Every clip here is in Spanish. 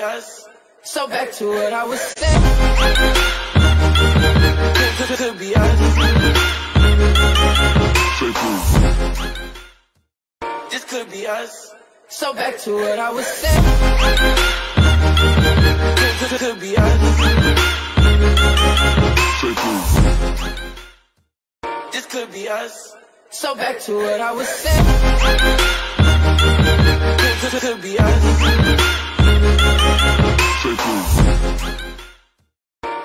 us. So back to what I was saying. Could, could be us. This could be us. So back to what I was saying. Could, be us. This could be us. So back to what I was saying. Could, could be us.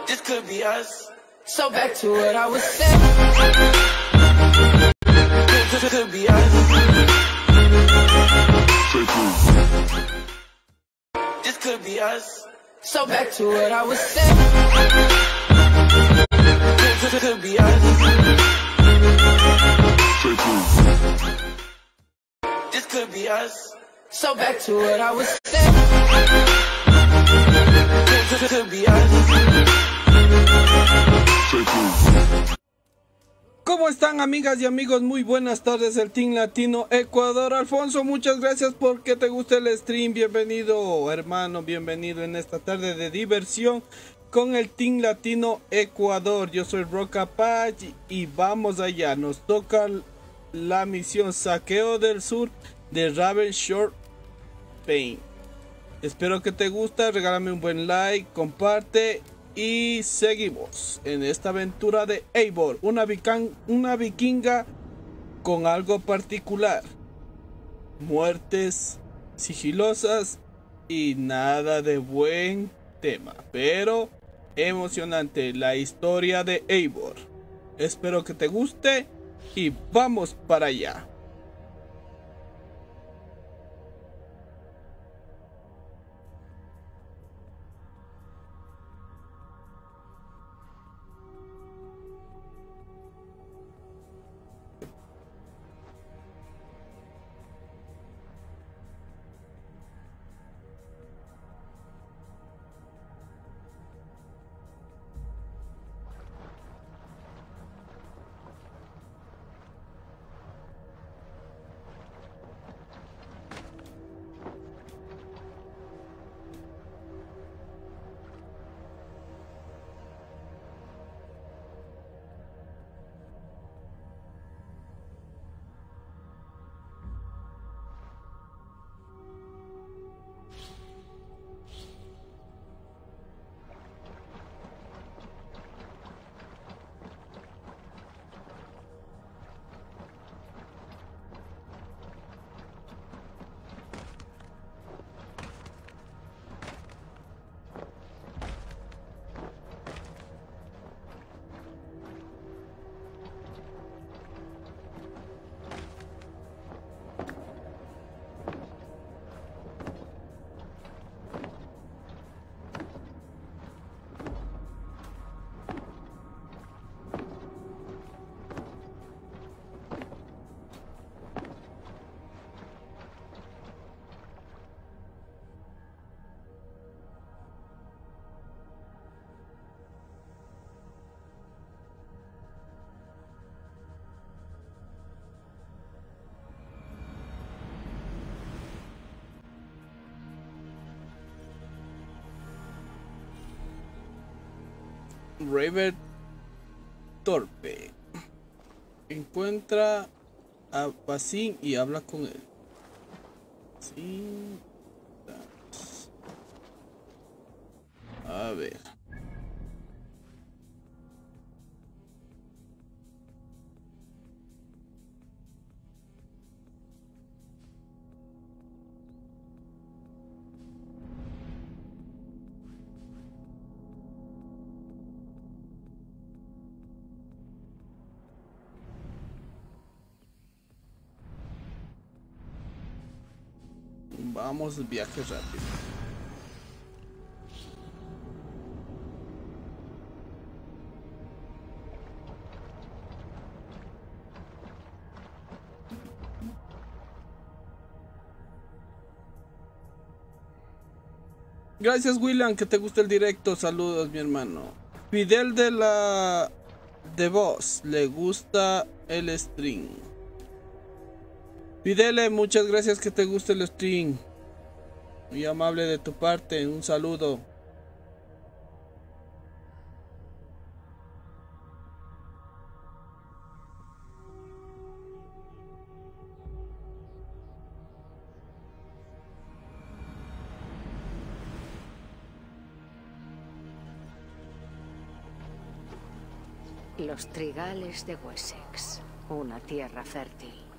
This could be us. So back to what I was saying. Could, could be us. This could be us. So back to what I was saying. Could, could be us. This could be us. So back to what I was saying. ¿Cómo están amigas y amigos? Muy buenas tardes el Team Latino Ecuador. Alfonso, muchas gracias porque te gusta el stream. Bienvenido hermano, bienvenido en esta tarde de diversión con el Team Latino Ecuador. Yo soy Rock Apache y vamos allá. Nos toca la misión Saqueo del Sur de Raven Short Pain. Espero que te guste, regálame un buen like, comparte y seguimos en esta aventura de Eivor, una, una vikinga con algo particular. Muertes sigilosas y nada de buen tema, pero emocionante la historia de Eivor. Espero que te guste y vamos para allá. Raver Torpe. Encuentra a Basin y habla con él. Viaje rápido. Gracias William, que te gusta el directo. Saludos mi hermano. Fidel de la de voz, le gusta el string. Fidele, muchas gracias que te guste el stream. Muy amable de tu parte, un saludo. Los trigales de Wessex, una tierra fértil.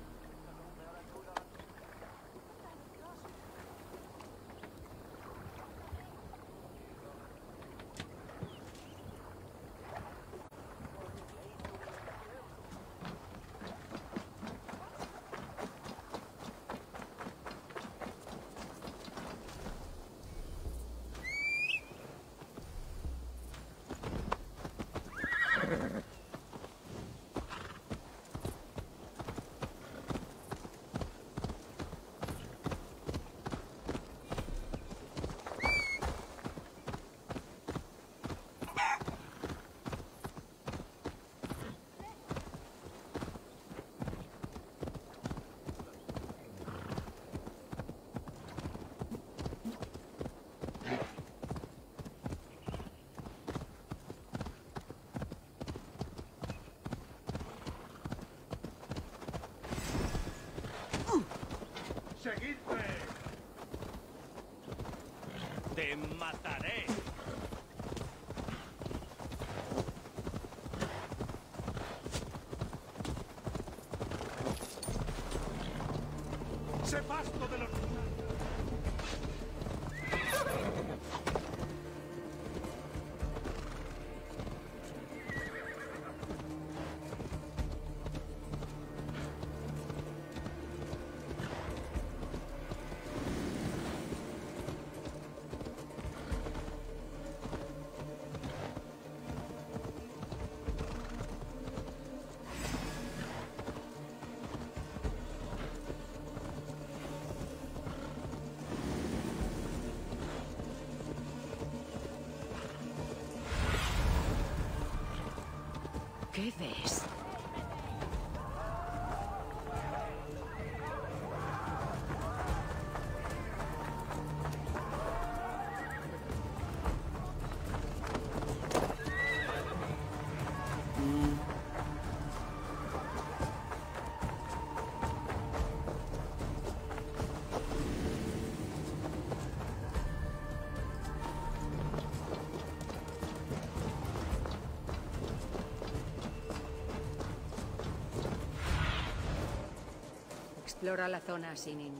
Explora la zona, Sinin.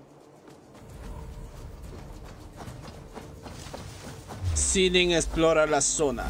Sinin explora la zona.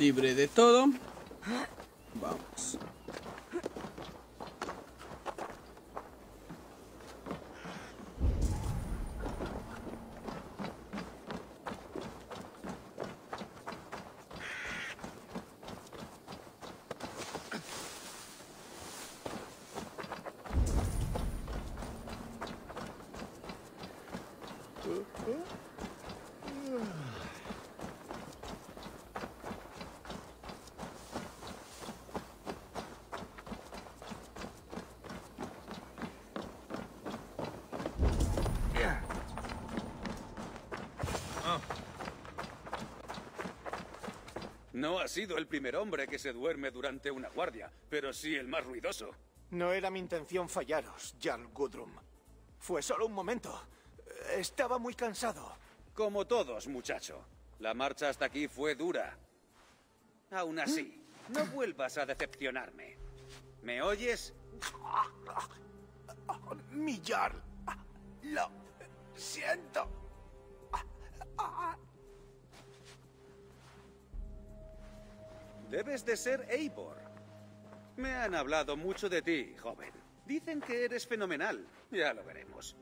Libre de todo. Vamos. No ha sido el primer hombre que se duerme durante una guardia, pero sí el más ruidoso. No era mi intención fallaros, Jarl Gudrum. Fue solo un momento. Estaba muy cansado. Como todos, muchacho. La marcha hasta aquí fue dura. Aún así, no vuelvas a decepcionarme. ¿Me oyes? Mi Jarl. Debes de ser Eivor. Me han hablado mucho de ti, joven. Dicen que eres fenomenal. Ya lo veremos.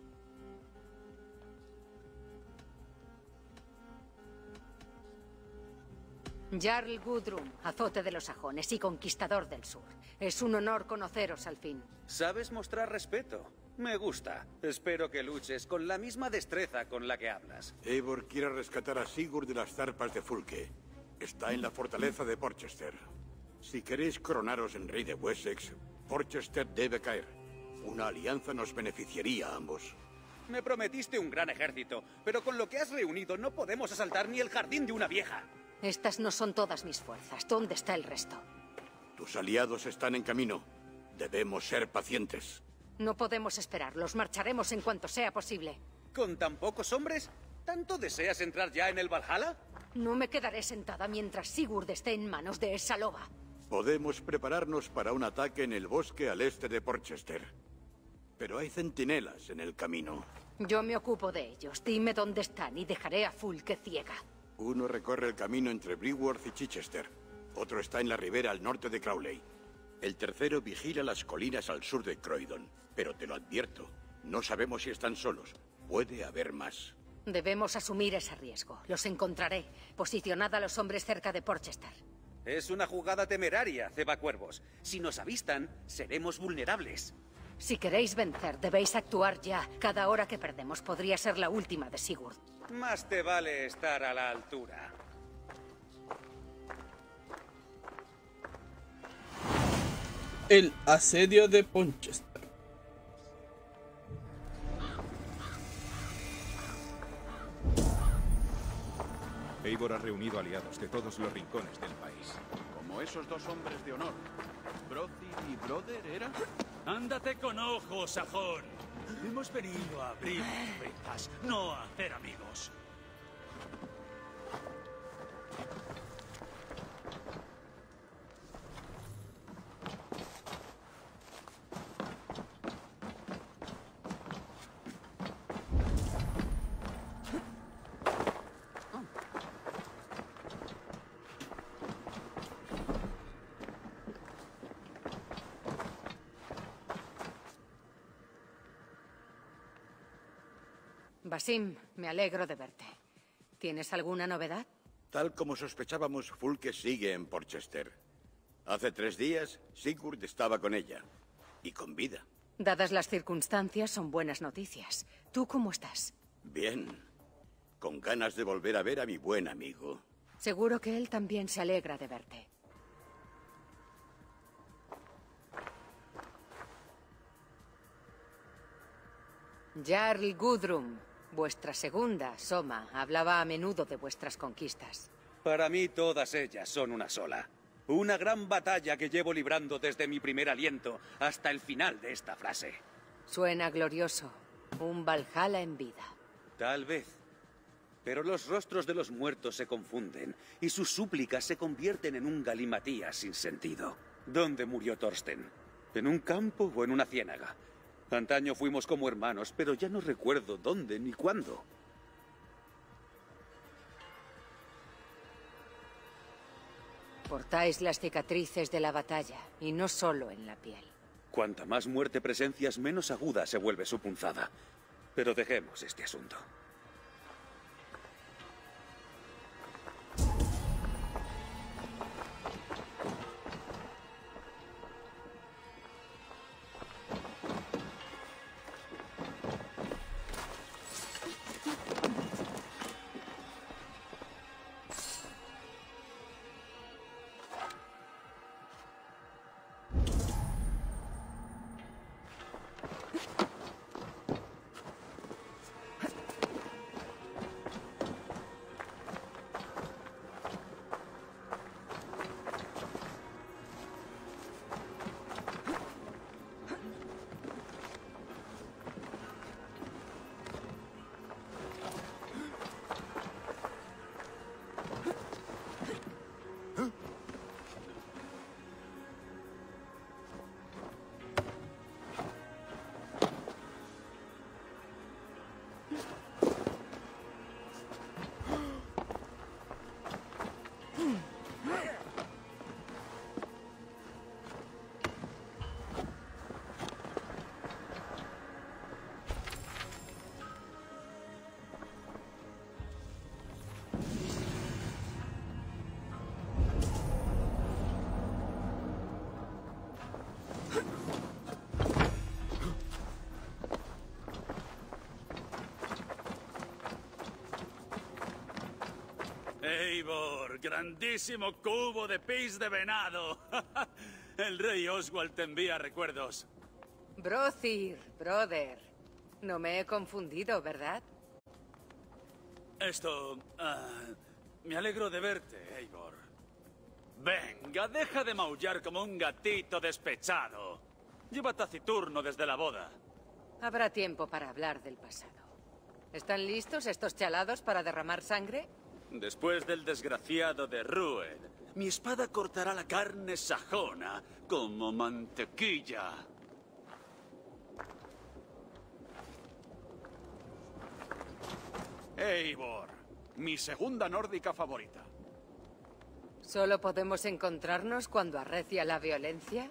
Jarl Gudrun, azote de los sajones y conquistador del sur. Es un honor conoceros al fin. Sabes mostrar respeto. Me gusta. Espero que luches con la misma destreza con la que hablas. Eivor quiere rescatar a Sigurd de las zarpas de Fulke. Está en la fortaleza de Porchester. Si queréis coronaros en rey de Wessex, Porchester debe caer. Una alianza nos beneficiaría a ambos. Me prometiste un gran ejército, pero con lo que has reunido no podemos asaltar ni el jardín de una vieja. Estas no son todas mis fuerzas. ¿Dónde está el resto? Tus aliados están en camino. Debemos ser pacientes. No podemos esperar. Los marcharemos en cuanto sea posible. ¿Con tan pocos hombres? ¿Tanto deseas entrar ya en el Valhalla? No me quedaré sentada mientras Sigurd esté en manos de esa loba. Podemos prepararnos para un ataque en el bosque al este de Porchester. Pero hay centinelas en el camino. Yo me ocupo de ellos. Dime dónde están y dejaré a Fulke ciega. Uno recorre el camino entre Briworth y Chichester. Otro está en la ribera al norte de Crowley. El tercero vigila las colinas al sur de Croydon. Pero te lo advierto, no sabemos si están solos. Puede haber más. Debemos asumir ese riesgo. Los encontraré. Posicionad a los hombres cerca de Porchester. Es una jugada temeraria, cebacuervos. Si nos avistan, seremos vulnerables. Si queréis vencer, debéis actuar ya. Cada hora que perdemos podría ser la última de Sigurd. Más te vale estar a la altura. El asedio de Ponchester. Eivor ha reunido aliados de todos los rincones del país. Como esos dos hombres de honor. ¿Brothy y Brother era? Ándate con ojo, sajón. Hemos venido a abrir ventas, no a hacer amigos. Basim, me alegro de verte. ¿Tienes alguna novedad? Tal como sospechábamos, Fulke sigue en Porchester. Hace tres días, Sigurd estaba con ella. Y con vida. Dadas las circunstancias, son buenas noticias. ¿Tú cómo estás? Bien. Con ganas de volver a ver a mi buen amigo. Seguro que él también se alegra de verte. Jarl Gudrum, vuestra segunda, Soma, hablaba a menudo de vuestras conquistas. Para mí todas ellas son una sola. Una gran batalla que llevo librando desde mi primer aliento hasta el final de esta frase. Suena glorioso. Un Valhalla en vida. Tal vez. Pero los rostros de los muertos se confunden y sus súplicas se convierten en un galimatías sin sentido. ¿Dónde murió Thorsten? ¿En un campo o en una ciénaga? Antaño fuimos como hermanos, pero ya no recuerdo dónde ni cuándo. Portáis las cicatrices de la batalla, y no solo en la piel. Cuanta más muerte presencias, menos aguda se vuelve su punzada. Pero dejemos este asunto. Eivor, grandísimo cubo de pis de venado. El rey Oswald te envía recuerdos. Brothir, brother. No me he confundido, ¿verdad? Esto... ah, me alegro de verte, Eivor. Venga, deja de maullar como un gatito despechado. Lleva taciturno desde la boda. Habrá tiempo para hablar del pasado. ¿Están listos estos chalados para derramar sangre? Después del desgraciado de Rued, mi espada cortará la carne sajona como mantequilla. Eivor, mi segunda nórdica favorita. ¿Solo podemos encontrarnos cuando arrecia la violencia?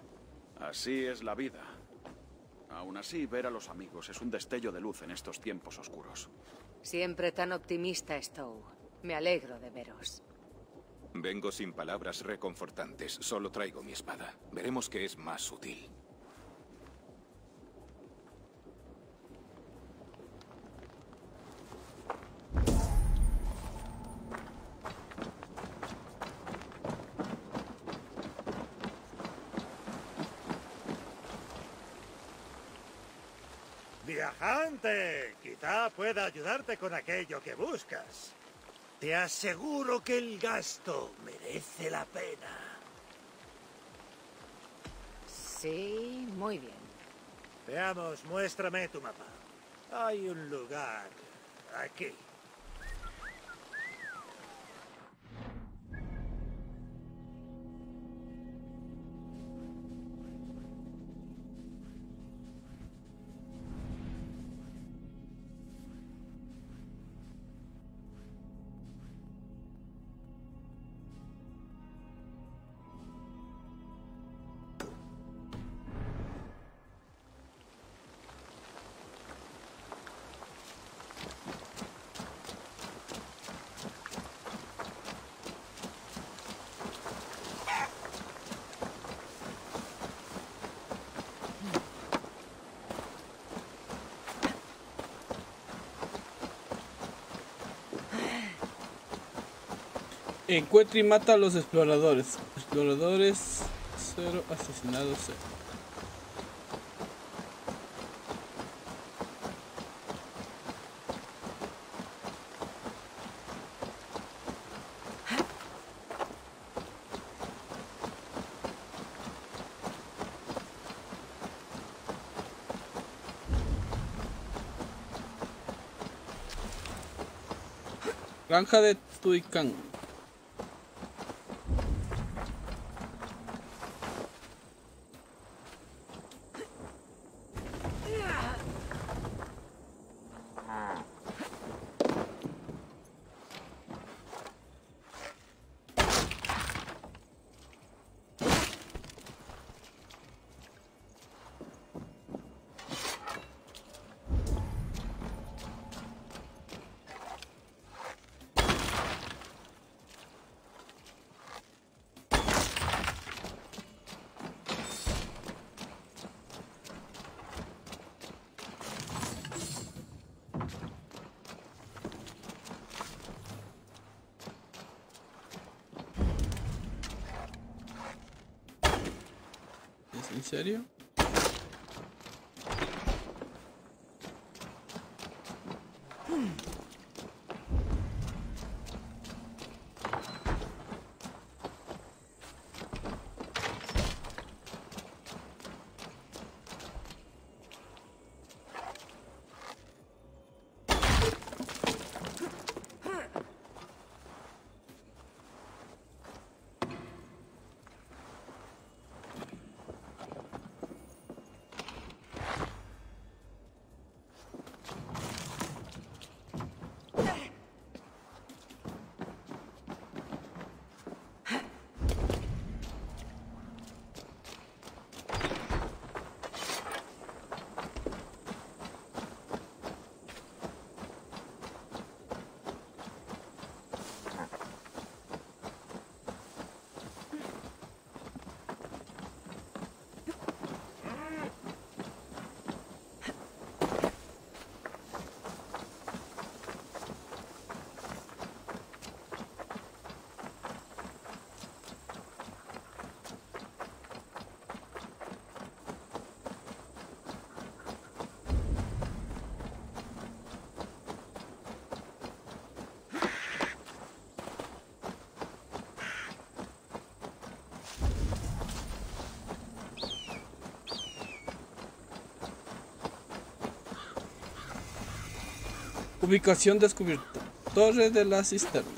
Así es la vida. Aún así, ver a los amigos es un destello de luz en estos tiempos oscuros. Siempre tan optimista, Stowe. Me alegro de veros. Vengo sin palabras reconfortantes, solo traigo mi espada. Veremos qué es más útil. Viajante, quizá pueda ayudarte con aquello que buscas. Te aseguro que el gasto merece la pena. Sí, muy bien. Veamos, muéstrame tu mapa. Hay un lugar aquí. Encuentra y mata a los exploradores. Exploradores cero, asesinados. Granja de Tuicán. ¿Es Ubicación descubierta. Torre de la cisterna.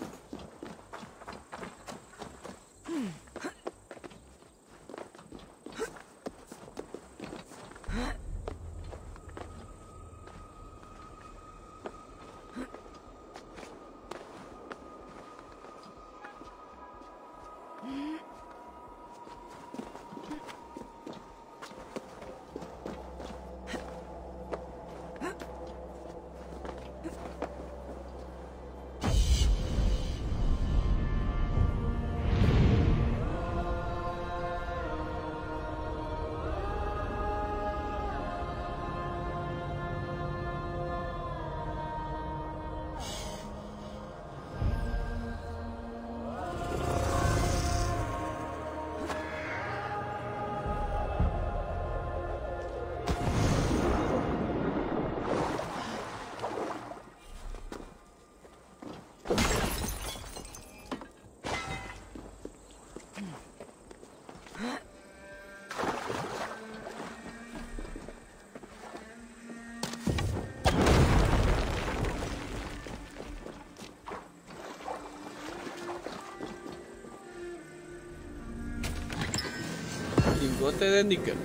Lingote de níquel.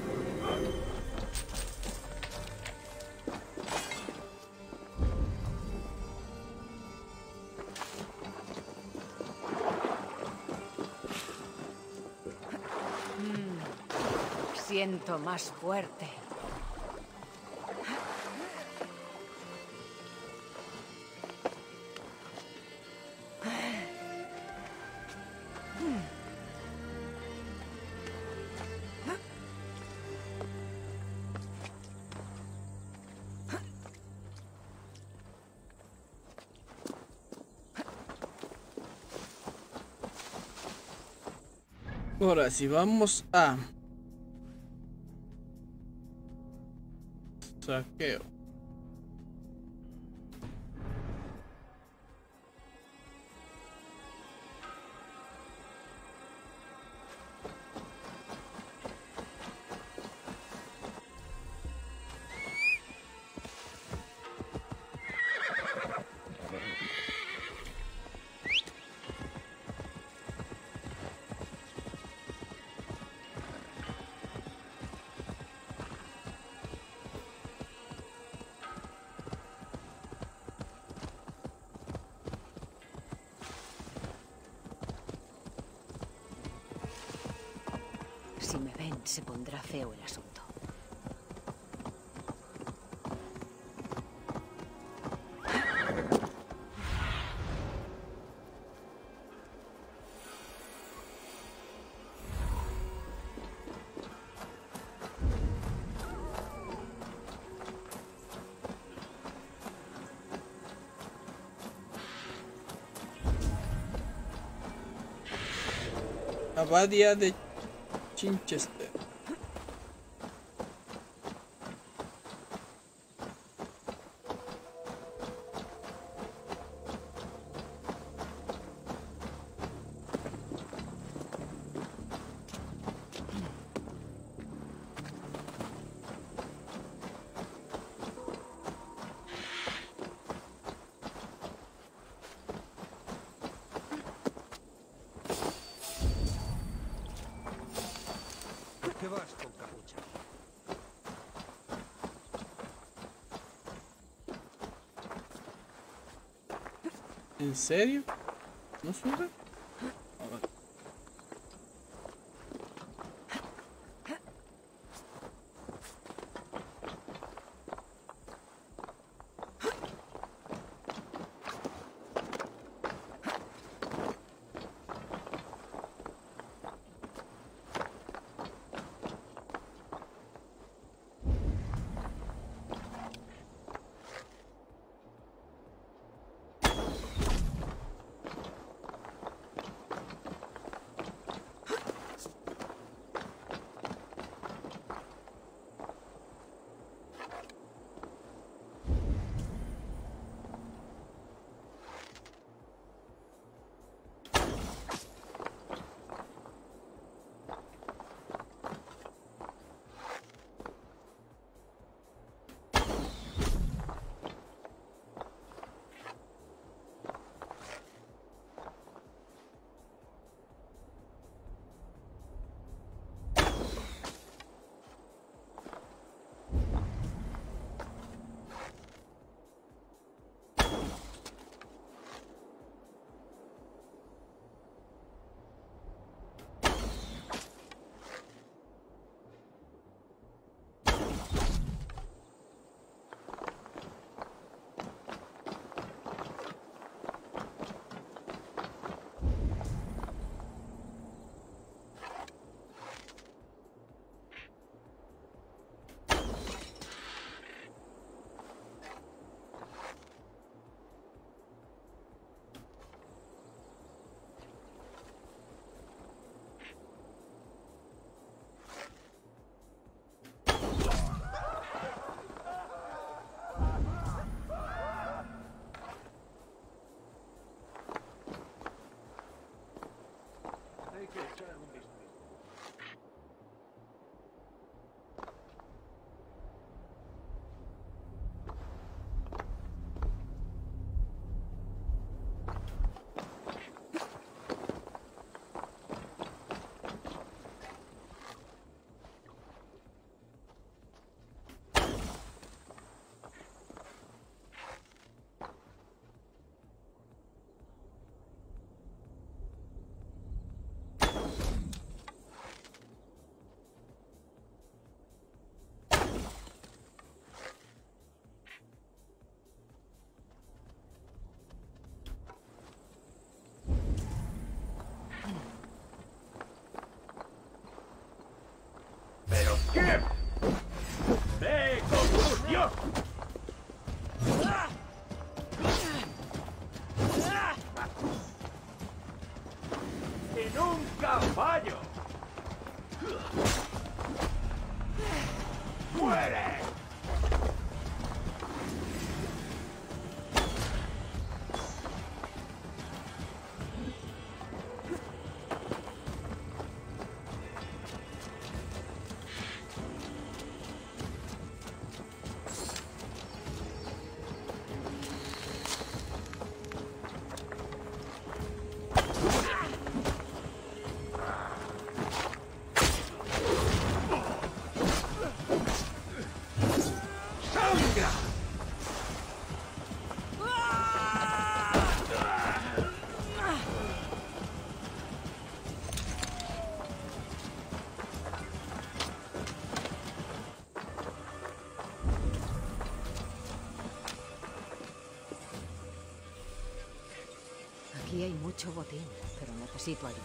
Siento más fuerte. Ahora si vamos a saqueo. Abadía de Chinchester. ¿En serio? ¿No Get him! mucho pero necesito ayuda.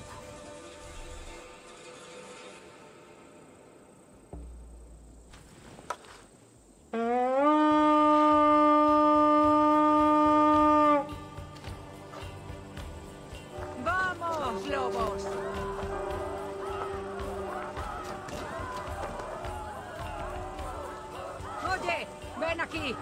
¡Vamos, lobos! Oye, ven aquí.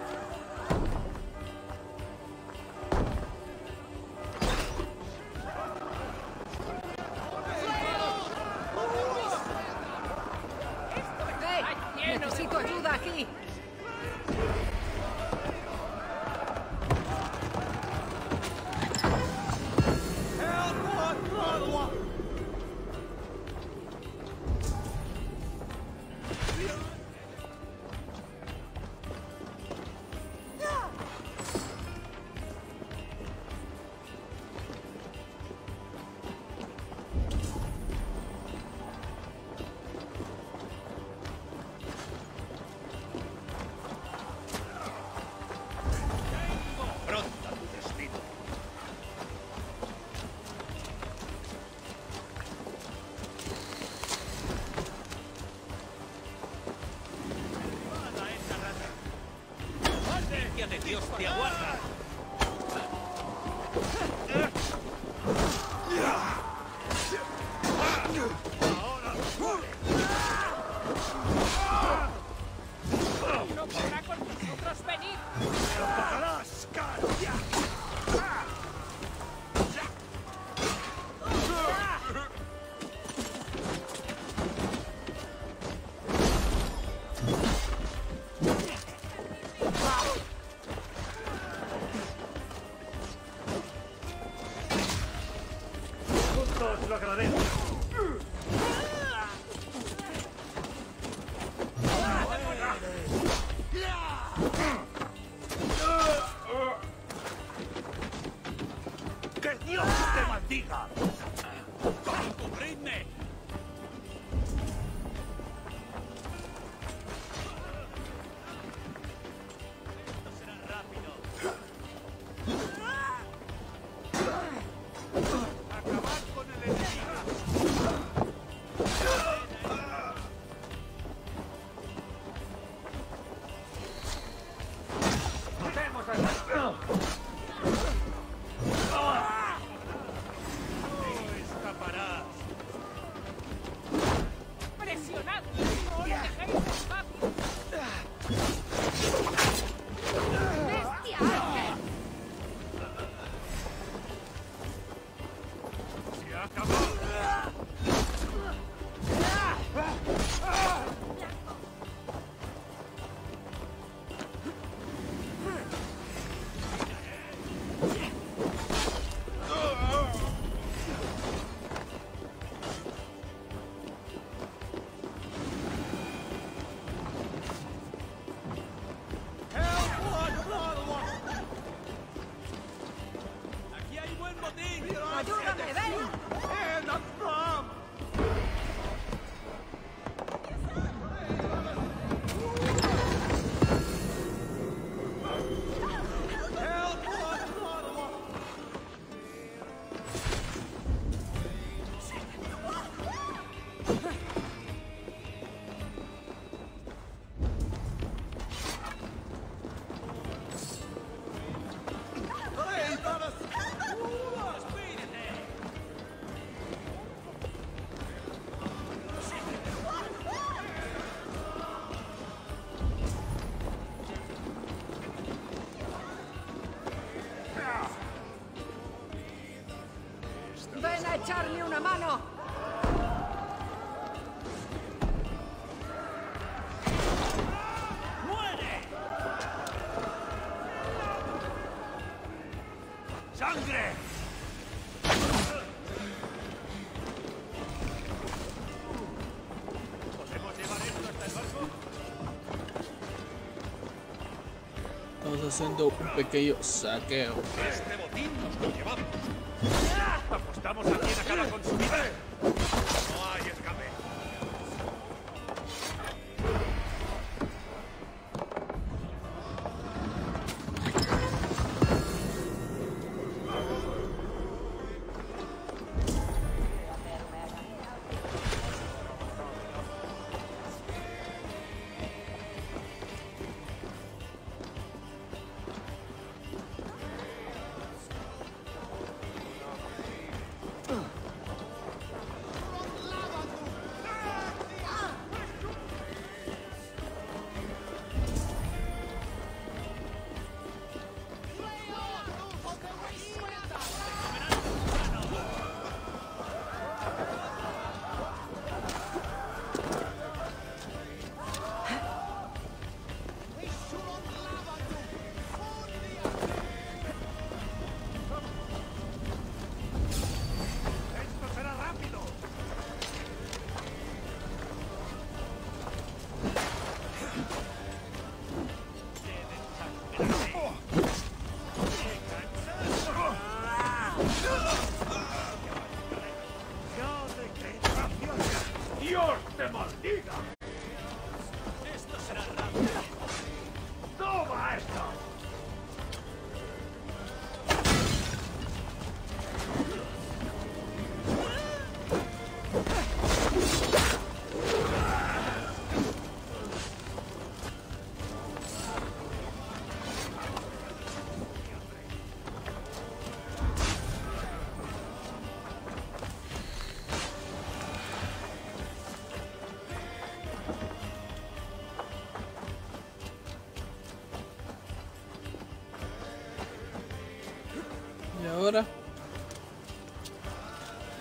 haciendo un pequeño saqueo.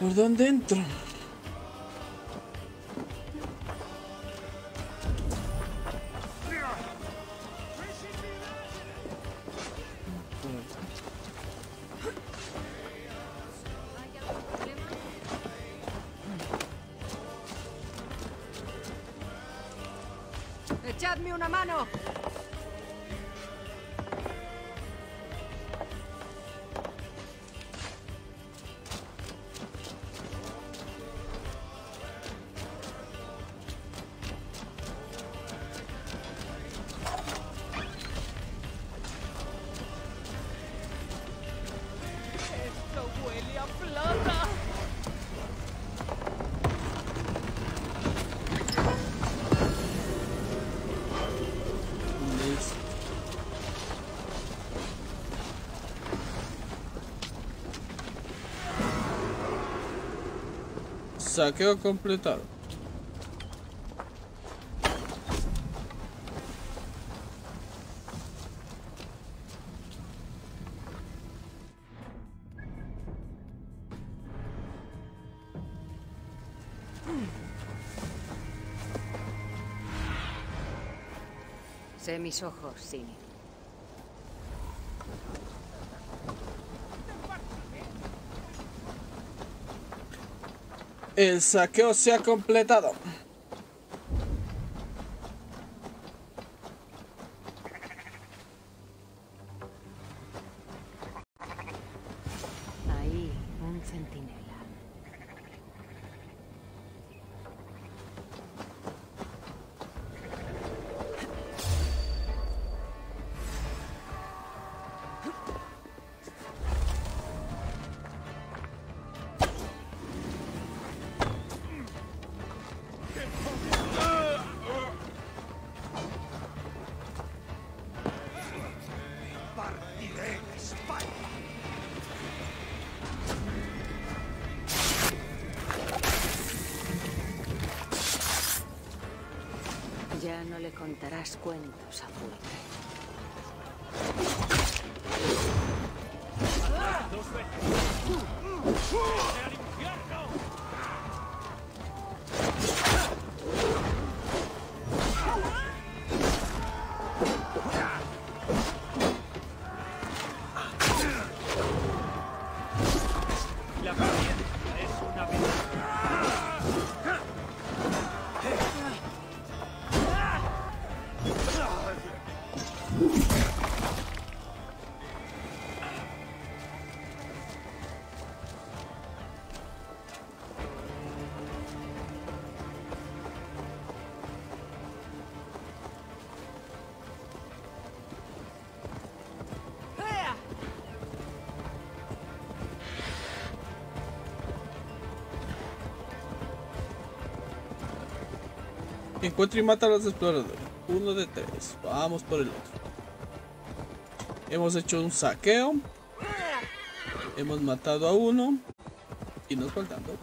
¿Por dónde entro? Saqueo completado. Sé mis ojos, Sini. El saqueo se ha completado. contarás cuentos a fuego. Encuentra y mata a los exploradores. Uno de tres. Vamos por el otro. Hemos hecho un saqueo. Hemos matado a uno. Y nos faltan dos.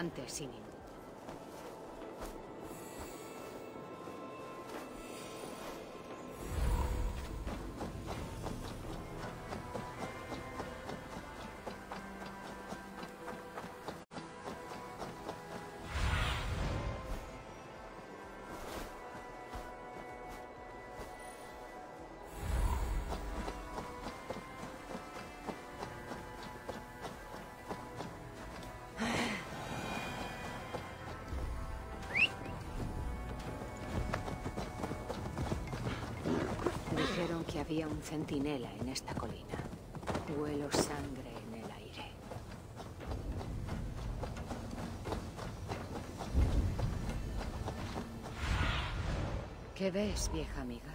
Adelante, Sinin. Que había un centinela en esta colina. Huelo sangre en el aire. ¿Qué ves, vieja amiga?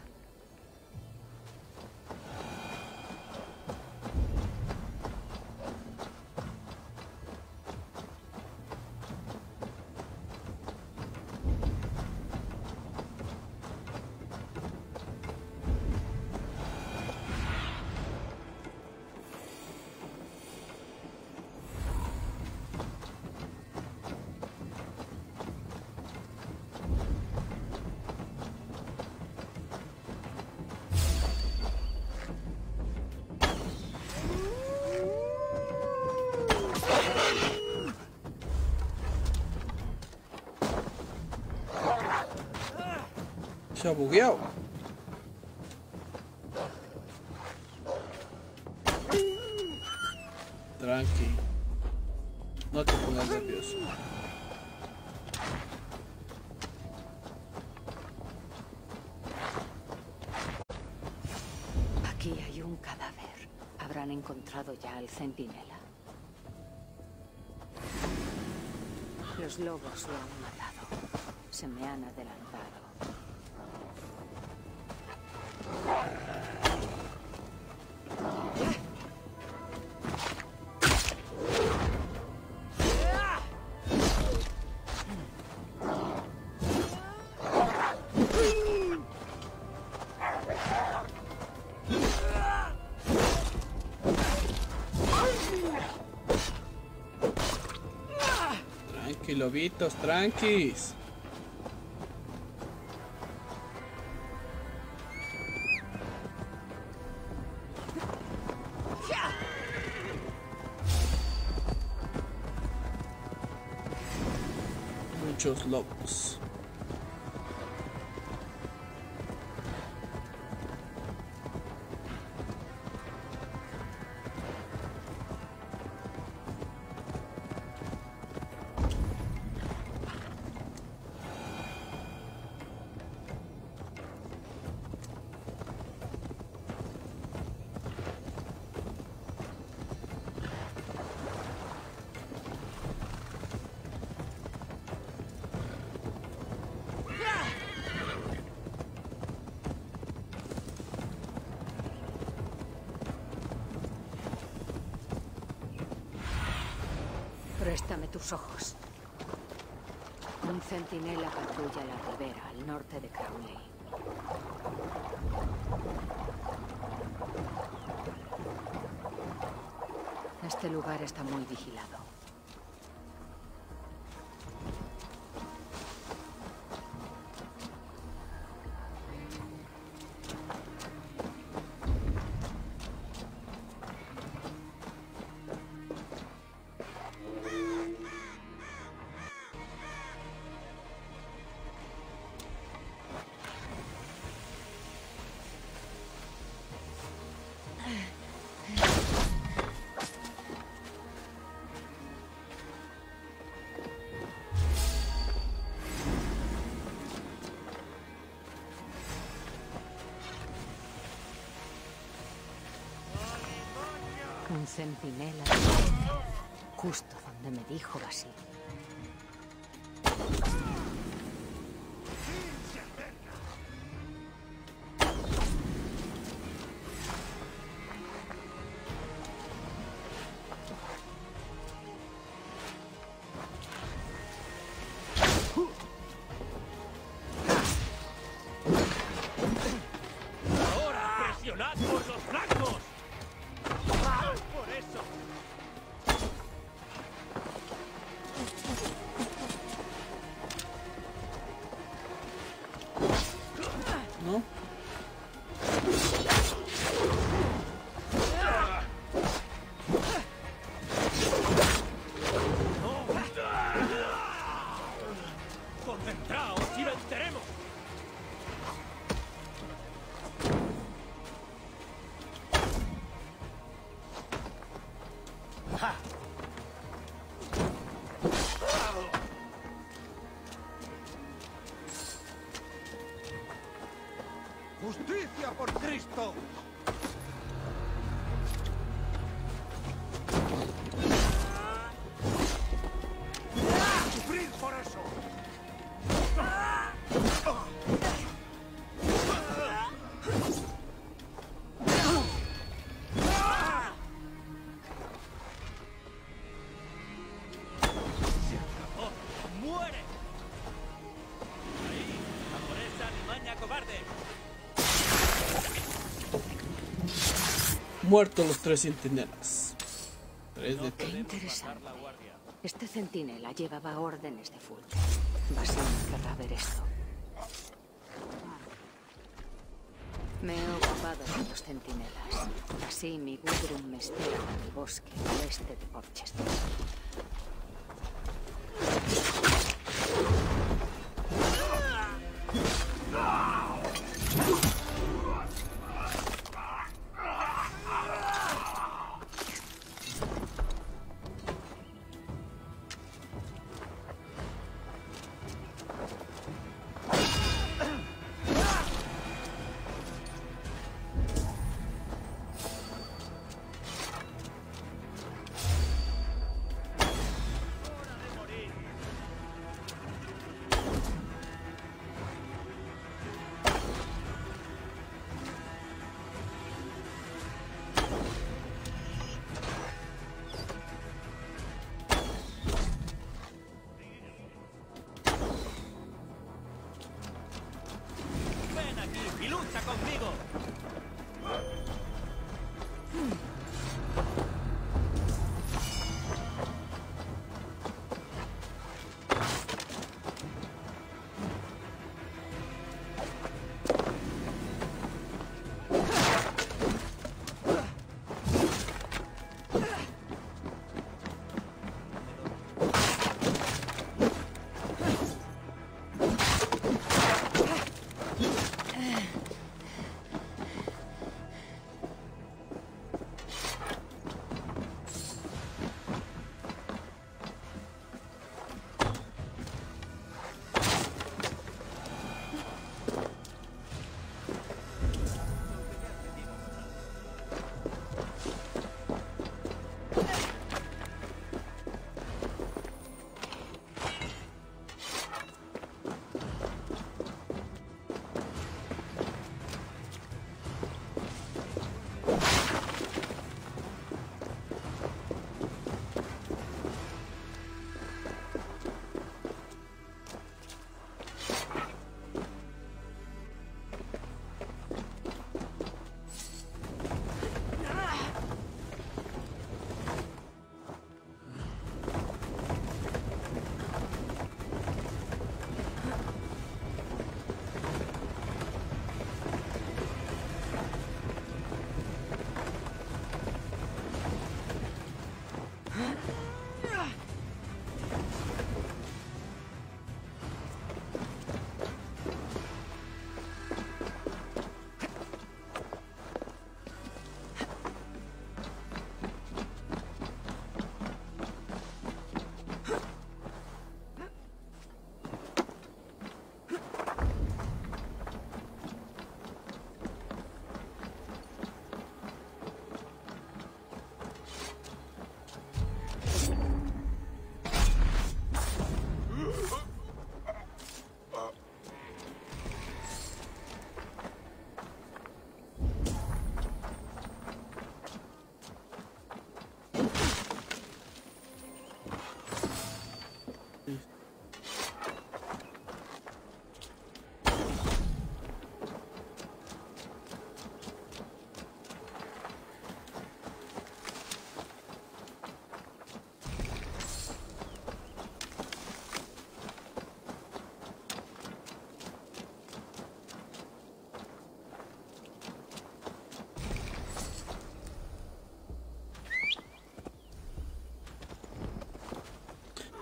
Se. Tranqui. No te pongas nervioso. Aquí hay un cadáver. Habrán encontrado ya al centinela. Los lobos lo han matado. Se me han adelantado. Lobitos, tranquis. Muchos lobos. Ojos. Un centinela patrulla la ribera al norte de Crowley. Este lugar está muy vigilado. Centinela. Justo donde me dijo así. Muertos los tres centinelas. Tres de Qué tres. interesante. Este centinela llevaba órdenes de Fulk. Basim querrá ver esto. Me he ocupado de los centinelas. Basim y Gudrun me esperan en el bosque al este de Porchester.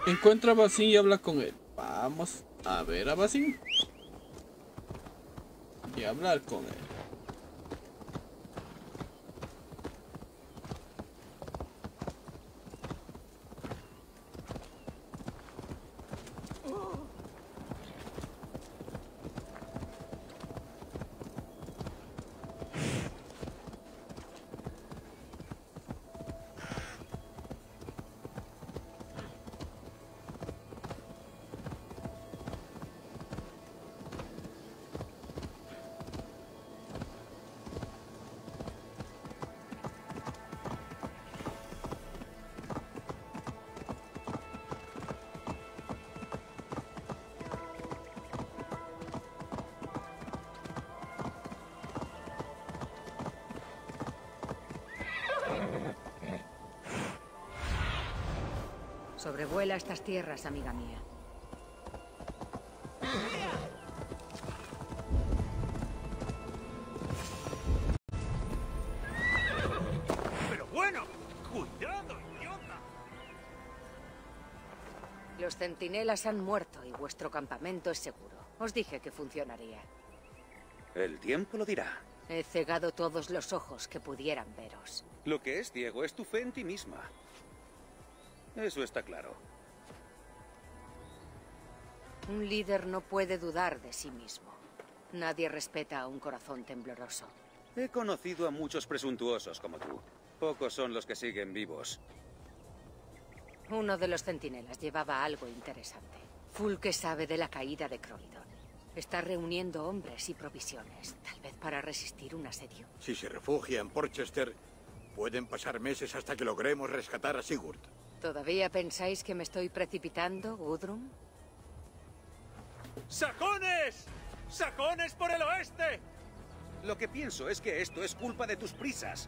Encuentra a Basin y habla con él. Vamos a ver a Basin. Y hablar con él. Sobrevuela estas tierras, amiga mía. Pero bueno, cuidado, idiota. Los centinelas han muerto y vuestro campamento es seguro. Os dije que funcionaría. El tiempo lo dirá. He cegado todos los ojos que pudieran veros. Lo que es, Diego, es tu fe en ti misma. Eso está claro. Un líder no puede dudar de sí mismo. Nadie respeta a un corazón tembloroso. He conocido a muchos presuntuosos como tú. Pocos son los que siguen vivos. Uno de los centinelas llevaba algo interesante. Fulke sabe de la caída de Croydon. Está reuniendo hombres y provisiones, tal vez para resistir un asedio. Si se refugia en Porchester, pueden pasar meses hasta que logremos rescatar a Sigurd. ¿Todavía pensáis que me estoy precipitando, Gudrun? ¡Sacones! ¡Sacones por el oeste! Lo que pienso es que esto es culpa de tus prisas.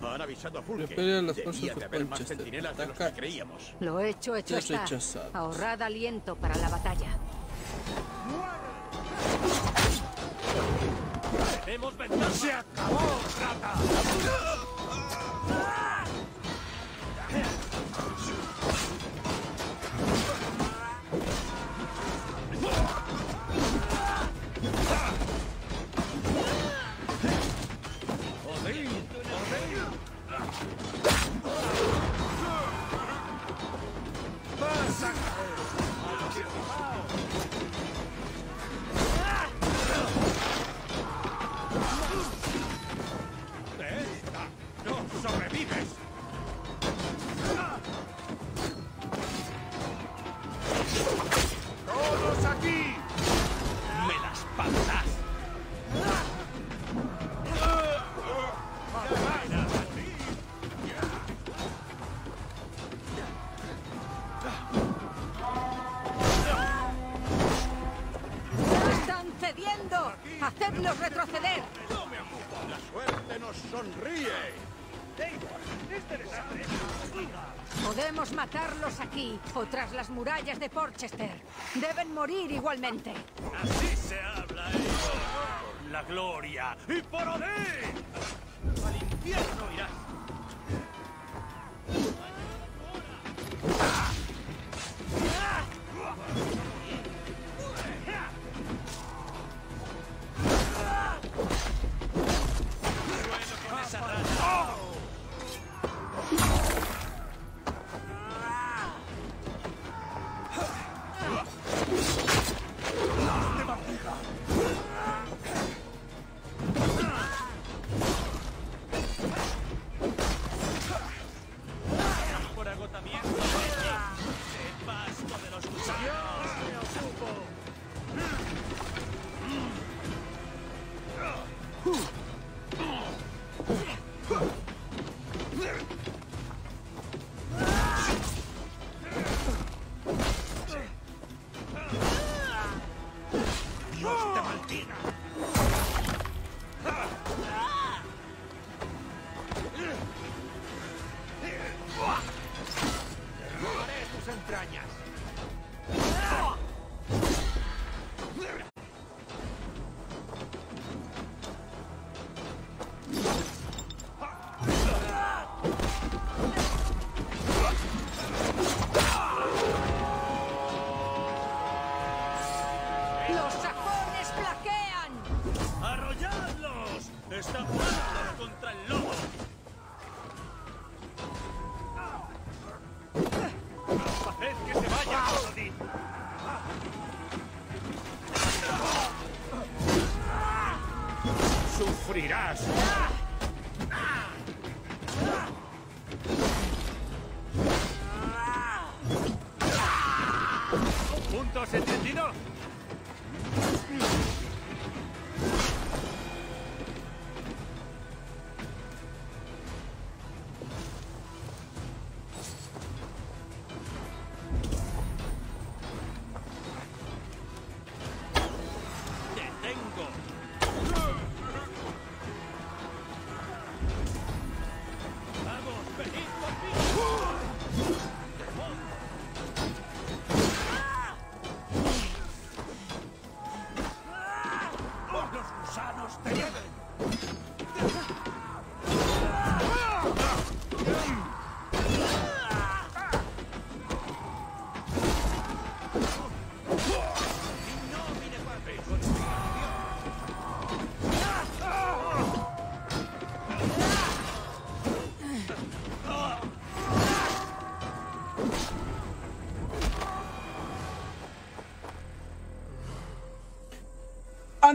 Han avisado a Fulke. Las Debía de haber más centinelas de los que Ataca. creíamos. Lo hecho, hecho está. Ahorrad aliento para la batalla. ¡Tenemos ventaja! ¡Se acabó, Ah! Tras las murallas de Porchester. Deben morir igualmente. Así se habla, ¿eh? La gloria y por Odín.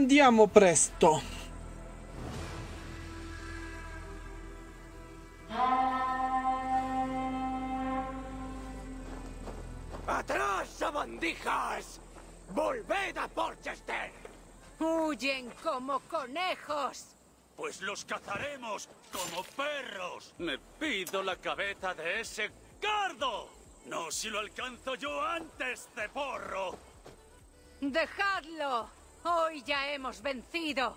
Andiamo presto. ¡Atrás, sabandijas! ¡Volved a Porchester! ¡Huyen como conejos! Pues los cazaremos como perros. Me pido la cabeza de ese cardo. No si lo alcanzo yo antes de porro. ¡Dejadlo! Hoy ya hemos vencido.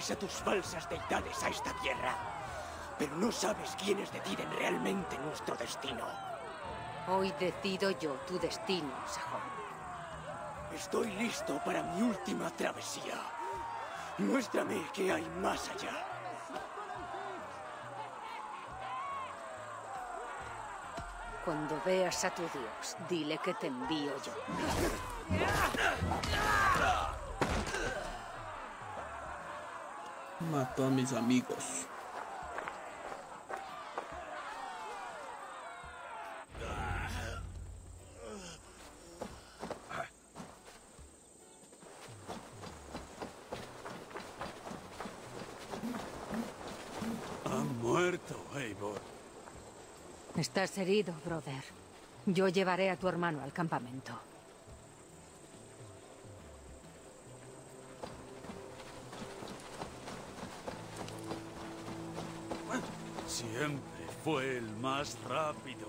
Traes a tus falsas deidades a esta tierra. Pero no sabes quiénes deciden realmente nuestro destino. Hoy decido yo tu destino, sajón. Estoy listo para mi última travesía. Muéstrame qué hay más allá. Cuando veas a tu dios, dile que te envío yo. Mató a mis amigos. Ha muerto, Eivor. Estás herido, brother. Yo llevaré a tu hermano al campamento. Fue el más rápido.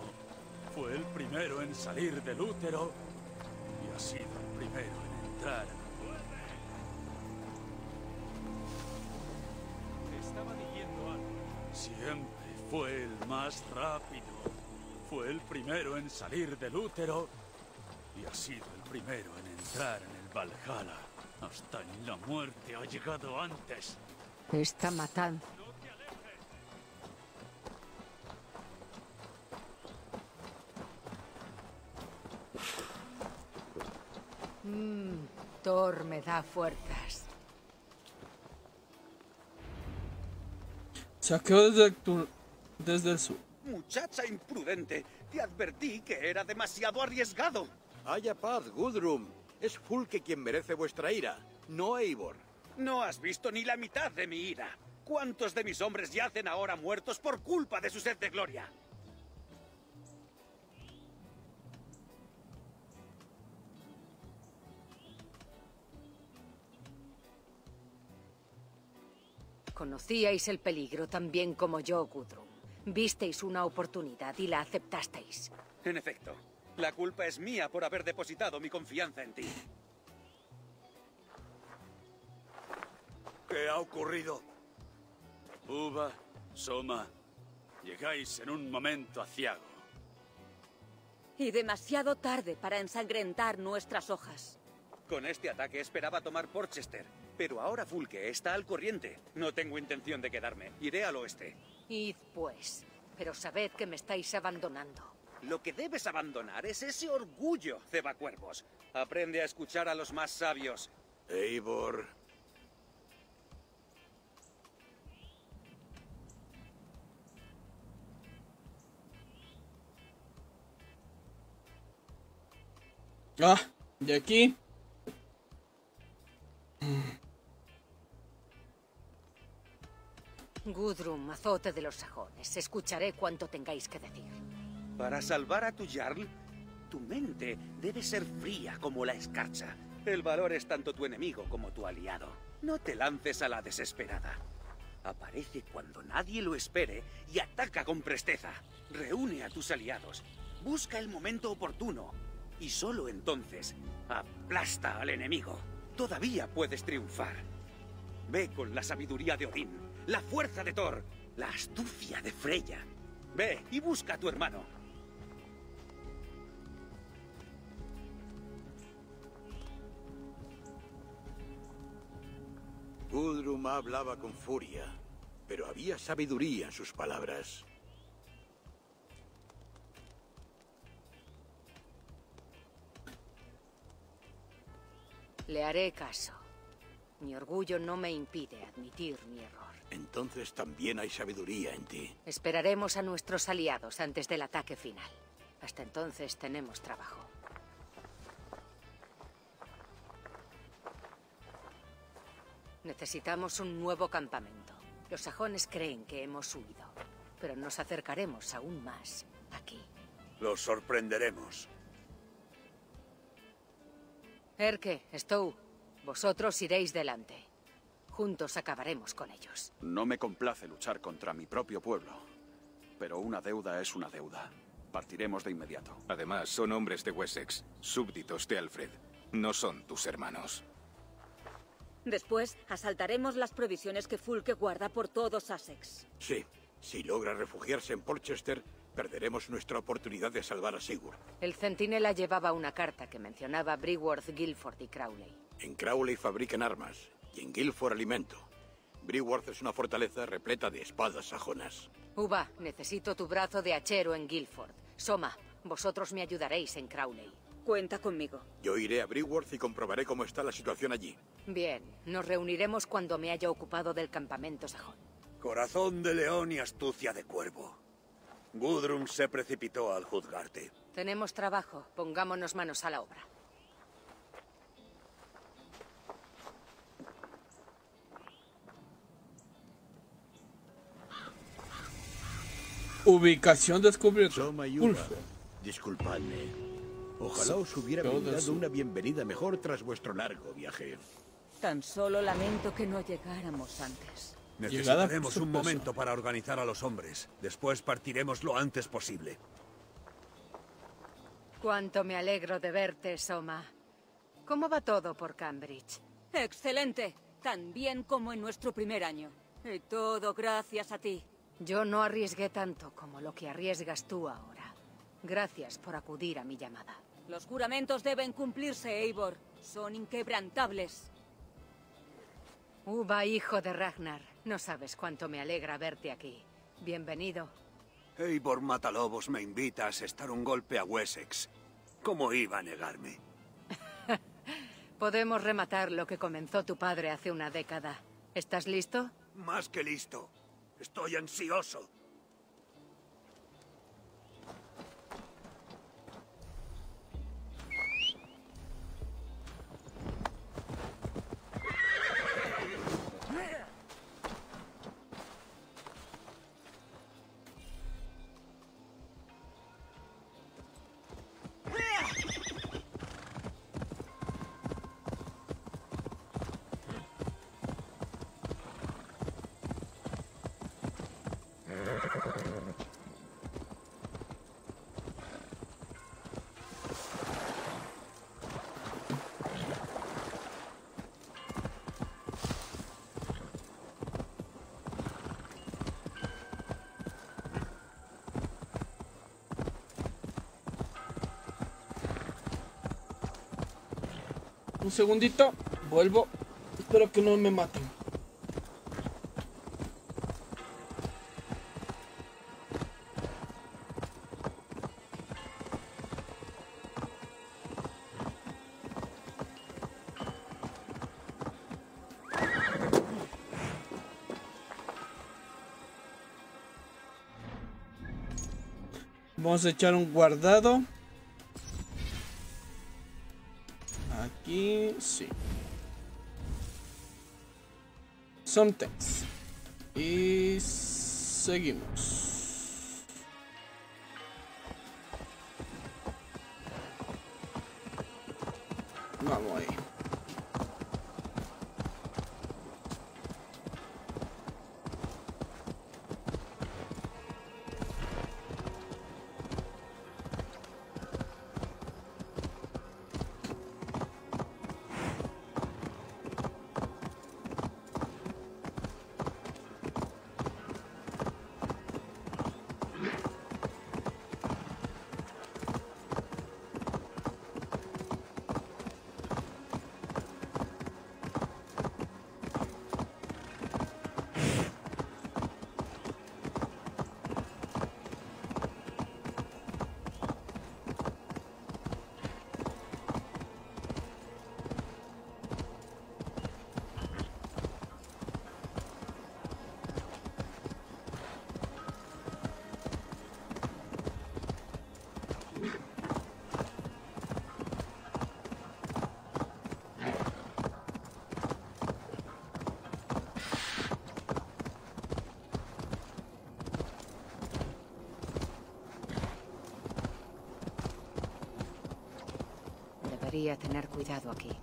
Fue el primero en salir del útero y ha sido el primero en entrar. Estaba diciendo algo. Siempre fue el más rápido. Fue el primero en salir del útero y ha sido el primero en entrar en el Valhalla. Hasta en la muerte ha llegado antes. Esta matanza. Mm, Thor me da fuerzas. Saqueo desde, tu, desde el sur. Muchacha imprudente, te advertí que era demasiado arriesgado. Haya paz, Gudrun. Es Fulke quien merece vuestra ira, no Eivor. No has visto ni la mitad de mi ira. ¿Cuántos de mis hombres yacen ahora muertos por culpa de su sed de gloria? Conocíais el peligro tan bien como yo, Gudrun. Visteis una oportunidad y la aceptasteis. En efecto, la culpa es mía por haber depositado mi confianza en ti. ¿Qué ha ocurrido? Uva, Soma, llegáis en un momento aciago. Y demasiado tarde para ensangrentar nuestras hojas. Con este ataque esperaba tomar Porchester, pero ahora Fulke está al corriente. No tengo intención de quedarme. Iré al oeste. Id, pues. Pero sabed que me estáis abandonando. Lo que debes abandonar es ese orgullo, cebacuervos. Aprende a escuchar a los más sabios. Eivor. Ah, de aquí. Gudrun, azote de los sajones. Escucharé cuanto tengáis que decir. Para salvar a tu Jarl, tu mente debe ser fría como la escarcha. El valor es tanto tu enemigo como tu aliado. No te lances a la desesperada. Aparece cuando nadie lo espere y ataca con presteza. Reúne a tus aliados. Busca el momento oportuno. Y solo entonces aplasta al enemigo. Todavía puedes triunfar. Ve con la sabiduría de Odín, la fuerza de Thor, la astucia de Freya. Ve y busca a tu hermano. Gudrun hablaba con furia, pero había sabiduría en sus palabras. Le haré caso. Mi orgullo no me impide admitir mi error. Entonces también hay sabiduría en ti. Esperaremos a nuestros aliados antes del ataque final. Hasta entonces tenemos trabajo. Necesitamos un nuevo campamento. Los sajones creen que hemos huido, pero nos acercaremos aún más aquí. Los sorprenderemos. Erke, Stow, vosotros iréis delante. Juntos acabaremos con ellos. No me complace luchar contra mi propio pueblo, pero una deuda es una deuda. Partiremos de inmediato. Además, son hombres de Wessex, súbditos de Alfred. No son tus hermanos. Después, asaltaremos las provisiones que Fulke guarda por todo Sussex. Sí, si logra refugiarse en Porchester, perderemos nuestra oportunidad de salvar a Sigurd. El centinela llevaba una carta que mencionaba Briworth, Guilford y Crowley. En Crowley fabrican armas y en Guilford alimento. Briworth es una fortaleza repleta de espadas sajonas. Uva, necesito tu brazo de hachero en Guilford. Soma, vosotros me ayudaréis en Crowley. Cuenta conmigo. Yo iré a Briworth y comprobaré cómo está la situación allí. Bien, nos reuniremos cuando me haya ocupado del campamento sajón. Corazón de león y astucia de cuervo. Gudrun se precipitó al juzgarte. Tenemos trabajo, pongámonos manos a la obra. Ubicación descubierta. Disculpadme. Ojalá os hubiera brindado una bienvenida mejor tras vuestro largo viaje. Tan solo lamento que no llegáramos antes. Necesitaremos un momento para organizar a los hombres. Después partiremos lo antes posible. Cuánto me alegro de verte, Soma. ¿Cómo va todo por Cambridge? Excelente. Tan bien como en nuestro primer año. Y todo gracias a ti. Yo no arriesgué tanto como lo que arriesgas tú ahora. Gracias por acudir a mi llamada. Los juramentos deben cumplirse, Eivor. Son inquebrantables. Uva, hijo de Ragnar. No sabes cuánto me alegra verte aquí. Bienvenido. Eivor Matalobos me invita a asestar un golpe a Wessex. ¿Cómo iba a negarme? Podemos rematar lo que comenzó tu padre hace una década. ¿Estás listo? Más que listo. Estoy ansioso. Un segundito, vuelvo. Espero que no me maten. Vamos a echar un guardado. Sometimes. Y seguimos. Tener cuidado aquí.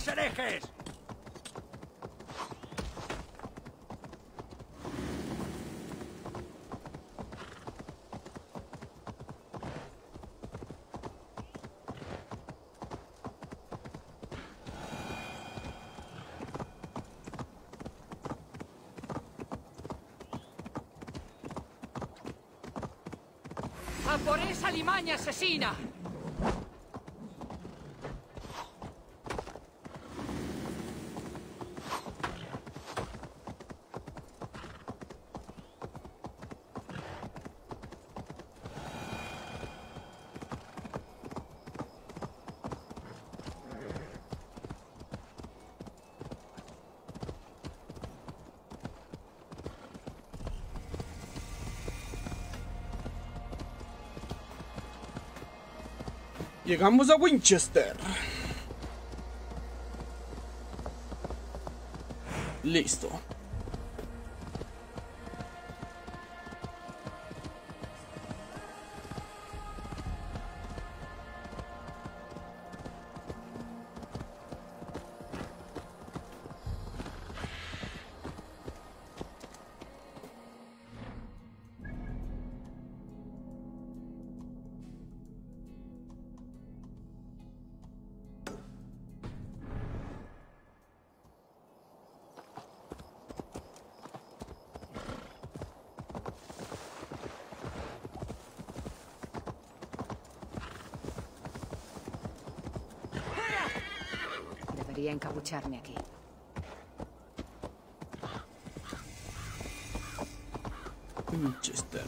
Más herejes! ¡A por esa limaña asesina! Llegamos a Winchester. Listo. Debería encapucharme aquí. Winchester.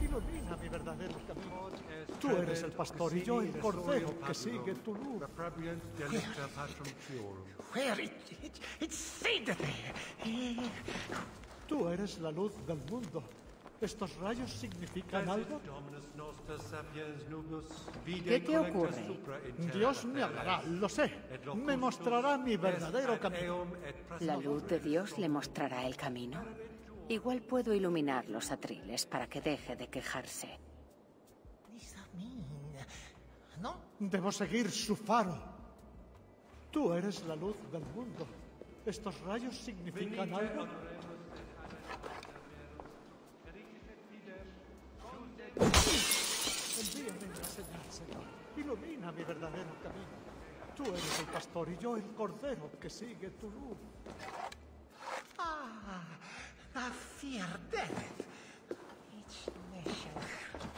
Ilumina mi verdadero camino. Tú eres el pastor y yo el cordero que sigue tu luz. Where it, it. Tú eres la luz del mundo. ¿Estos rayos significan algo? ¿Qué te ocurre? Dios me hablará, lo sé. Me mostrará mi verdadero camino. ¿La luz de Dios le mostrará el camino? Igual puedo iluminar los atriles para que deje de quejarse. Debo seguir su faro. Tú eres la luz del mundo. ¿Estos rayos significan algo? Envíame una señal, Señor. Ilumina mi verdadero camino. Tú eres el pastor y yo el cordero que sigue tu luz. Ah.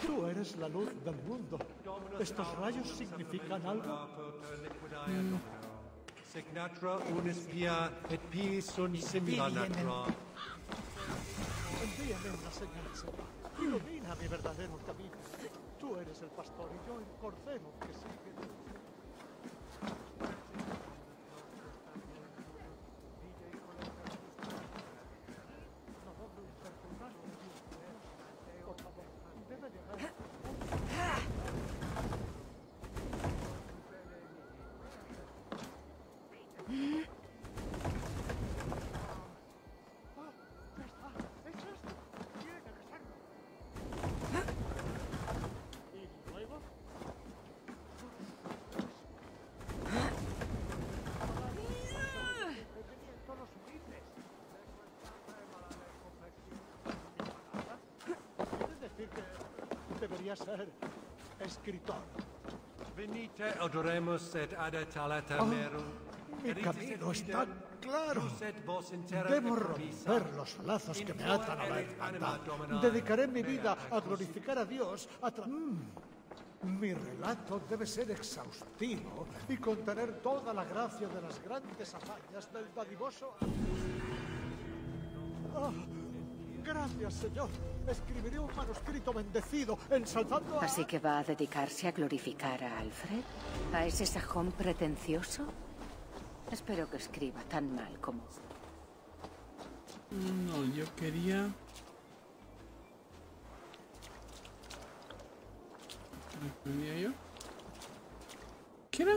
Tú eres la luz del mundo. ¿Estos rayos significan algo? Signatra unis via et pis sunt. Envíame una señal, Señor. Ilumina mi verdadero camino. Tú eres el pastor y yo el cordero que sigue tu luz. Por favor, debe llegar. ¿Y luego? ¿Quieres decir que debería ser escritor? Venite adoremus et adetalata Oh, merum. Mi camino está claro. Debo romper los lazos que me atan a la hermandad. Dedicaré mi vida a glorificar a Dios a Mm. Mi relato debe ser exhaustivo y contener toda la gracia de las grandes hazañas del dadivoso. Ah, gracias, Señor. Escribiré un manuscrito bendecido ensalzando a... ¿Así que va a dedicarse a glorificar a Alfred? ¿A ese sajón pretencioso? Espero que escriba tan mal como... No, yo quería... ¿Qué tenía yo? Era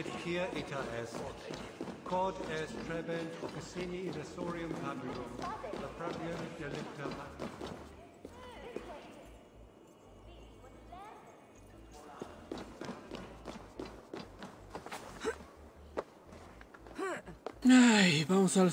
et quia ita est. Quod est trebent officini in essorium paburum, la pravium delicta. Ay, vamos al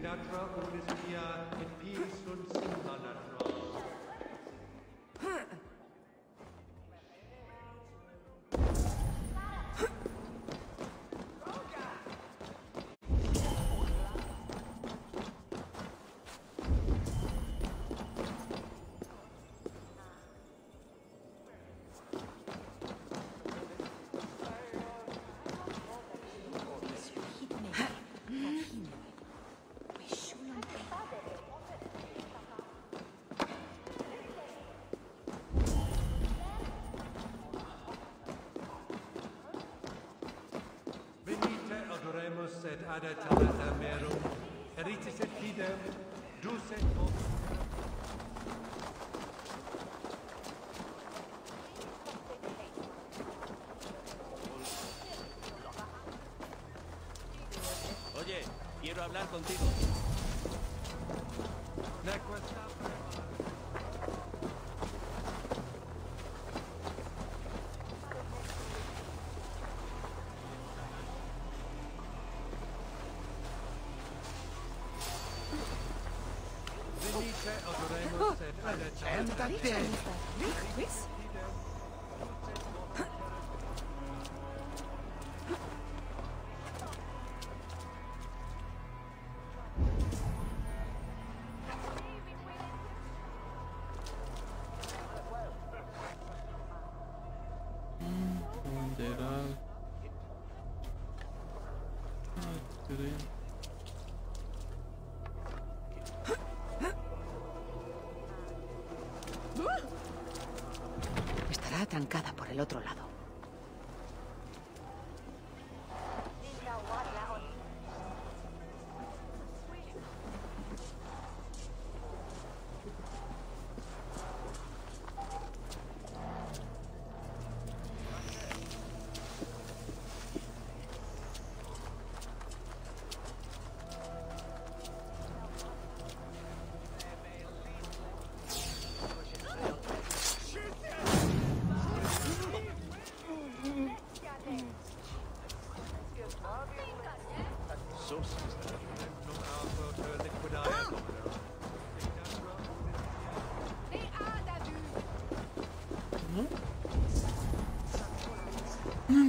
Sinatra, Otis Mia, in peace und Simhanan. Adoremus et adatata amerum, eritis et fidem, dus et oh. vos. Oye, quiero hablar contigo. Adoremus et adatata Siéntate. Banderal. Otro lado.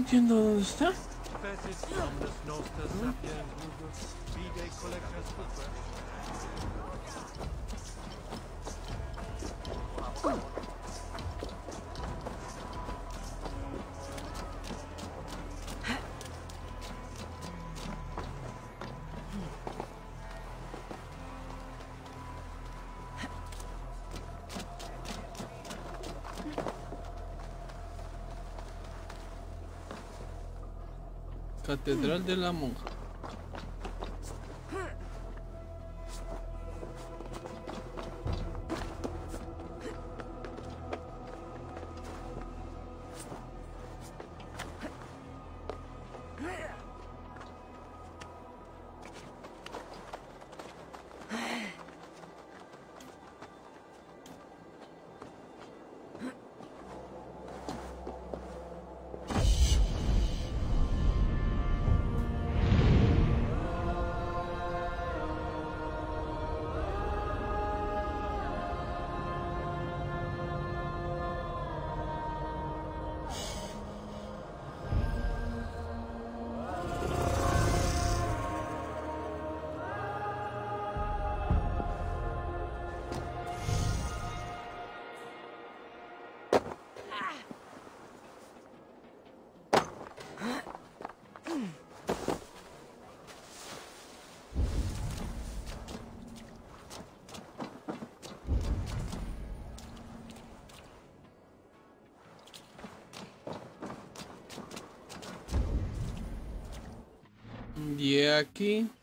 Entiendo dónde está. Catedral de la Monja. Y aquí tenemos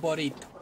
un.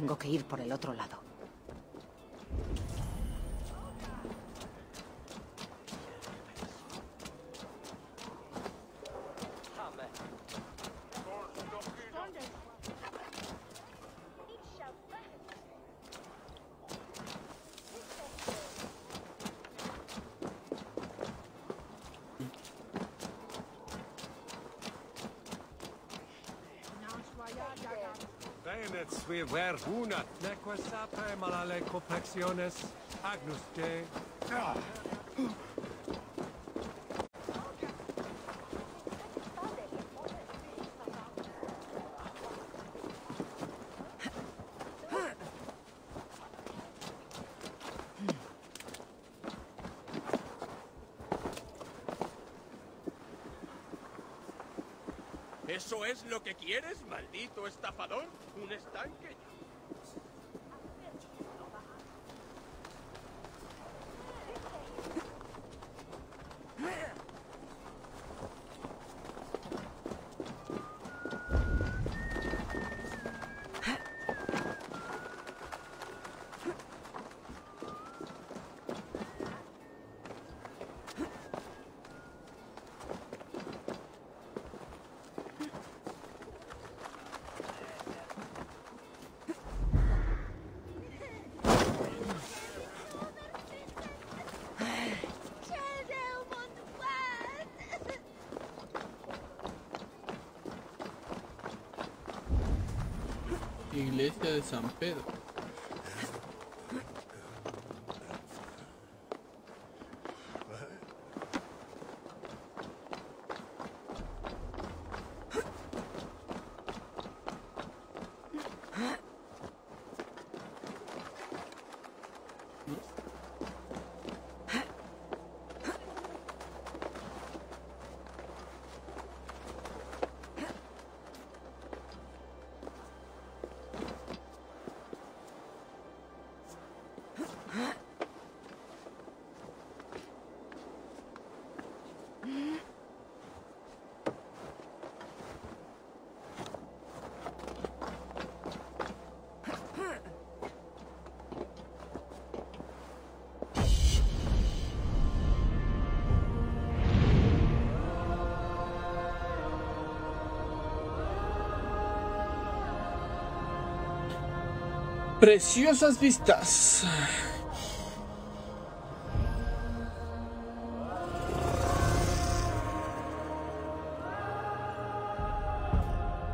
Tengo que ir por el otro lado. Sui verbuna, neque sape malale complexiones, agnus de... ¿Eso es lo que quieres, maldito estafador? ¿Un estanque? Iglesia de San Pedro. Preciosas vistas.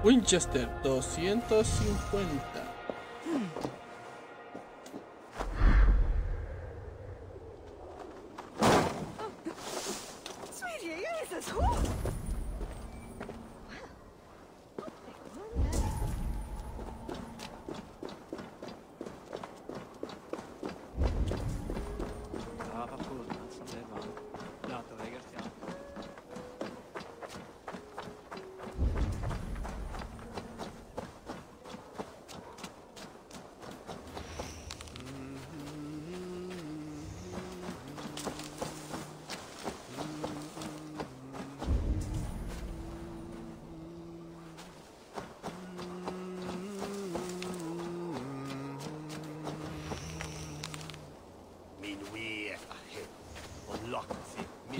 Winchester 250.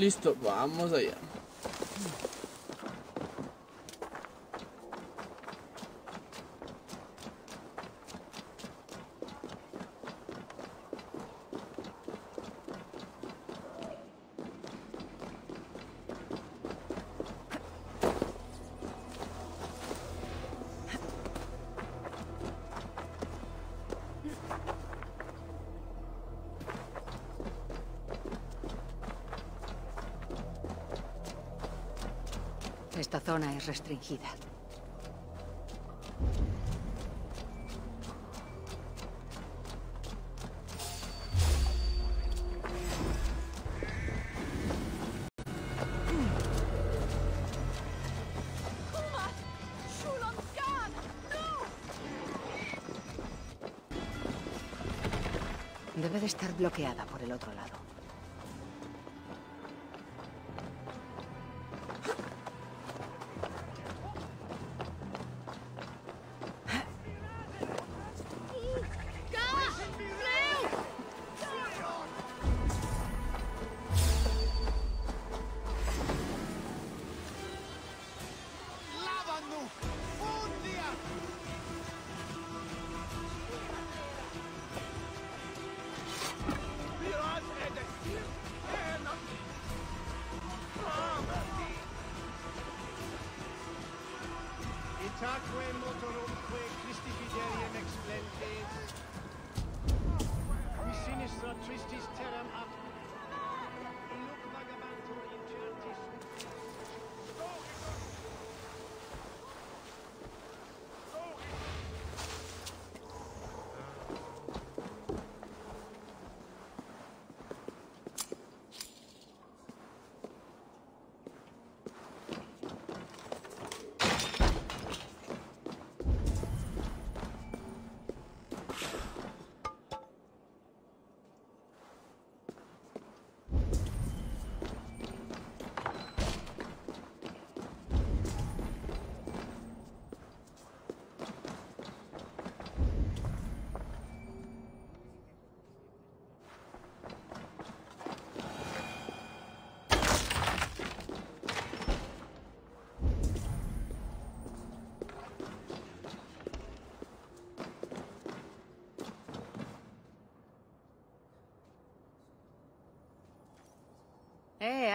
Listo, vamos allá. Esta zona es restringida. Debe de estar bloqueada por el otro lado.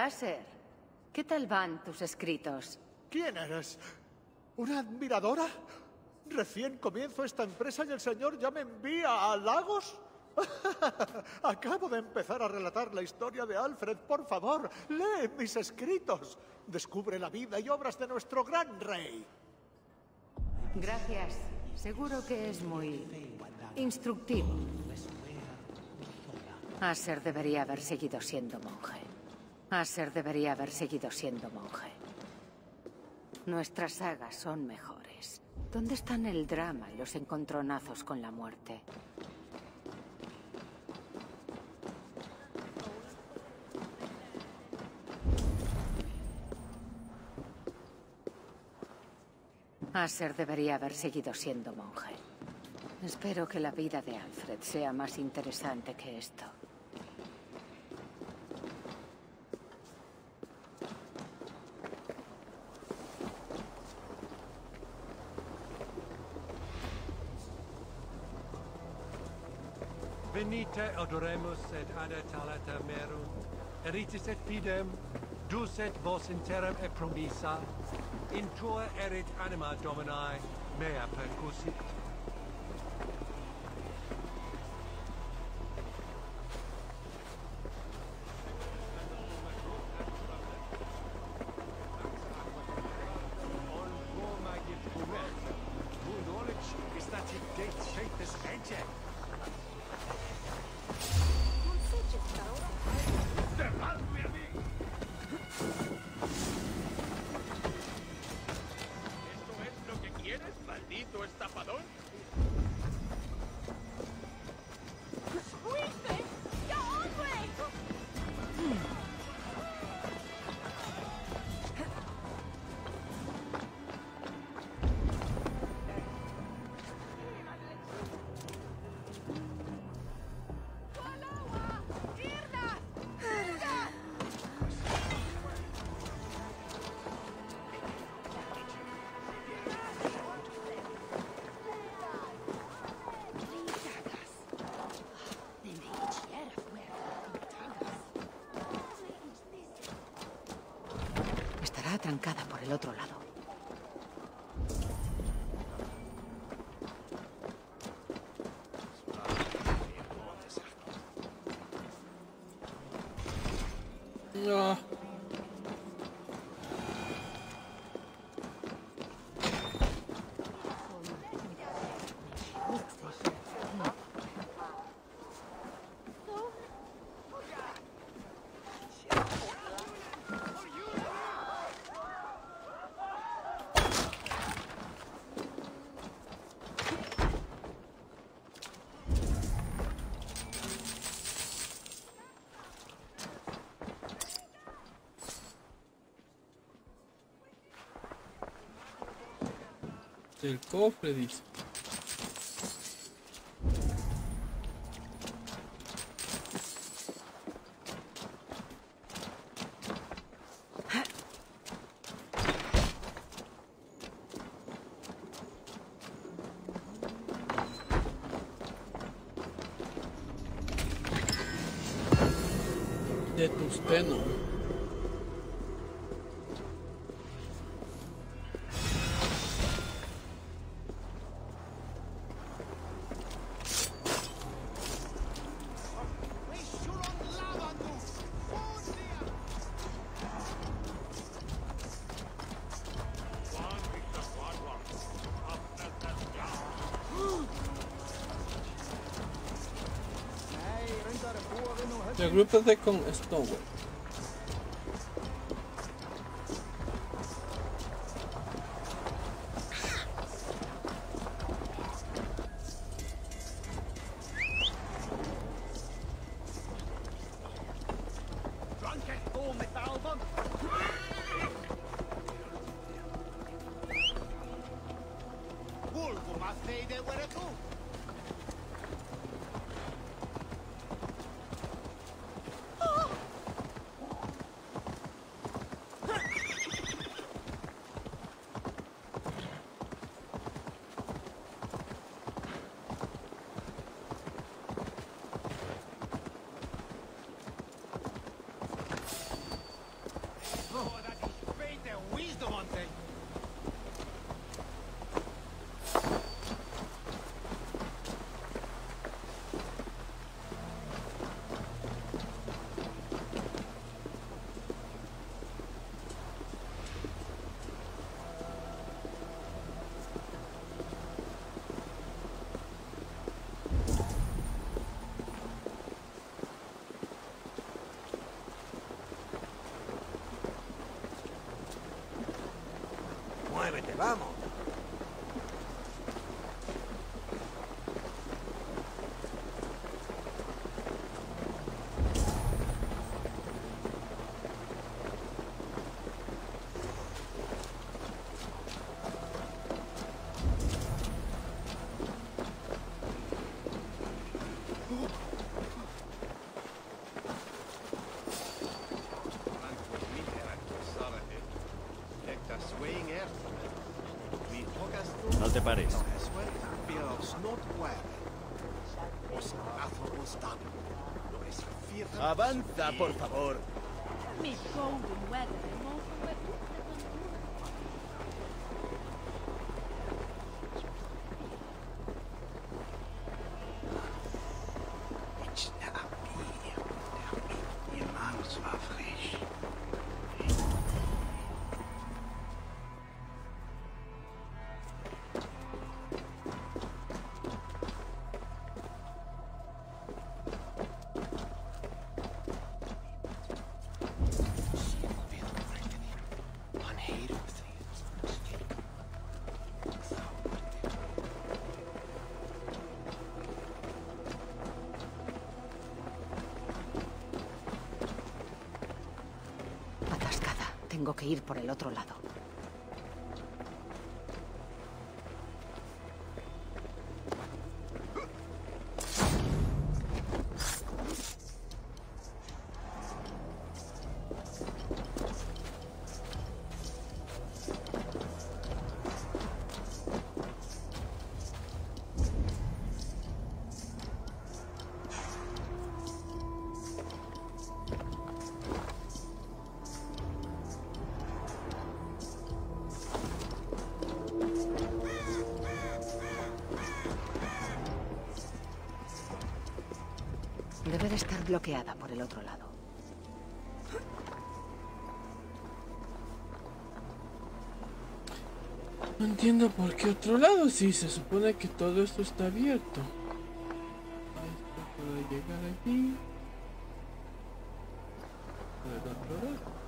Aser. ¿Qué tal van tus escritos? ¿Quién eres? ¿Una admiradora? Recién comienzo esta empresa y el señor ya me envía a Lagos. Acabo de empezar a relatar la historia de Alfred. Por favor, lee mis escritos. Descubre la vida y obras de nuestro gran rey. Gracias. Seguro que es muy instructivo. Aser debería haber seguido siendo monje. Aser debería haber seguido siendo monje. Nuestras sagas son mejores. ¿Dónde están el drama y los encontronazos con la muerte? Aser debería haber seguido siendo monje. Espero que la vida de Alfred sea más interesante que esto. Odoremus et adetalata merum, eritis et fidem, ducet vos in et promissa, in tua erit anima Domini, mea percussit. El cofre dice. De tusteno. Agrúpate con Stonewall. Avanza, por favor. Tengo que ir por el otro lado. Por el otro lado. No entiendo por qué otro lado, si se supone que todo esto está abierto. Ahí está para llegar allí. Por el otro lado.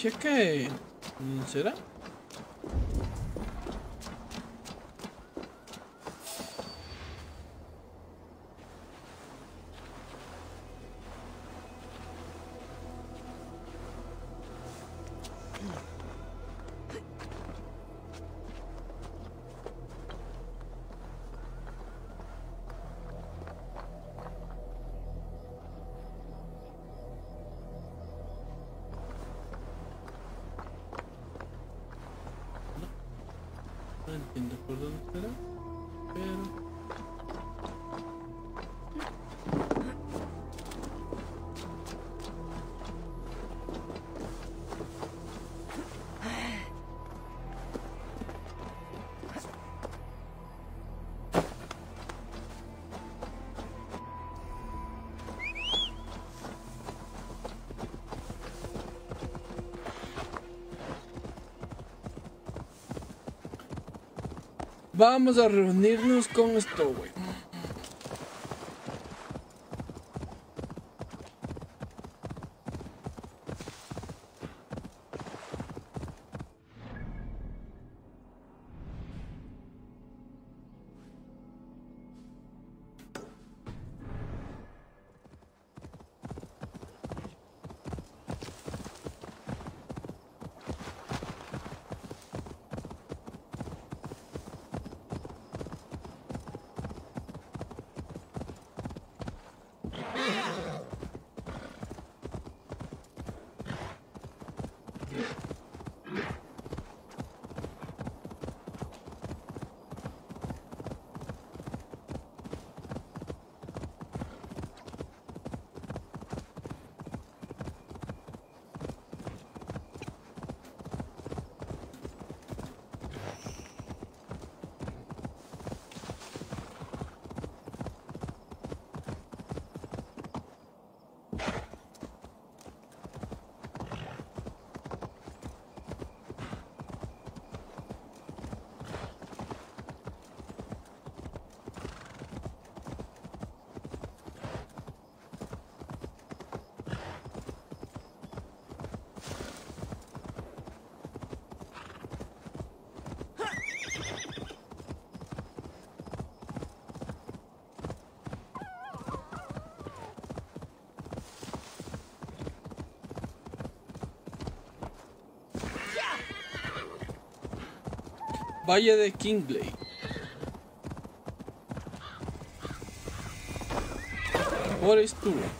Si es que... ¿Será? Vamos a reunirnos con esto, güey. Valle de Kingsley. Forest Tour.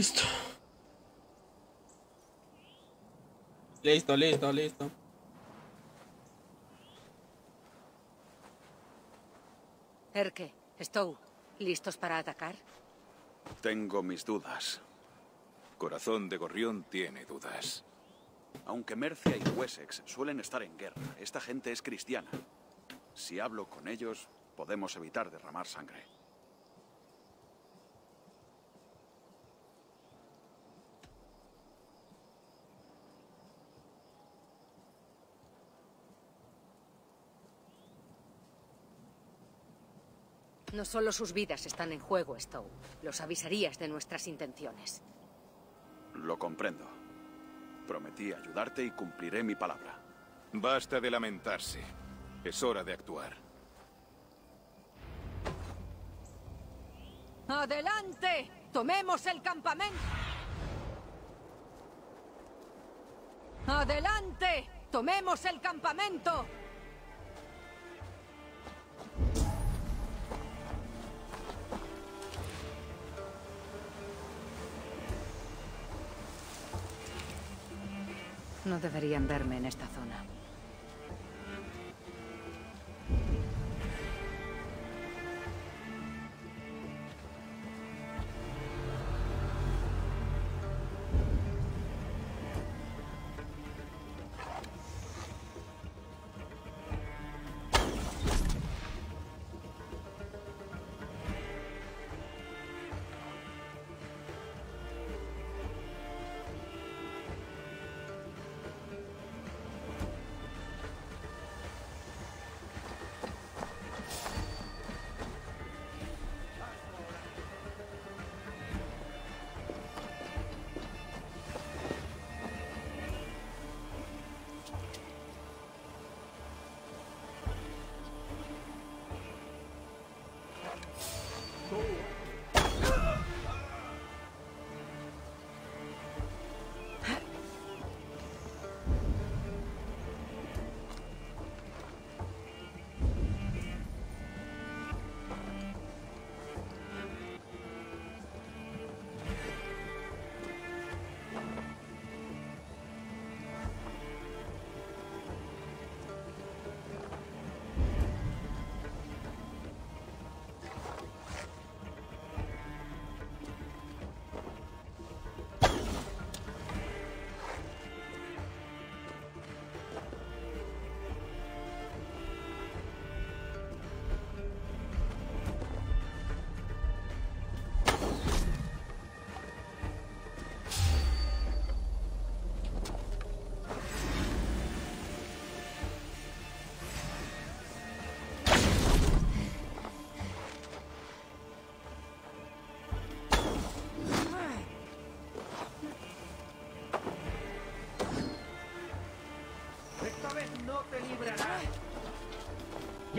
Listo. Listo, listo, listo. Erke, Stow, ¿listos para atacar? Tengo mis dudas. Corazón de Gorrión tiene dudas. Aunque Mercia y Wessex suelen estar en guerra, esta gente es cristiana. Si hablo con ellos, podemos evitar derramar sangre. No solo sus vidas están en juego, Stowe. Los avisarías de nuestras intenciones. Lo comprendo. Prometí ayudarte y cumpliré mi palabra. Basta de lamentarse. Es hora de actuar. ¡Adelante! ¡Tomemos el campamento! ¡Adelante! ¡Tomemos el campamento! Deberían verme en esta zona.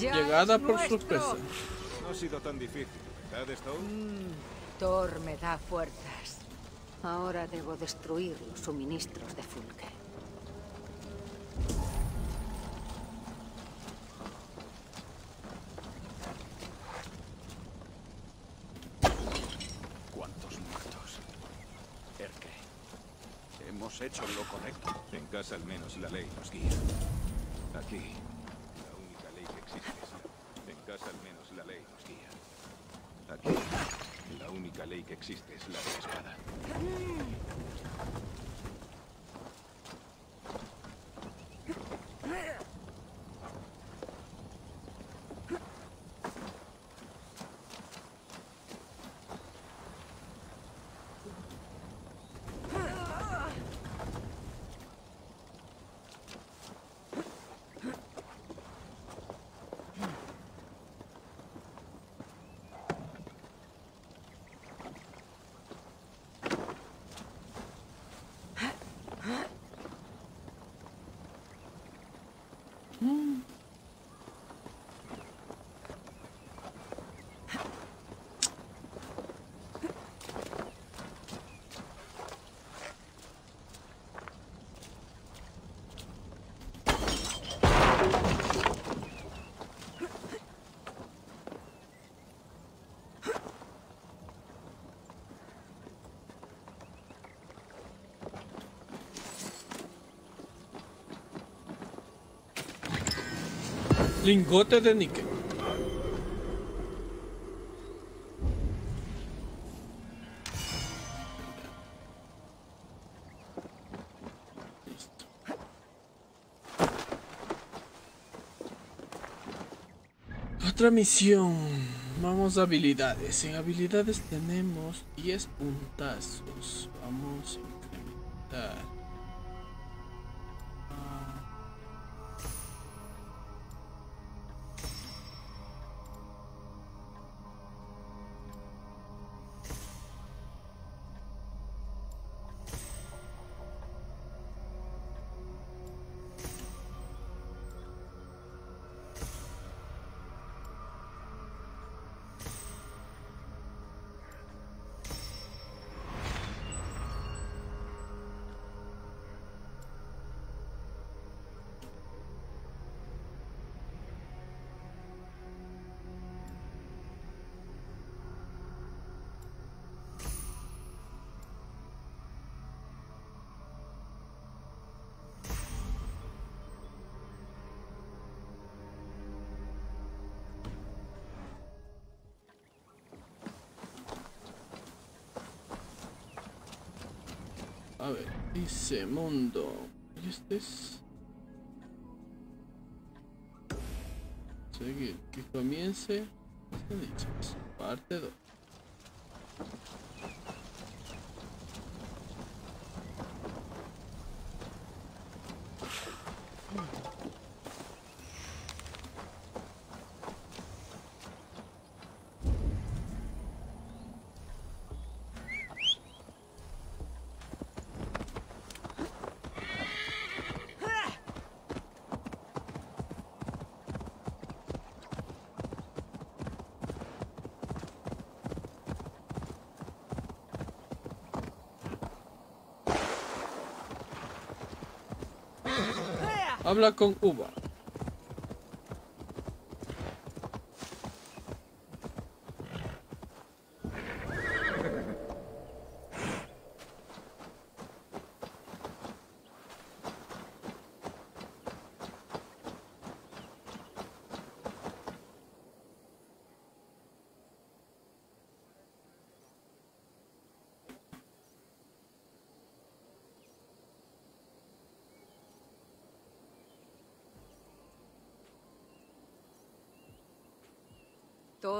Llegada por nuestro. sorpresa. No ha sido tan difícil, ¿verdad, Stone? Mm, Thor me da fuerzas. Ahora debo destruir los suministros de Fulke. ¿Cuántos muertos? Erke. Hemos hecho lo correcto. En casa al menos la ley nos guía. Aquí, la única ley que existe es la... En casa al menos la ley nos guía. Aquí, la única ley que existe es la espada. Lingote de níquel. Otra misión. Vamos a habilidades. En habilidades tenemos 10 puntazos. Vamos dice mundo. ¿Y este es? Seguir, que comience. Parte 2. Habla con Uva.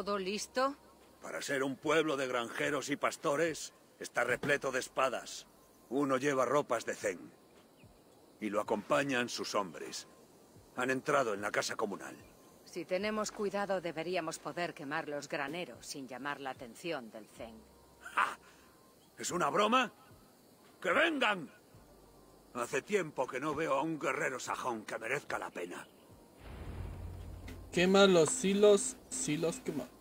¿Todo listo? Para ser un pueblo de granjeros y pastores, está repleto de espadas. Uno lleva ropas de Zen. Y lo acompañan sus hombres. Han entrado en la casa comunal. Si tenemos cuidado deberíamos poder quemar los graneros sin llamar la atención del Zen. ¿Es una broma? ¡Que vengan! Hace tiempo que no veo a un guerrero sajón que merezca la pena. Quema los silos, silos quemados.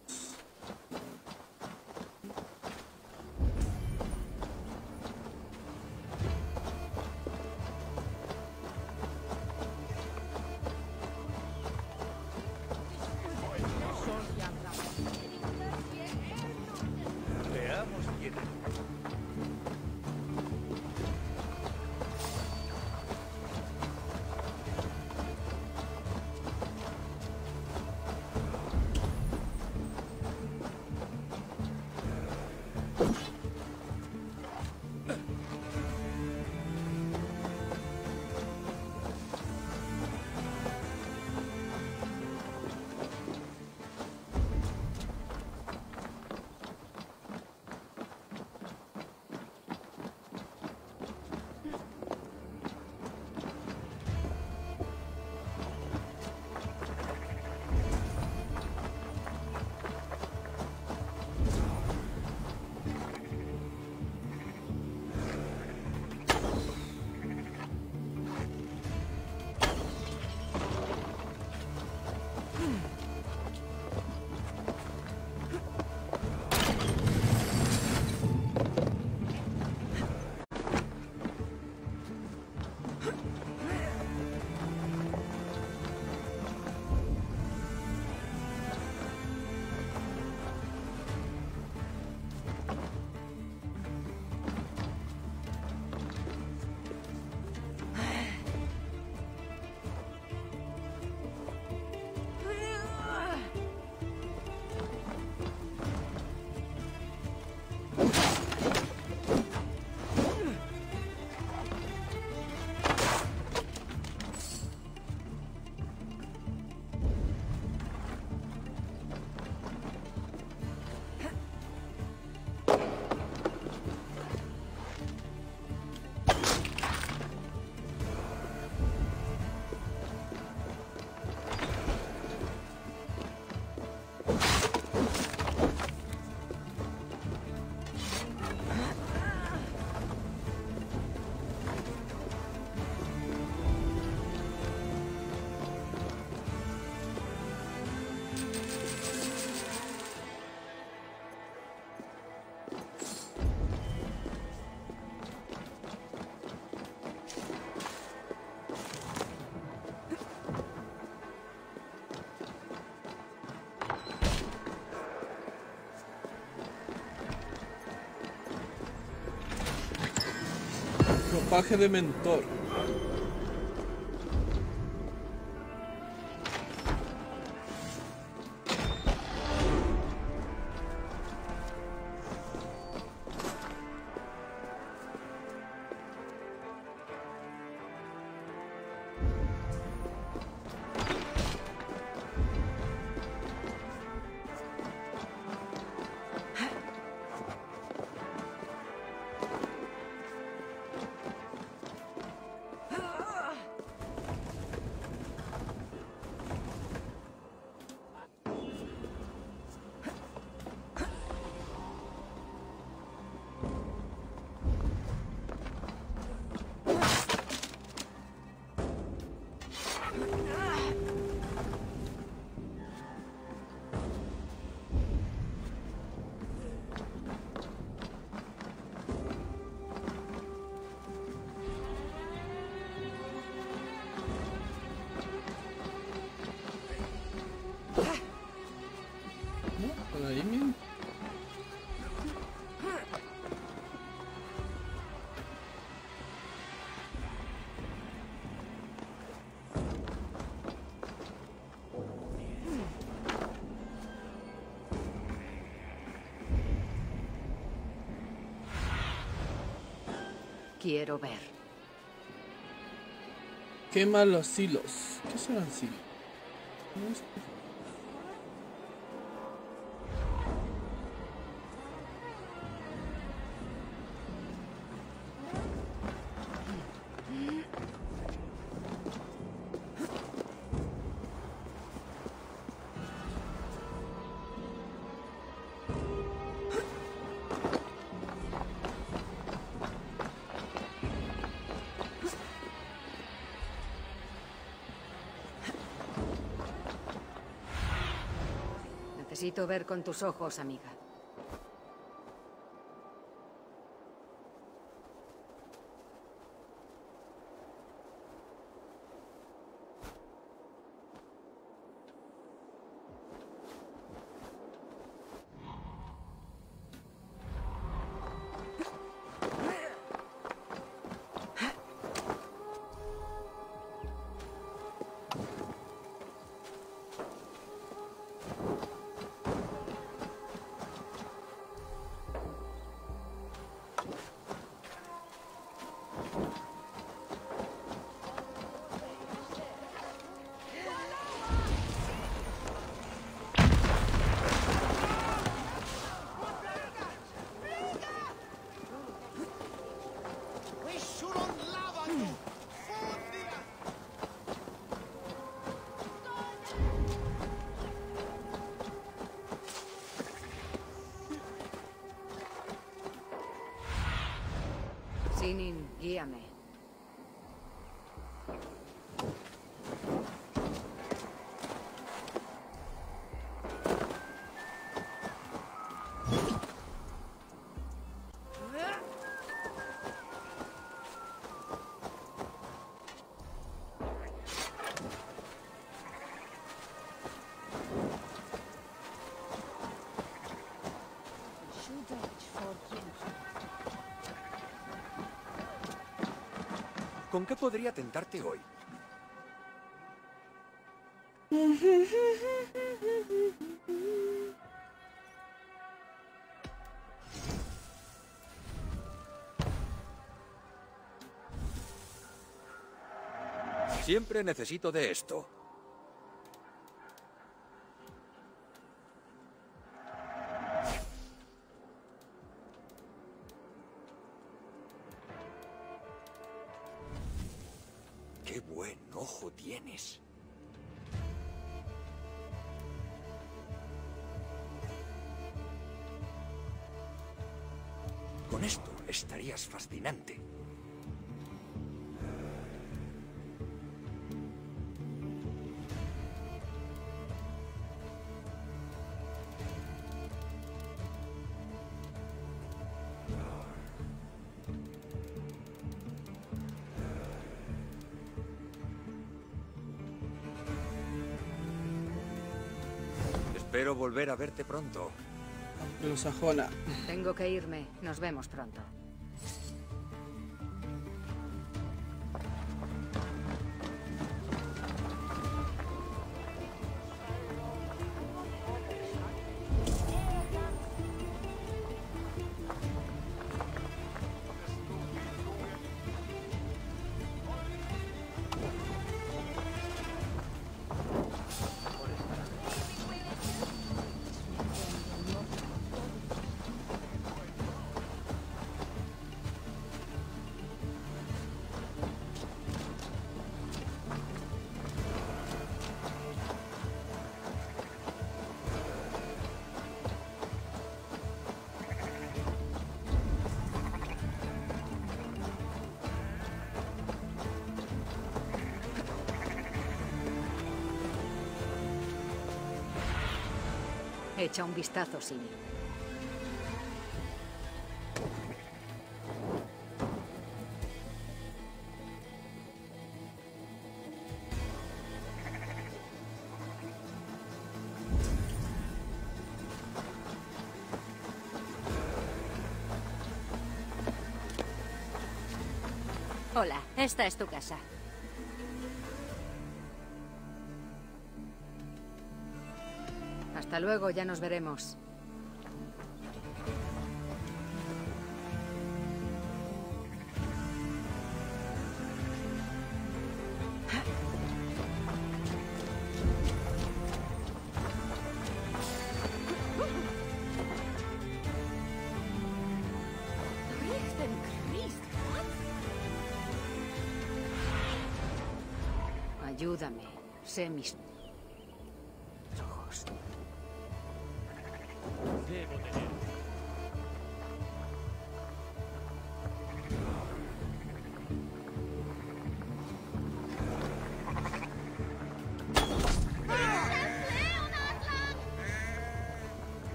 Ropaje de mentor. Quiero ver. Quema los silos. ¿Qué serán silos? Necesito ver con tus ojos, amiga. ¿Con qué podría tentarte hoy? Siempre necesito de esto. Espero volver a verte pronto. Anglosajona. Tengo que irme. Nos vemos pronto. Echa un vistazo, Sini. Hola, esta es tu casa. Luego, ya nos veremos. Ayúdame. Sé mis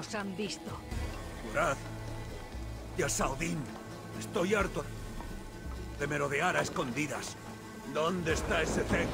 nos han visto. Murad. Ya Saudín. Estoy harto de merodear a escondidas. ¿Dónde está ese Zed?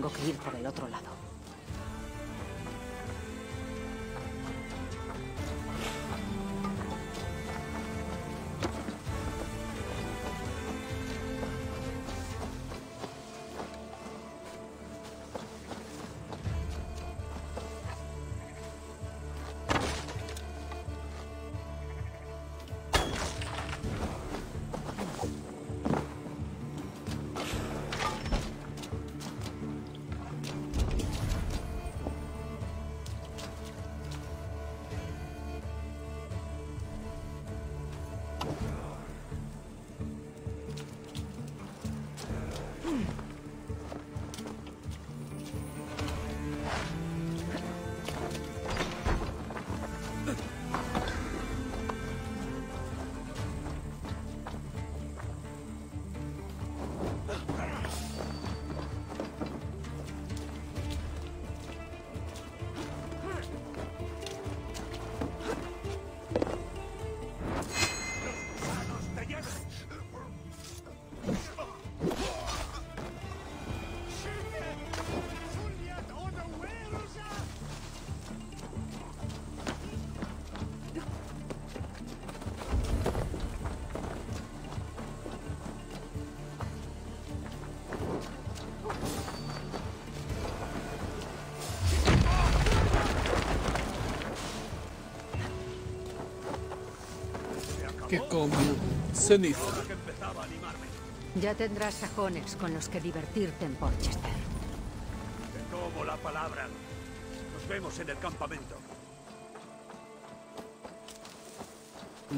Tengo que ir por el ceniza. Ya tendrás sajones con los que divertirte en Porchester. Te tomo la palabra. Nos vemos en el campamento.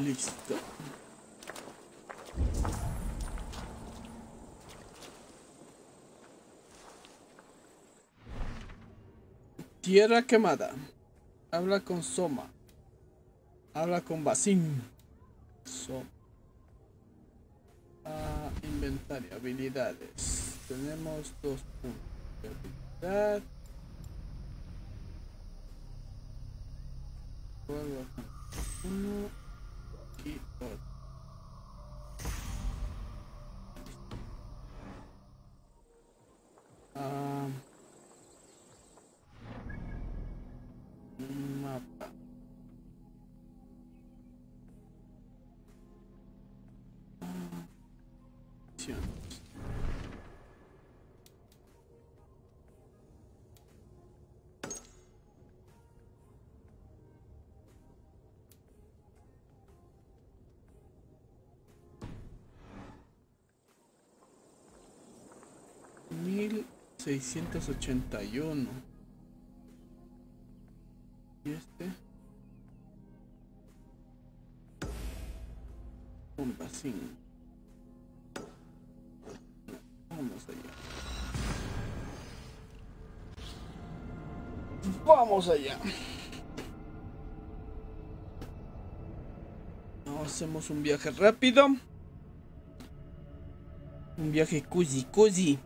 Listo. Tierra quemada. Habla con Soma. Habla con Basim. Soma. Ah, inventario, habilidades. Tenemos dos puntos de habilidad. 681. ¿Y este? Bomba 5. Vamos allá. Vamos allá. Hacemos un viaje rápido. Un viaje cozy cozy.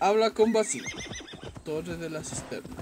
Habla con Basil. Torre de la cisterna.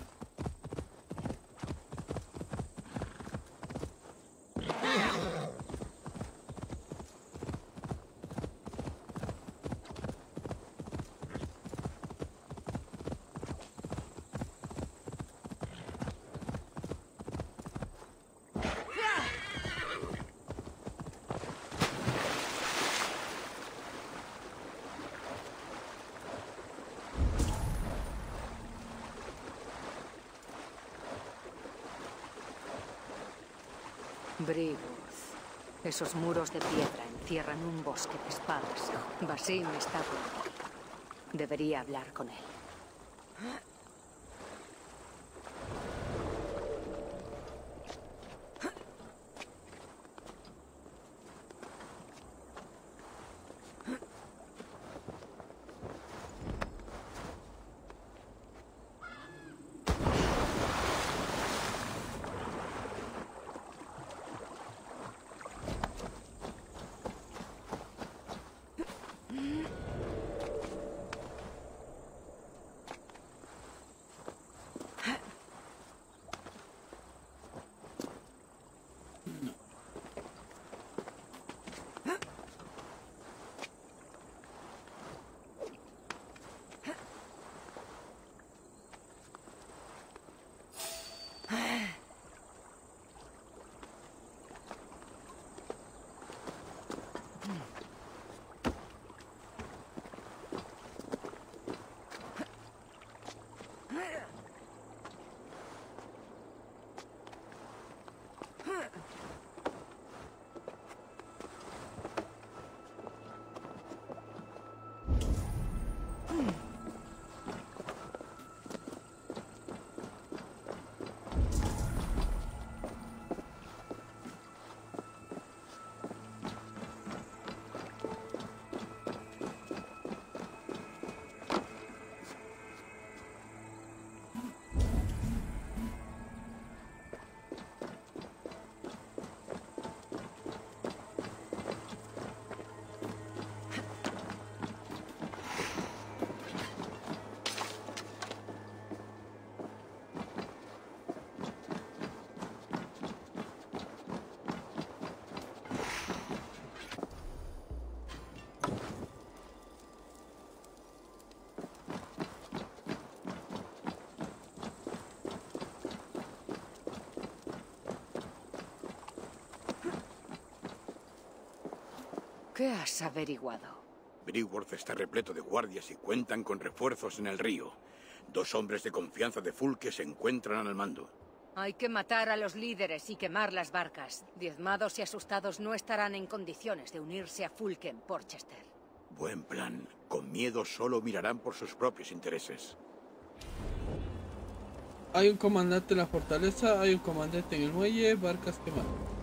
Esos muros de piedra encierran un bosque de espadas. Basim está aquí. Debería hablar con él. ¿Qué has averiguado? Briworth está repleto de guardias y cuentan con refuerzos en el río. Dos hombres de confianza de Fulke se encuentran al mando. Hay que matar a los líderes y quemar las barcas. Diezmados y asustados no estarán en condiciones de unirse a Fulke en Porchester. Buen plan. Con miedo solo mirarán por sus propios intereses. Hay un comandante en la fortaleza, hay un comandante en el muelle, barcas quemadas.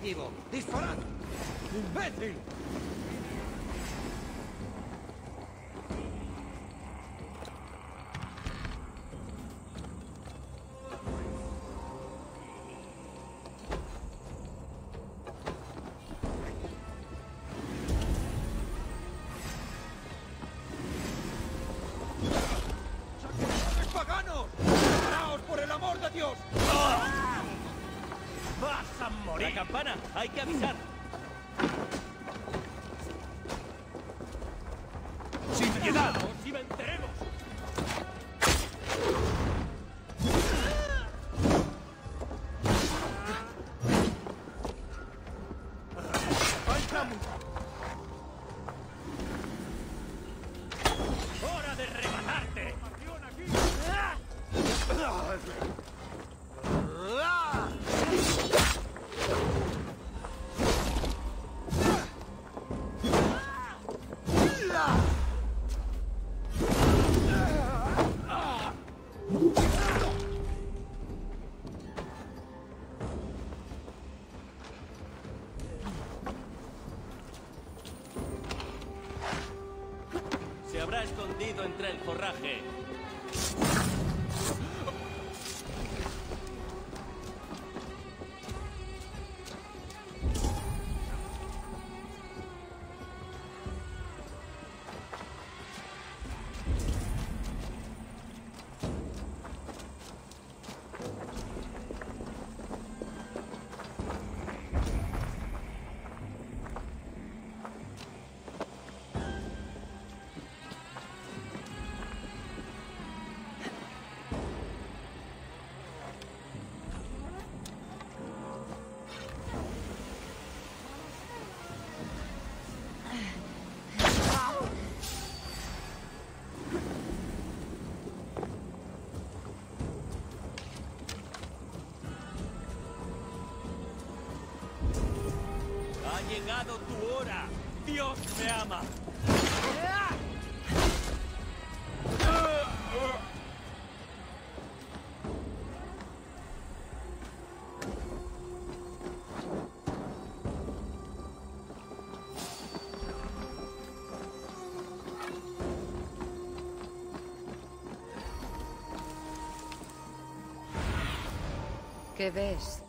Objetivo. ¡Disparad! ¡Imbécil! Campana! ¡Hay que avisar! Entre el forraje. Llegado tu hora. Dios me ama. ¿Qué ves?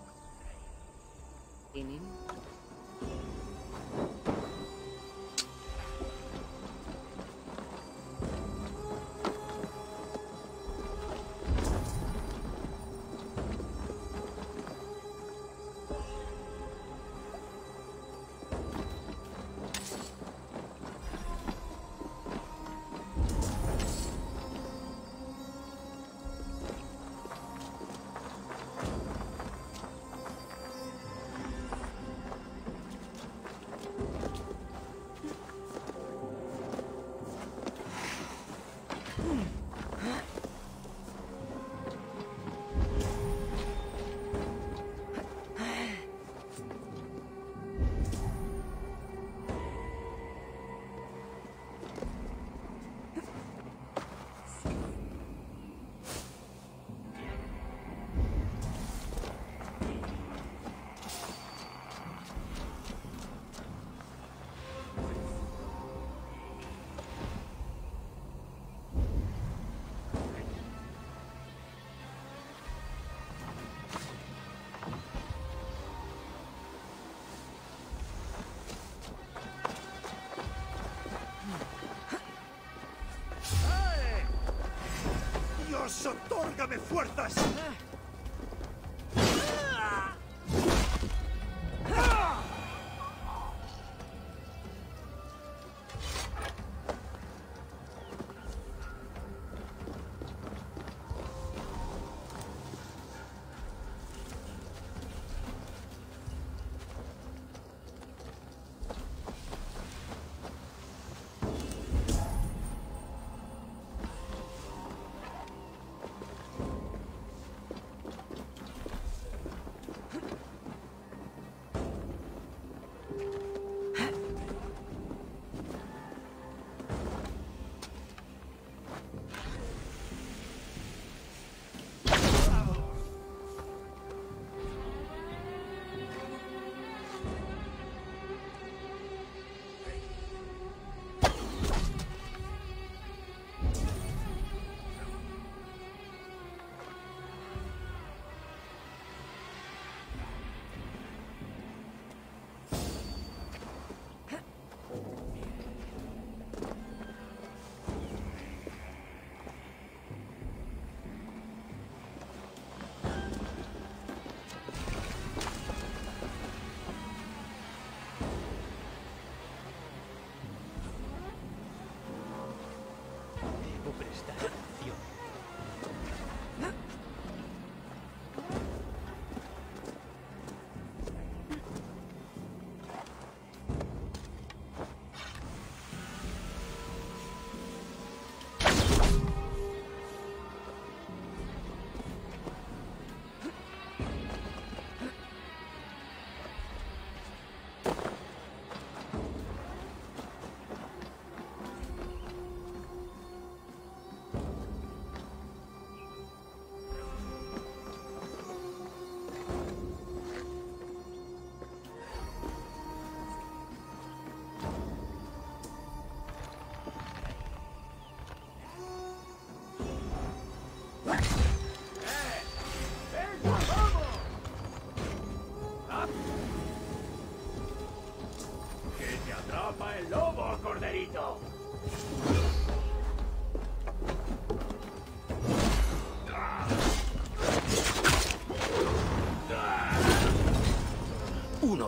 Otórgame fuerzas!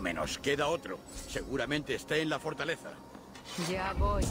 Menos, queda otro. Seguramente esté en la fortaleza. Ya voy.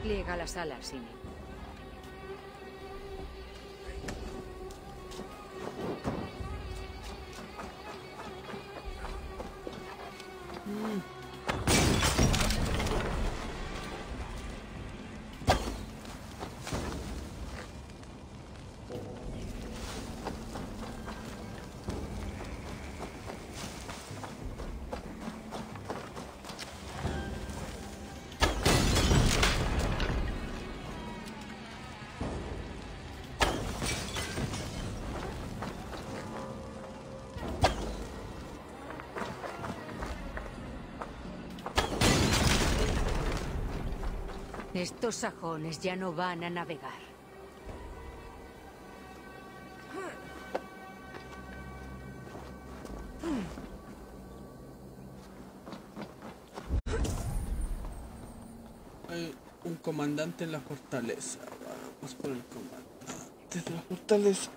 Despliega las alas, Simi. Estos sajones ya no van a navegar. Hay un comandante en la fortaleza. Vamos por el comandante de la fortaleza.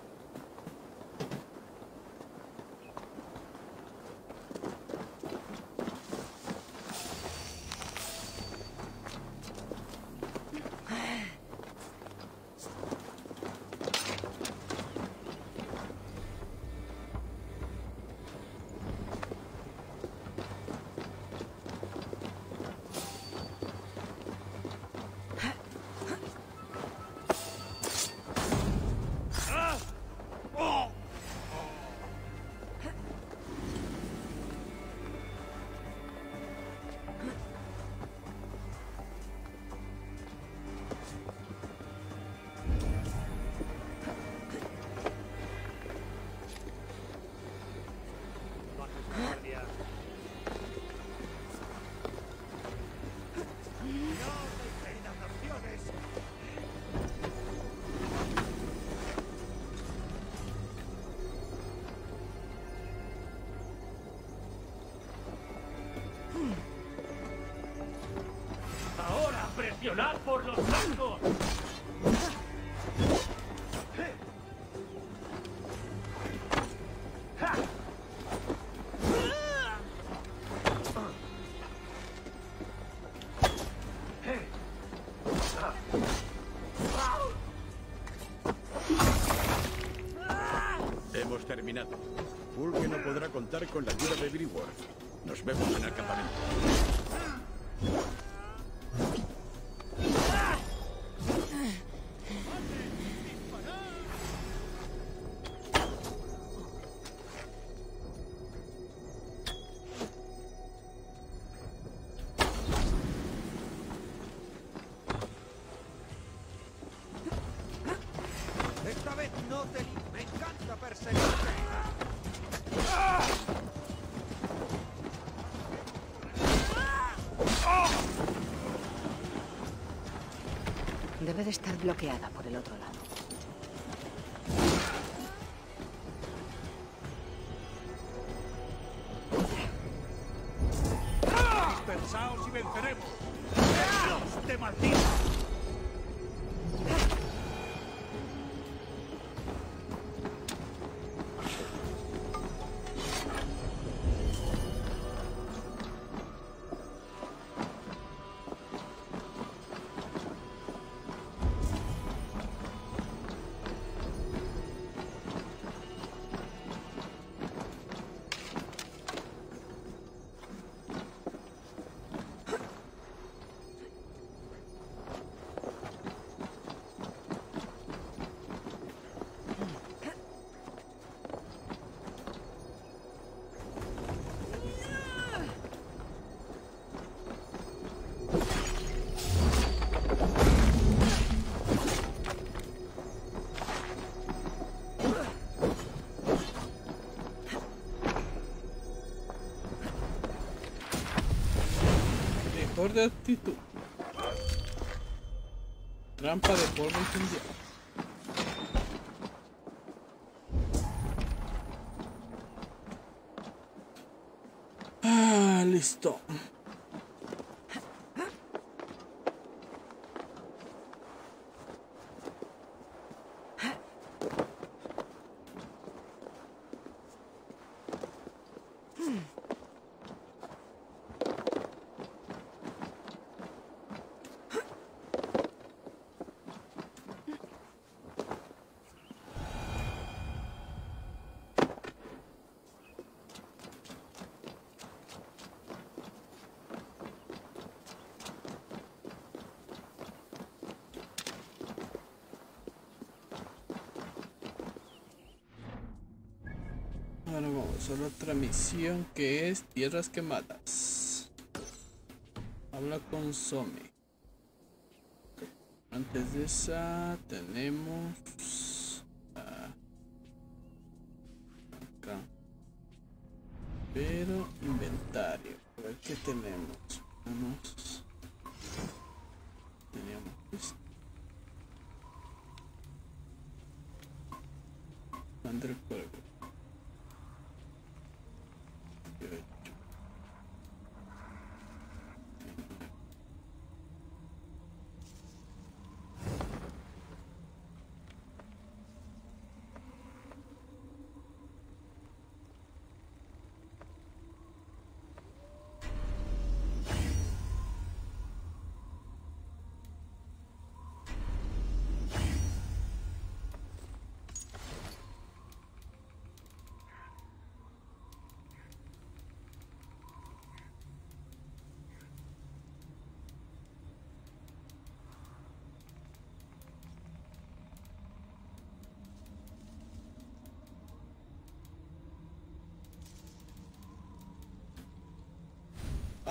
Terminado. Fulke no podrá contar con la ayuda de Breworth. Nos vemos en el campamento. Debe de estar bloqueada Mejor de actitud. Trampa de polvo incendiario. Ah, listo. Ahora vamos a la otra misión que es Tierras Quemadas. Habla con Some. Antes de esa tenemos ah, acá. Pero inventario. A ver qué tenemos. Tenemos. Teníamos esto. André Cuervo.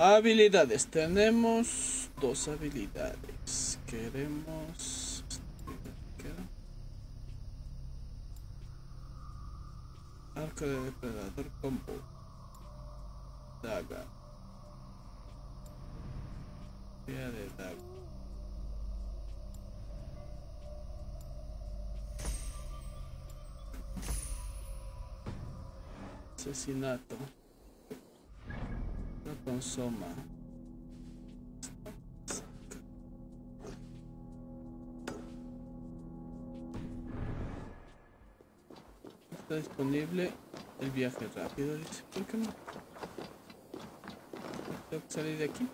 Habilidades. Tenemos dos habilidades. Queremos... Arco de depredador combo. Daga. Vía de daga. Asesinato. Consoma. Está disponible el viaje rápido, dice. ¿Por qué no? Tengo que salir de aquí.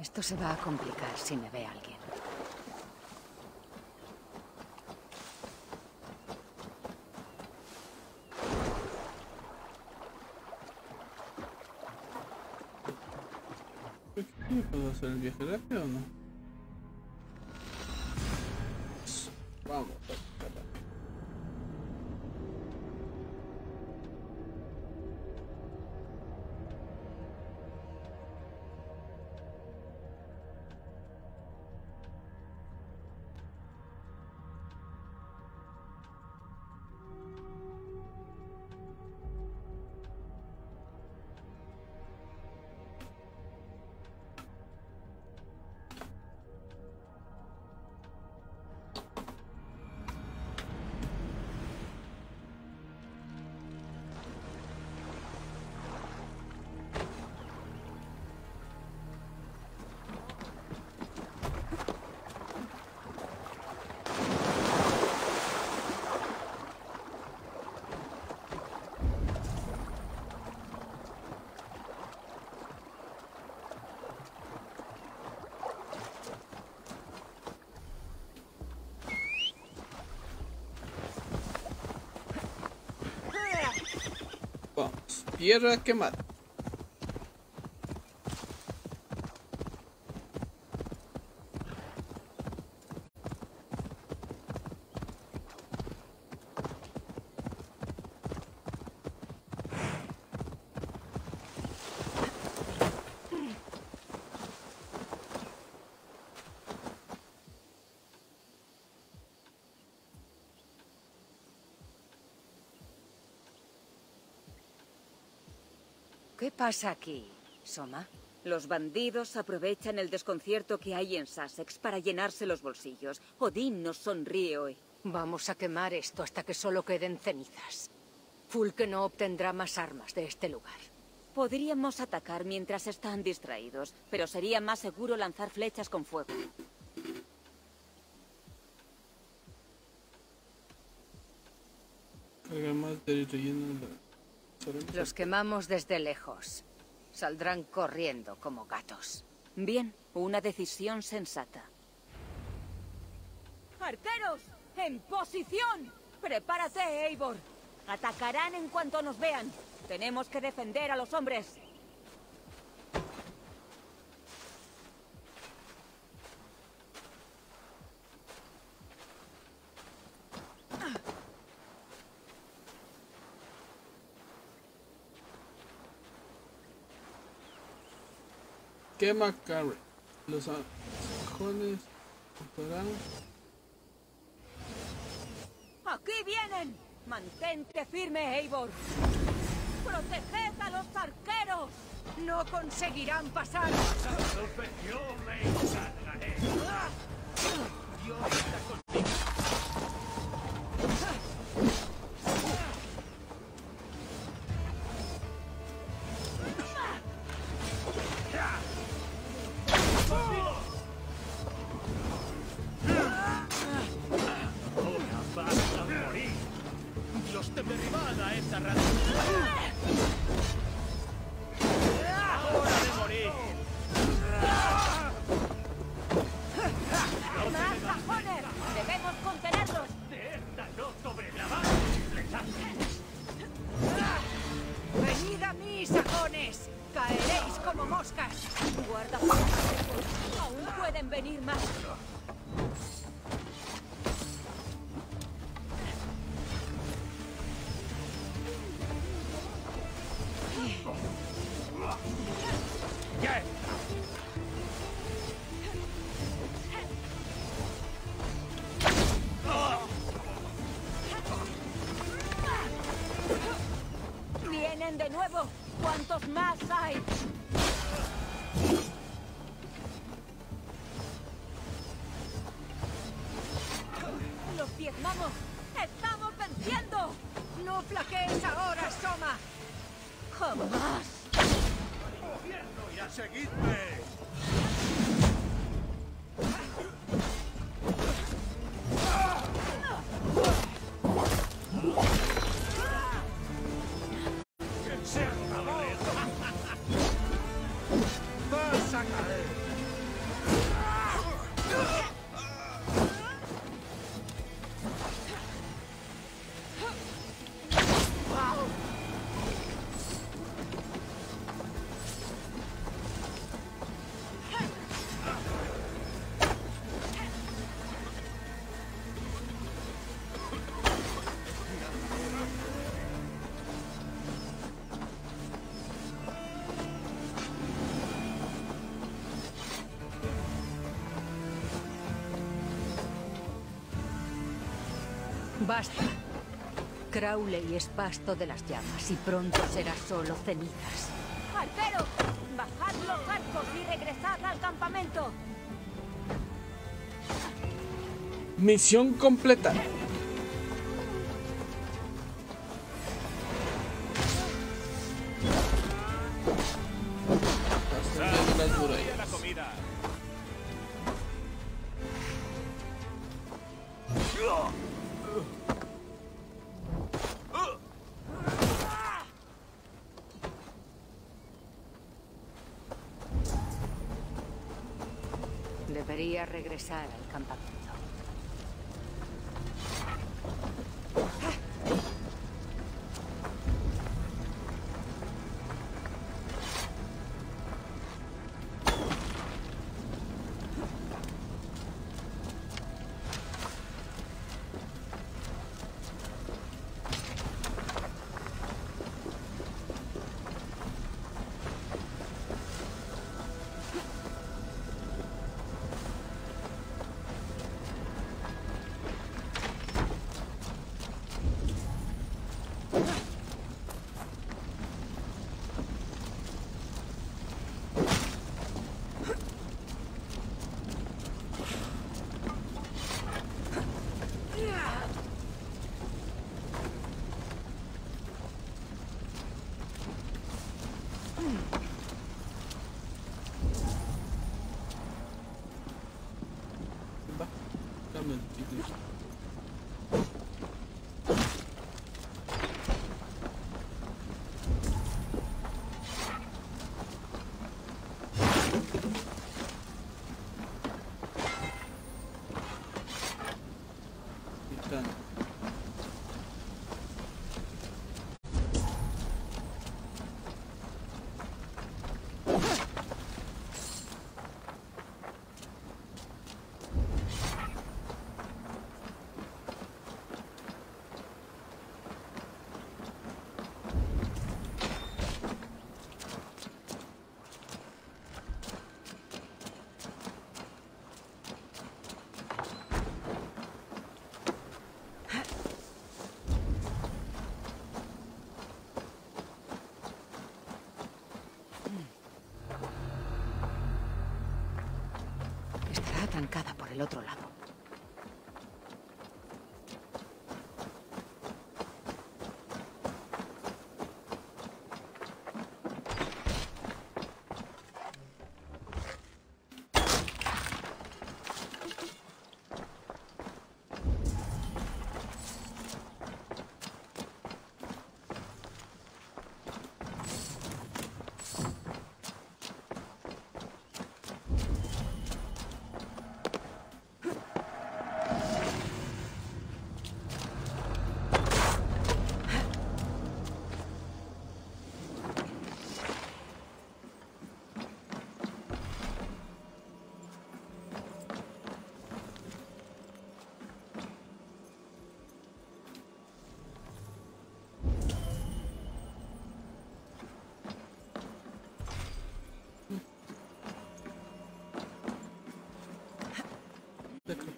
Esto se va complicar si me ve alguien. ¿Qué puedo hacer el viaje rápido o no? Tierra quemada. Pasa aquí, Soma? Los bandidos aprovechan el desconcierto que hay en Sussex para llenarse los bolsillos. Odín nos sonríe hoy. Vamos a quemar esto hasta que solo queden cenizas. Fulke no obtendrá más armas de este lugar. Podríamos atacar mientras están distraídos, pero sería más seguro lanzar flechas con fuego. Más de relleno la- Los quemamos desde lejos. Saldrán corriendo como gatos. Bien, una decisión sensata. ¡Arqueros! ¡En posición! ¡Prepárate, Eivor! Atacarán en cuanto nos vean. Tenemos que defender a los hombres. Quema Carre. Los sajones. ¡Aquí vienen! ¡Mantente firme, Eivor! ¡Proteged a los arqueros! ¡No conseguirán pasar! Yo me encargaré. Dios está contigo. ¡Vienen de nuevo! ¿Cuántos más hay? Basta. Crowley es pasto de las llamas y pronto será solo cenizas. ¡Arquero! ¡Bajad los arcos y regresad al campamento! Misión completa. Estancada por el otro lado.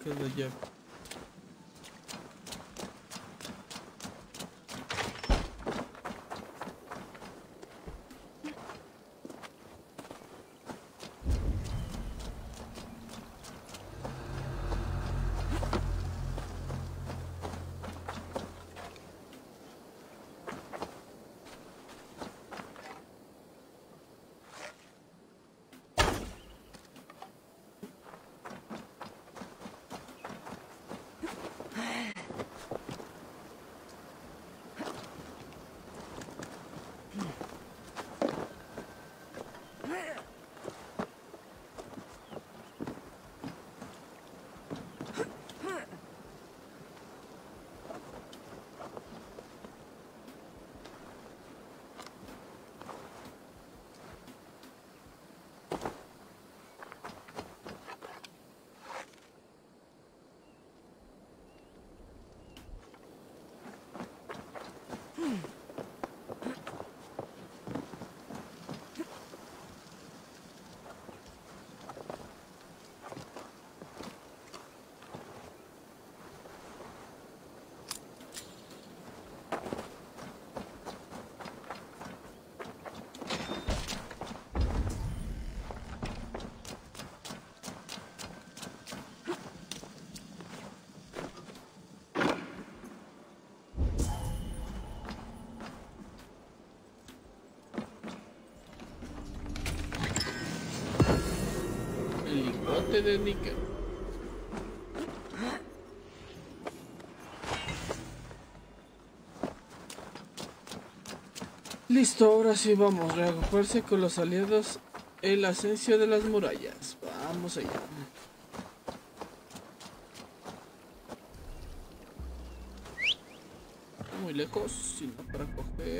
Ya de. El níquel. Listo, ahora sí vamos a reagruparse con los aliados en la ascensión de las murallas. Vamos allá. Muy lejos, sino para coger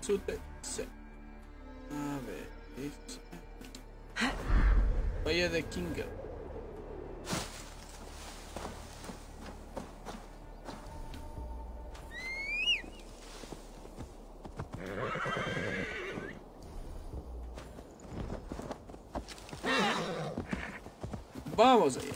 Sute- se- A ver. es- Valle de Kinga. Vamos allá.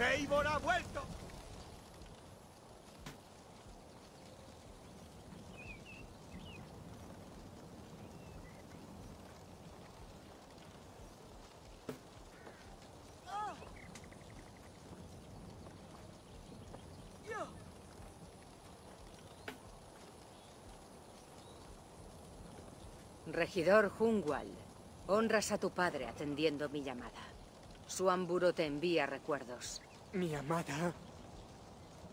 ¡Eivor ha vuelto! Regidor Hungwald, honras a tu padre atendiendo mi llamada. Su amburo te envía recuerdos. Mi amada.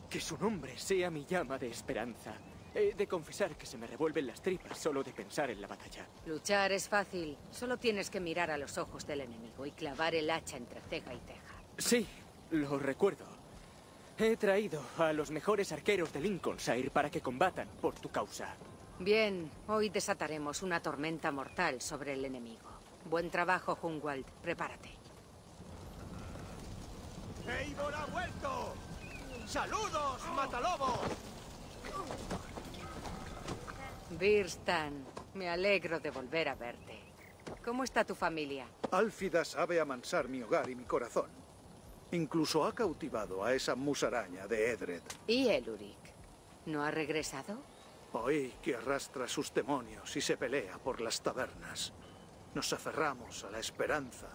Que su nombre sea mi llama de esperanza. He de confesar que se me revuelven las tripas solo de pensar en la batalla. Luchar es fácil. Solo tienes que mirar a los ojos del enemigo y clavar el hacha entre ceja y ceja. Sí, lo recuerdo. He traído a los mejores arqueros de Lincolnshire para que combatan por tu causa. Bien, hoy desataremos una tormenta mortal sobre el enemigo. Buen trabajo, Hungwald. Prepárate. ¡Eivor ha vuelto! ¡Saludos, matalobos! Birstan, me alegro de volver a verte. ¿Cómo está tu familia? Álfida sabe amansar mi hogar y mi corazón. Incluso ha cautivado a esa musaraña de Edred. ¿Y Eluric? ¿No ha regresado? Oí que arrastra sus demonios y se pelea por las tabernas. Nos aferramos a la esperanza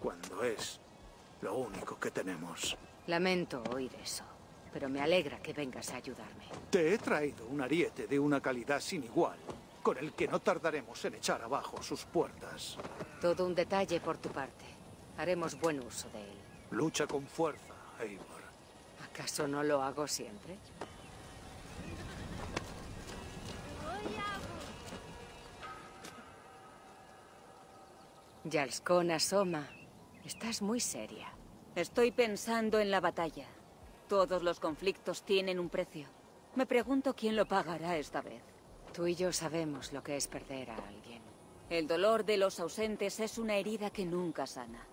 cuando es lo único que tenemos. Lamento oír eso, pero me alegra que vengas a ayudarme. Te he traído un ariete de una calidad sin igual, con el que no tardaremos en echar abajo sus puertas. Todo un detalle por tu parte. Haremos buen uso de él. Lucha con fuerza, Eivor. ¿Acaso no lo hago siempre? Yalskon asoma. Estás muy seria. Estoy pensando en la batalla. Todos los conflictos tienen un precio. Me pregunto quién lo pagará esta vez. Tú y yo sabemos lo que es perder a alguien. El dolor de los ausentes es una herida que nunca sana.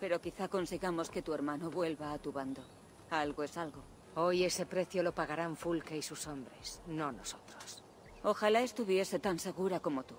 Pero quizá consigamos que tu hermano vuelva a tu bando. Algo es algo. Hoy ese precio lo pagarán Fulke y sus hombres, no nosotros. Ojalá estuviese tan segura como tú.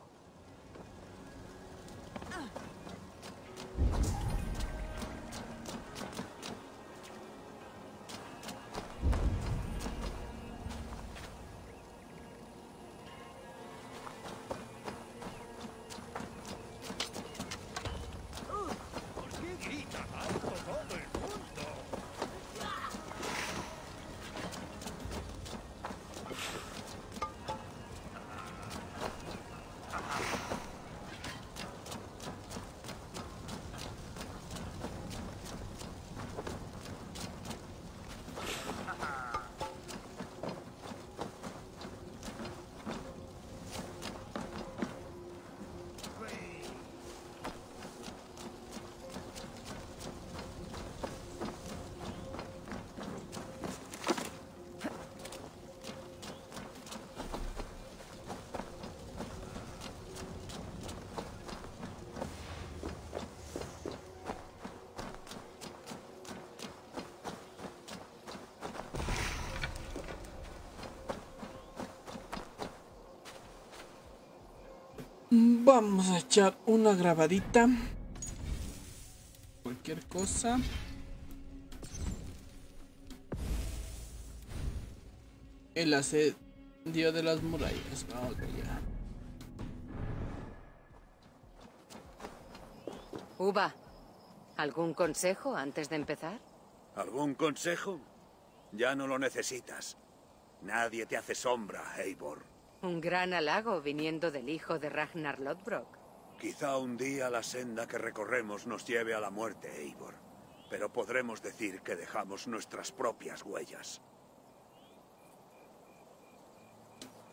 Vamos a echar una grabadita. Cualquier cosa. El asedio de las murallas. Vamos allá. Uva, ¿algún consejo antes de empezar? ¿Algún consejo? Ya no lo necesitas. Nadie te hace sombra, Eivor. Un gran halago viniendo del hijo de Ragnar Lodbrok. Quizá un día la senda que recorremos nos lleve a la muerte, Eivor. Pero podremos decir que dejamos nuestras propias huellas.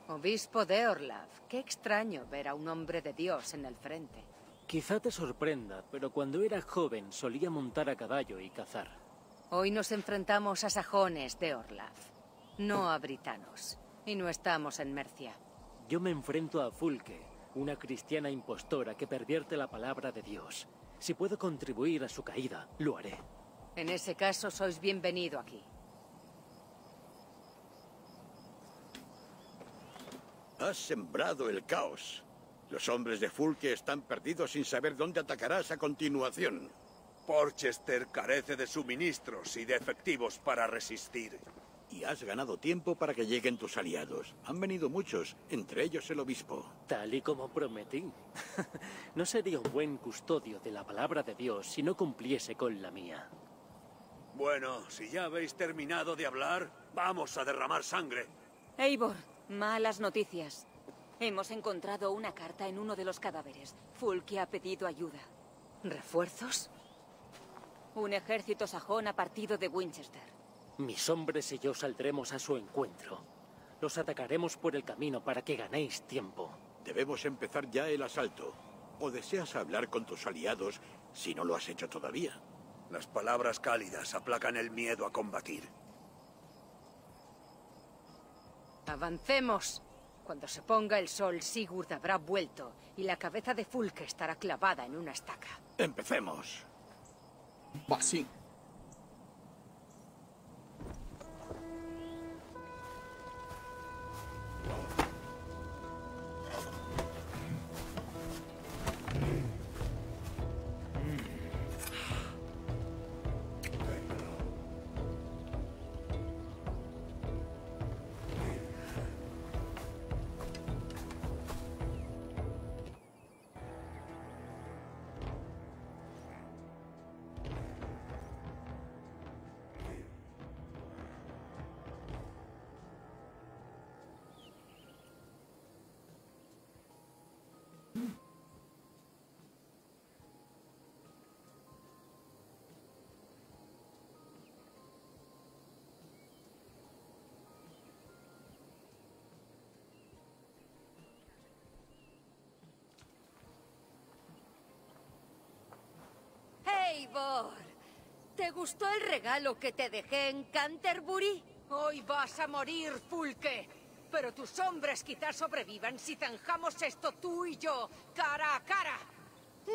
Obispo de Orlav, qué extraño ver a un hombre de Dios en el frente. Quizá te sorprenda, pero cuando era joven solía montar a caballo y cazar. Hoy nos enfrentamos a sajones de Orlav, no a britanos. Y no estamos en Mercia. Yo me enfrento a Fulke, una cristiana impostora que pervierte la palabra de Dios. Si puedo contribuir a su caída, lo haré. En ese caso, sois bienvenido aquí. Has sembrado el caos. Los hombres de Fulke están perdidos sin saber dónde atacarás a continuación. Porchester carece de suministros y de efectivos para resistir. Y has ganado tiempo para que lleguen tus aliados. Han venido muchos, entre ellos el obispo. Tal y como prometí. no sería un buen custodio de la palabra de Dios si no cumpliese con la mía. Bueno, si ya habéis terminado de hablar, vamos a derramar sangre. Eivor, malas noticias. Hemos encontrado una carta en uno de los cadáveres. Fulke ha pedido ayuda. ¿Refuerzos? Un ejército sajón ha partido de Winchester. Mis hombres y yo saldremos a su encuentro. Los atacaremos por el camino para que ganéis tiempo. Debemos empezar ya el asalto. ¿O deseas hablar con tus aliados si no lo has hecho todavía? Las palabras cálidas aplacan el miedo a combatir. Avancemos. Cuando se ponga el sol, Sigurd habrá vuelto y la cabeza de Fulke estará clavada en una estaca. Empecemos. Va, sí. Eivor, ¿te gustó el regalo que te dejé en Canterbury? Hoy vas a morir, Fulke. Pero tus hombres quizás sobrevivan si zanjamos esto tú y yo, cara a cara.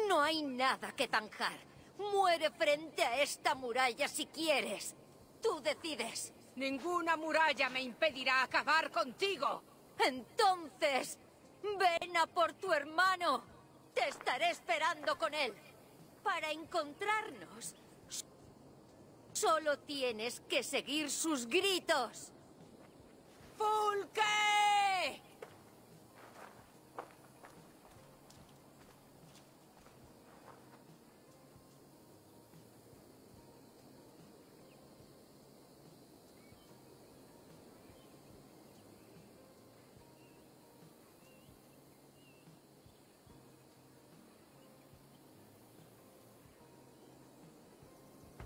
No hay nada que zanjar. Muere frente a esta muralla si quieres. Tú decides. Ninguna muralla me impedirá acabar contigo. Entonces, ven a por tu hermano. Te estaré esperando con él. Para encontrarnos, solo tienes que seguir sus gritos. ¡Fulke!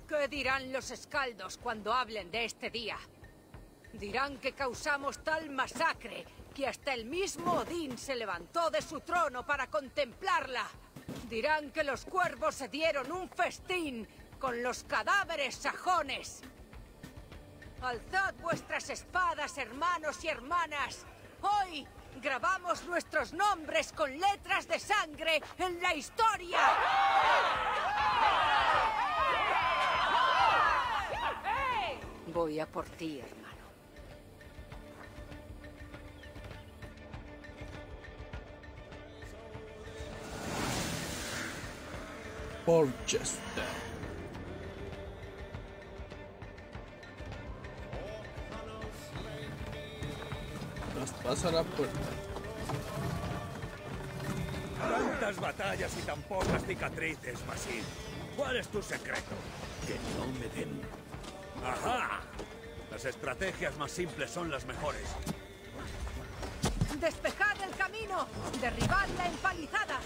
¿Qué dirán los escaldos cuando hablen de este día? Dirán que causamos tal masacre que hasta el mismo Odín se levantó de su trono para contemplarla. Dirán que los cuervos se dieron un festín con los cadáveres sajones. Alzad vuestras espadas, hermanos y hermanas. Hoy grabamos nuestros nombres con letras de sangre en la historia. Voy a por ti, hermano. Porchester. Traspasa la puerta. Tantas batallas y tan pocas cicatrices, Basil. ¿Cuál es tu secreto? Que no me den. ¡Ajá! Las estrategias más simples son las mejores. ¡Despejad el camino! ¡Derribad la empalizada!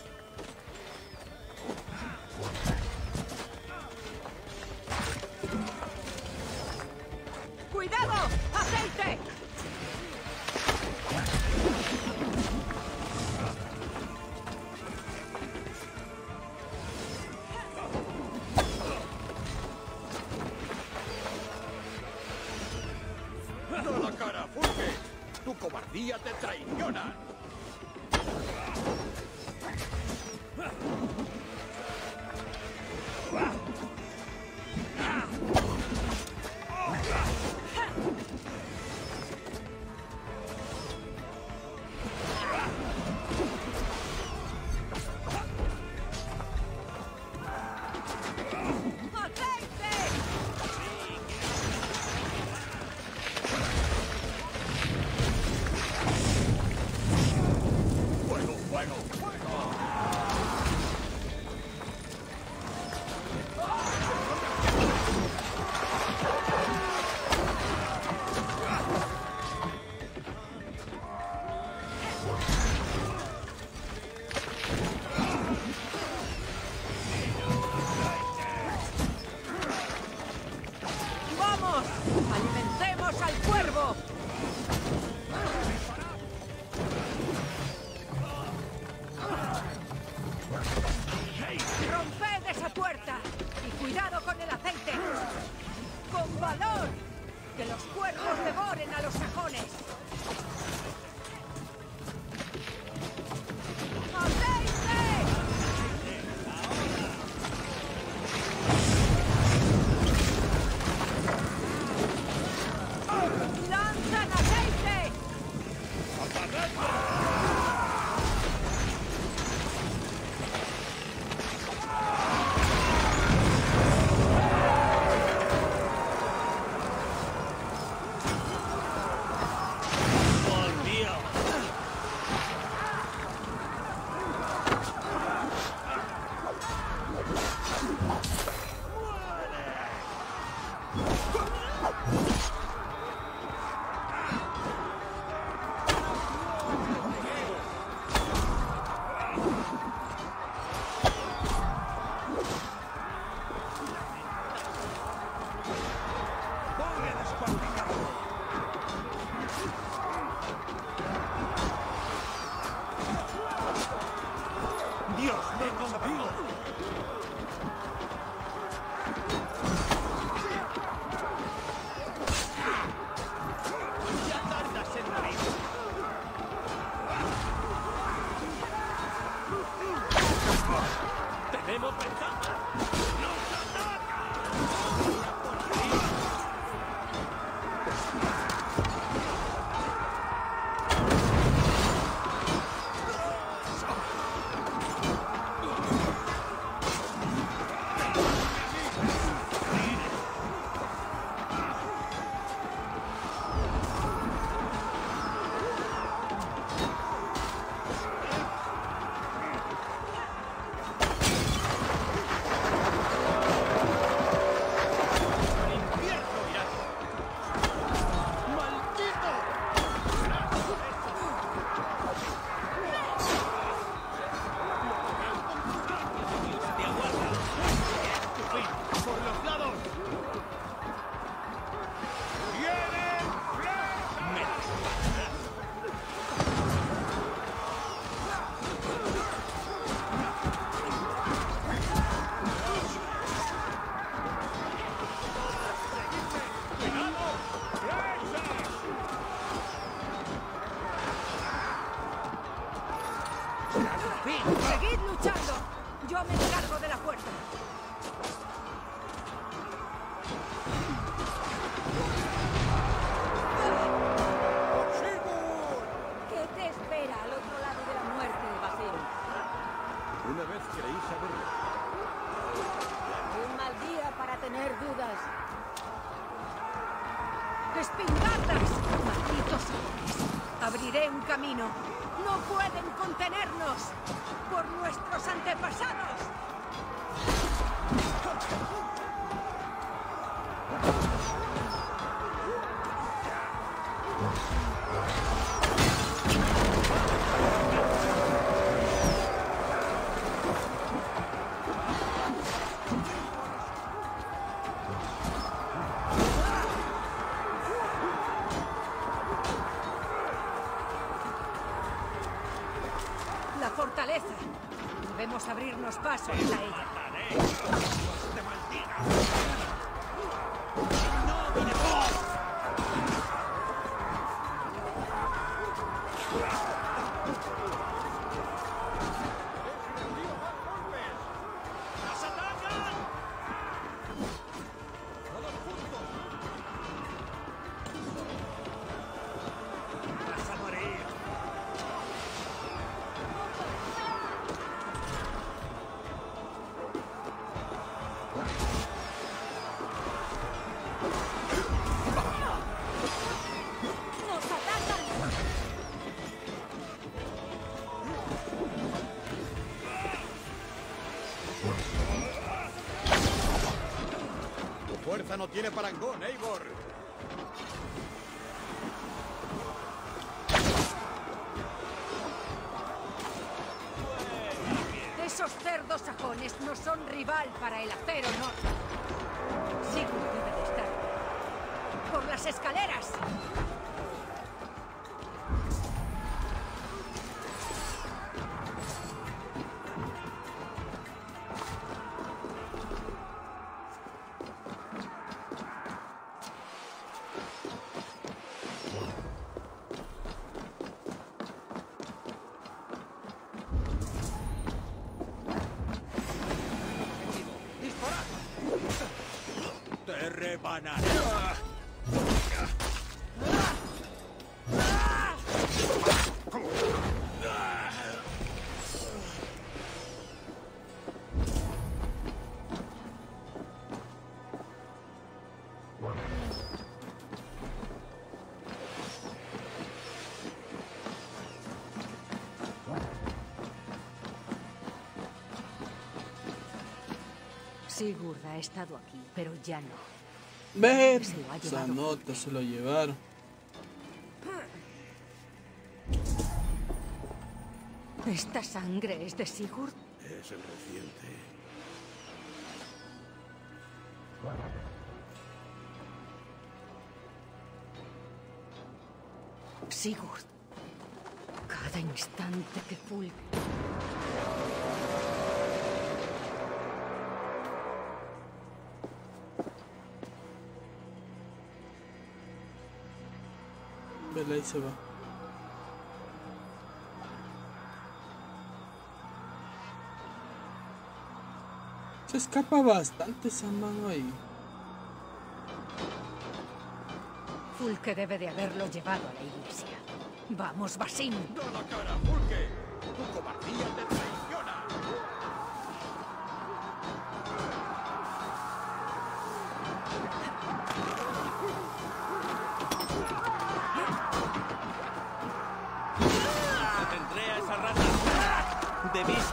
camino. unos pasos, Tu fuerza no tiene parangón, Eivor. Esos cerdos sajones no son rival para el acero norte. Sigurd debe de estar. ¡Por las escaleras! Ha estado aquí, pero ya no. Ver, esa nota se lo llevaron. ¿Esta sangre es de Sigurd? Es el reciente. Sigurd. Cada instante que Fulk. Vela, ahí se va. Se escapa bastante esa mano ahí. Fulke debe de haberlo llevado a la iglesia. Vamos, Basim. ¡Da la cara, Fulke! ¡Tu cobardía te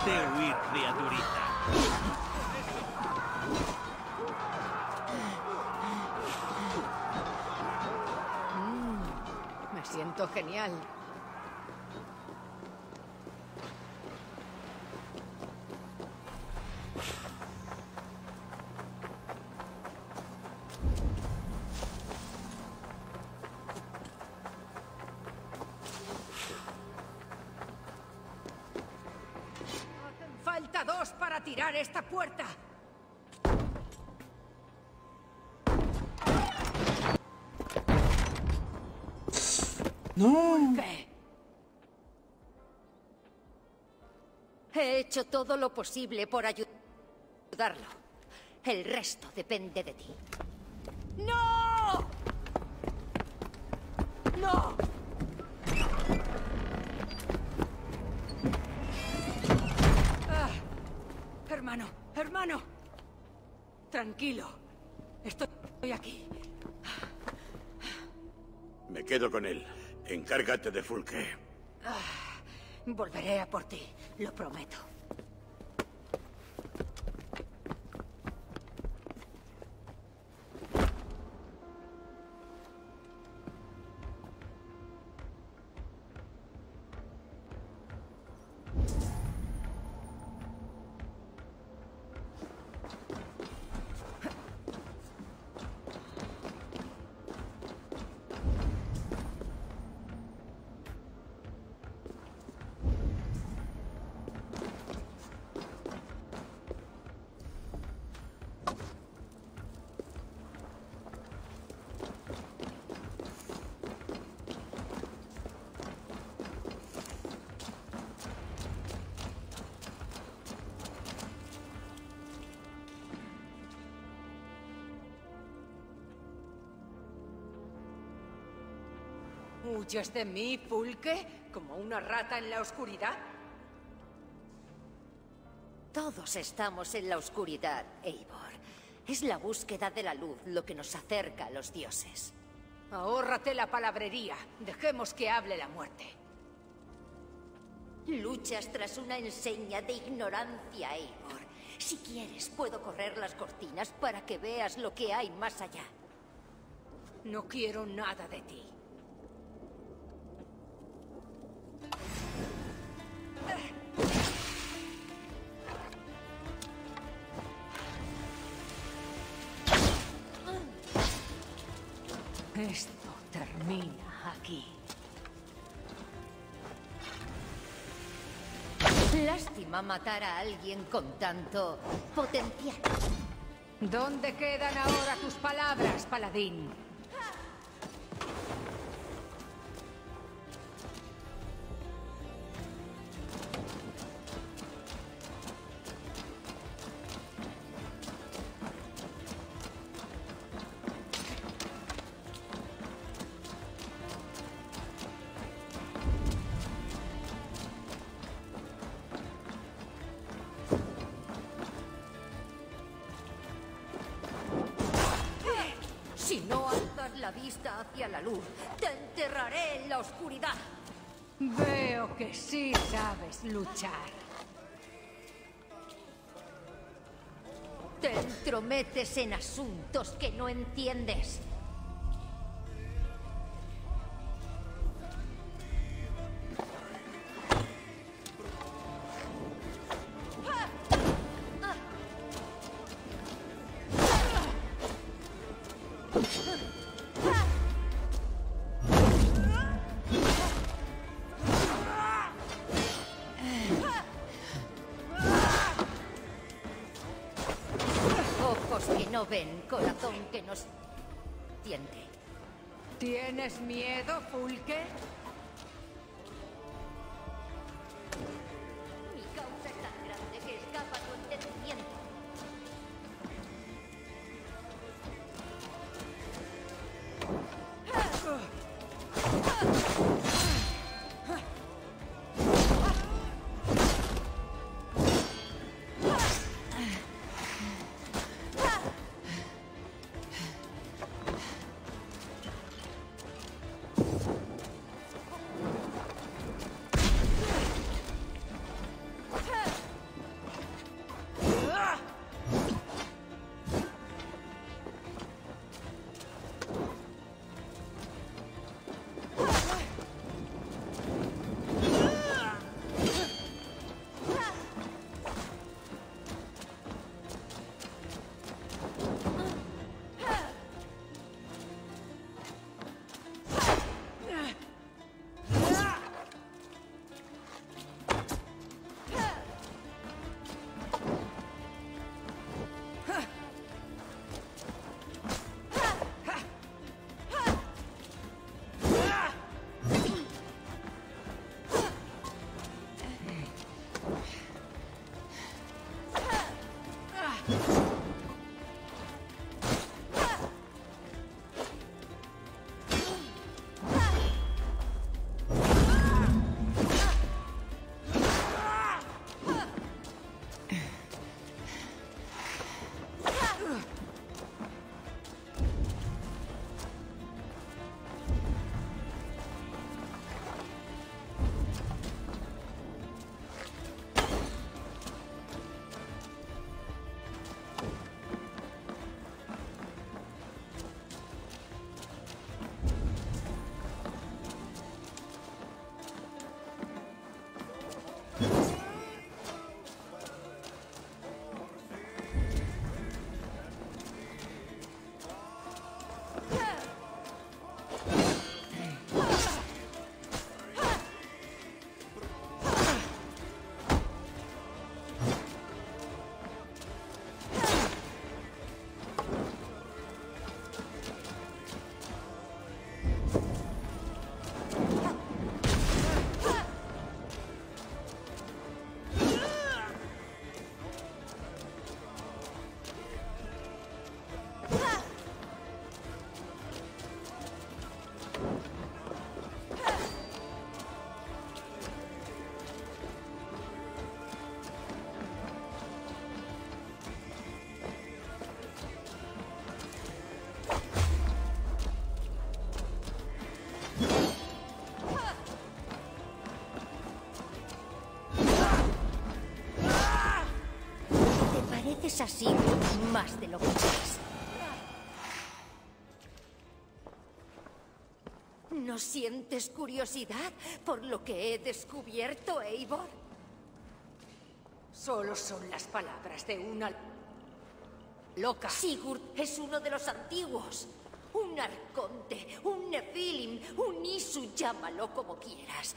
Debiste huir, criaturita. Mm, me siento genial. Esta puerta. No. ¿Qué? He hecho todo lo posible por ayu- ayudarlo. El resto depende de ti. ¡No! ¡No! Ah, hermano, hermano. Tranquilo. Estoy aquí. Me quedo con él. Encárgate de Fulke. Ah, volveré a por ti, lo prometo. ¿Huyes de mí, Fulke? ¿Como una rata en la oscuridad? Todos estamos en la oscuridad, Eivor. Es la búsqueda de la luz lo que nos acerca a los dioses. Ahórrate la palabrería. Dejemos que hable la muerte. Luchas tras una enseña de ignorancia, Eivor. Si quieres, puedo correr las cortinas para que veas lo que hay más allá. No quiero nada de ti. Matar a alguien con tanto potencial. ¿Dónde quedan ahora tus palabras, paladín? Luchar. Te entrometes en asuntos que no entiendes. Lo que es. ¿No sientes curiosidad por lo que he descubierto, Eivor? Solo son las palabras de una loca. Sigurd es uno de los antiguos. Un arconte, un Nephilim, un Isu, llámalo como quieras.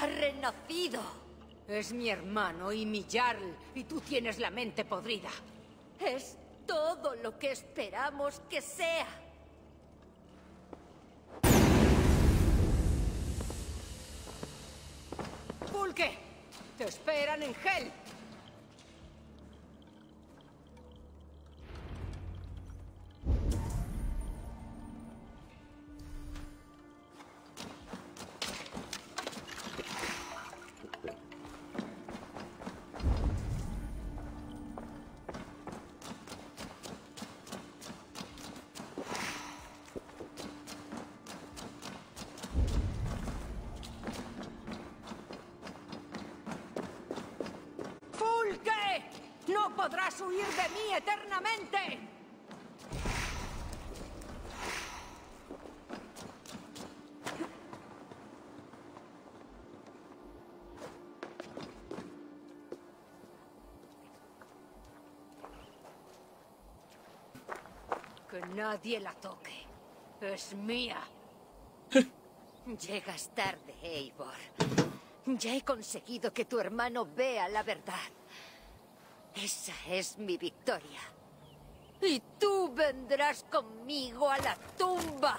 Ha renacido. Es mi hermano y mi Jarl, y tú tienes la mente podrida. Es lo que esperamos que sea. ¡Fulke! ¡Te esperan en Hel! Nadie la toque. Es mía. Llegas tarde, Eivor. Ya he conseguido que tu hermano vea la verdad. Esa es mi victoria. Y tú vendrás conmigo a la tumba.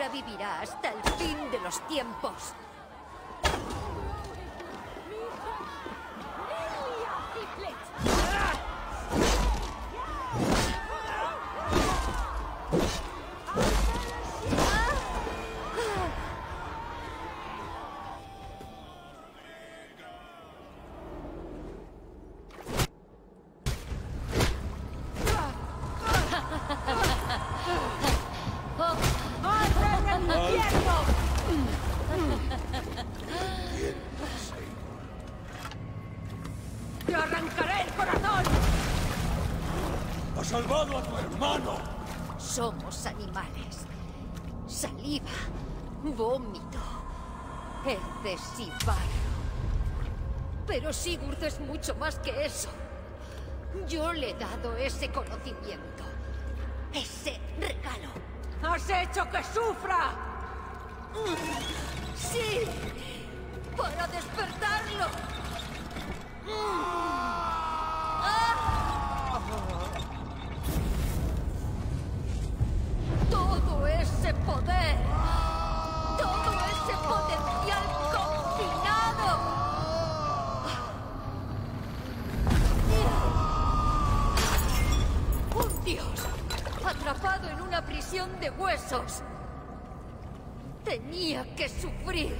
Pero mi obra vivirá hasta el fin de los tiempos. Es mucho más que eso. Yo le he dado ese conocimiento, ese regalo. ¡Has hecho que sufra! ¡Sí! Que sufrir para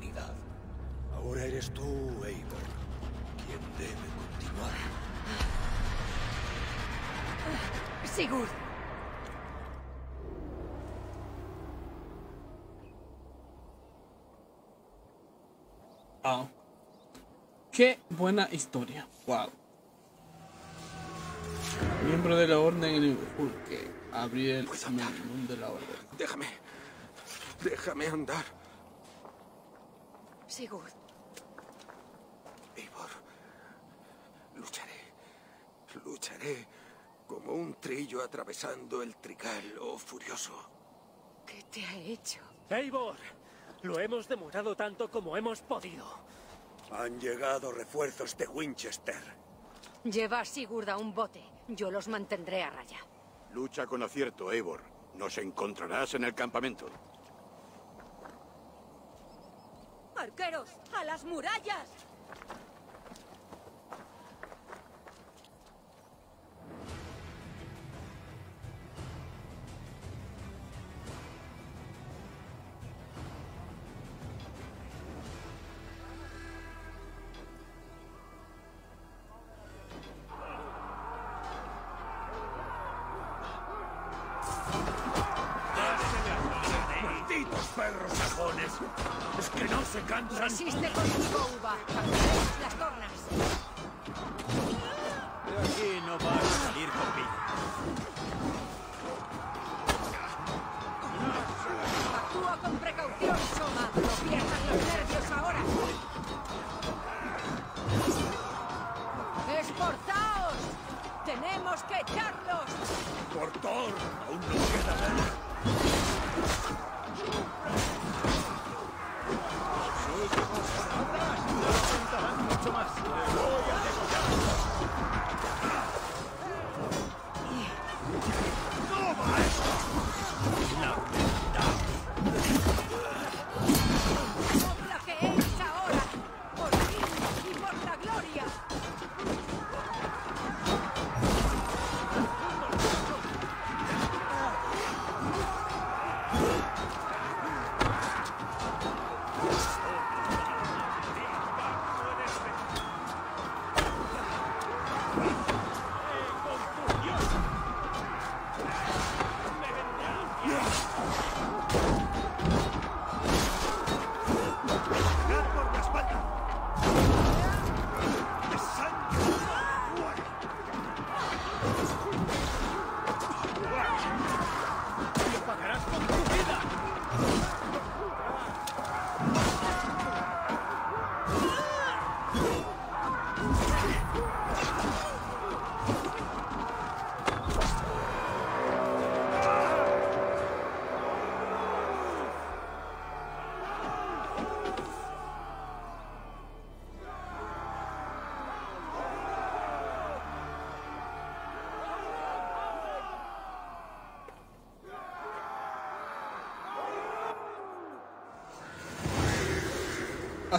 humanidad. Ahora eres tú, Eivor, quien debe continuar. Sigurd. Ah. Qué buena historia. Wow. Miembro de la orden que abrir el menú de la orden. Déjame. Déjame andar. Sigurd. Eivor. Lucharé. Lucharé como un trillo atravesando el trigal o furioso. ¿Qué te ha hecho? Eivor, lo hemos demorado tanto como hemos podido. Han llegado refuerzos de Winchester. Lleva a Sigurd a un bote. Yo los mantendré a raya. Lucha con acierto, Eivor. Nos encontrarás en el campamento. ¡Arqueros! ¡A las murallas! No se cansan!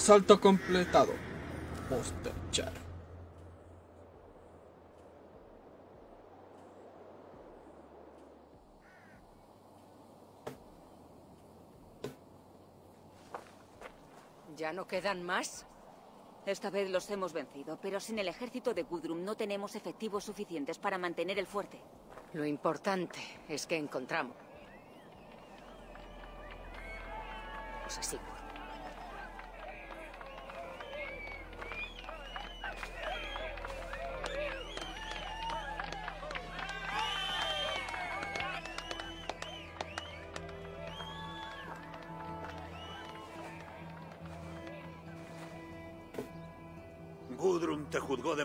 Asalto completado. Posterchar. ¿Ya no quedan más? Esta vez los hemos vencido, pero sin el ejército de Gudrun no tenemos efectivos suficientes para mantener el fuerte. Lo importante es que encontramos. Pues así.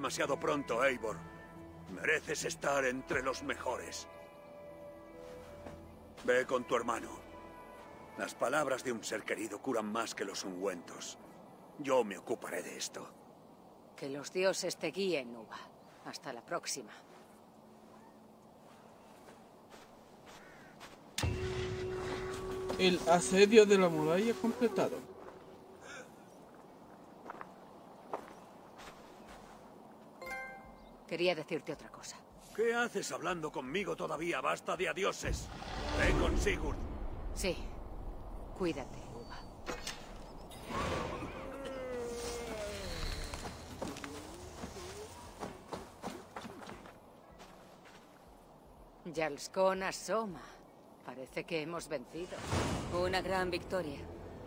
Demasiado pronto, Eivor. Mereces estar entre los mejores. Ve con tu hermano. Las palabras de un ser querido curan más que los ungüentos. Yo me ocuparé de esto. Que los dioses te guíen, Uva. Hasta la próxima. El asedio de la muralla completado. Quería decirte otra cosa. ¿Qué haces hablando conmigo todavía? Basta de adioses. Ve con Sigurd. Sí. Cuídate, Uva. Jarlskon asoma. Parece que hemos vencido. Una gran victoria.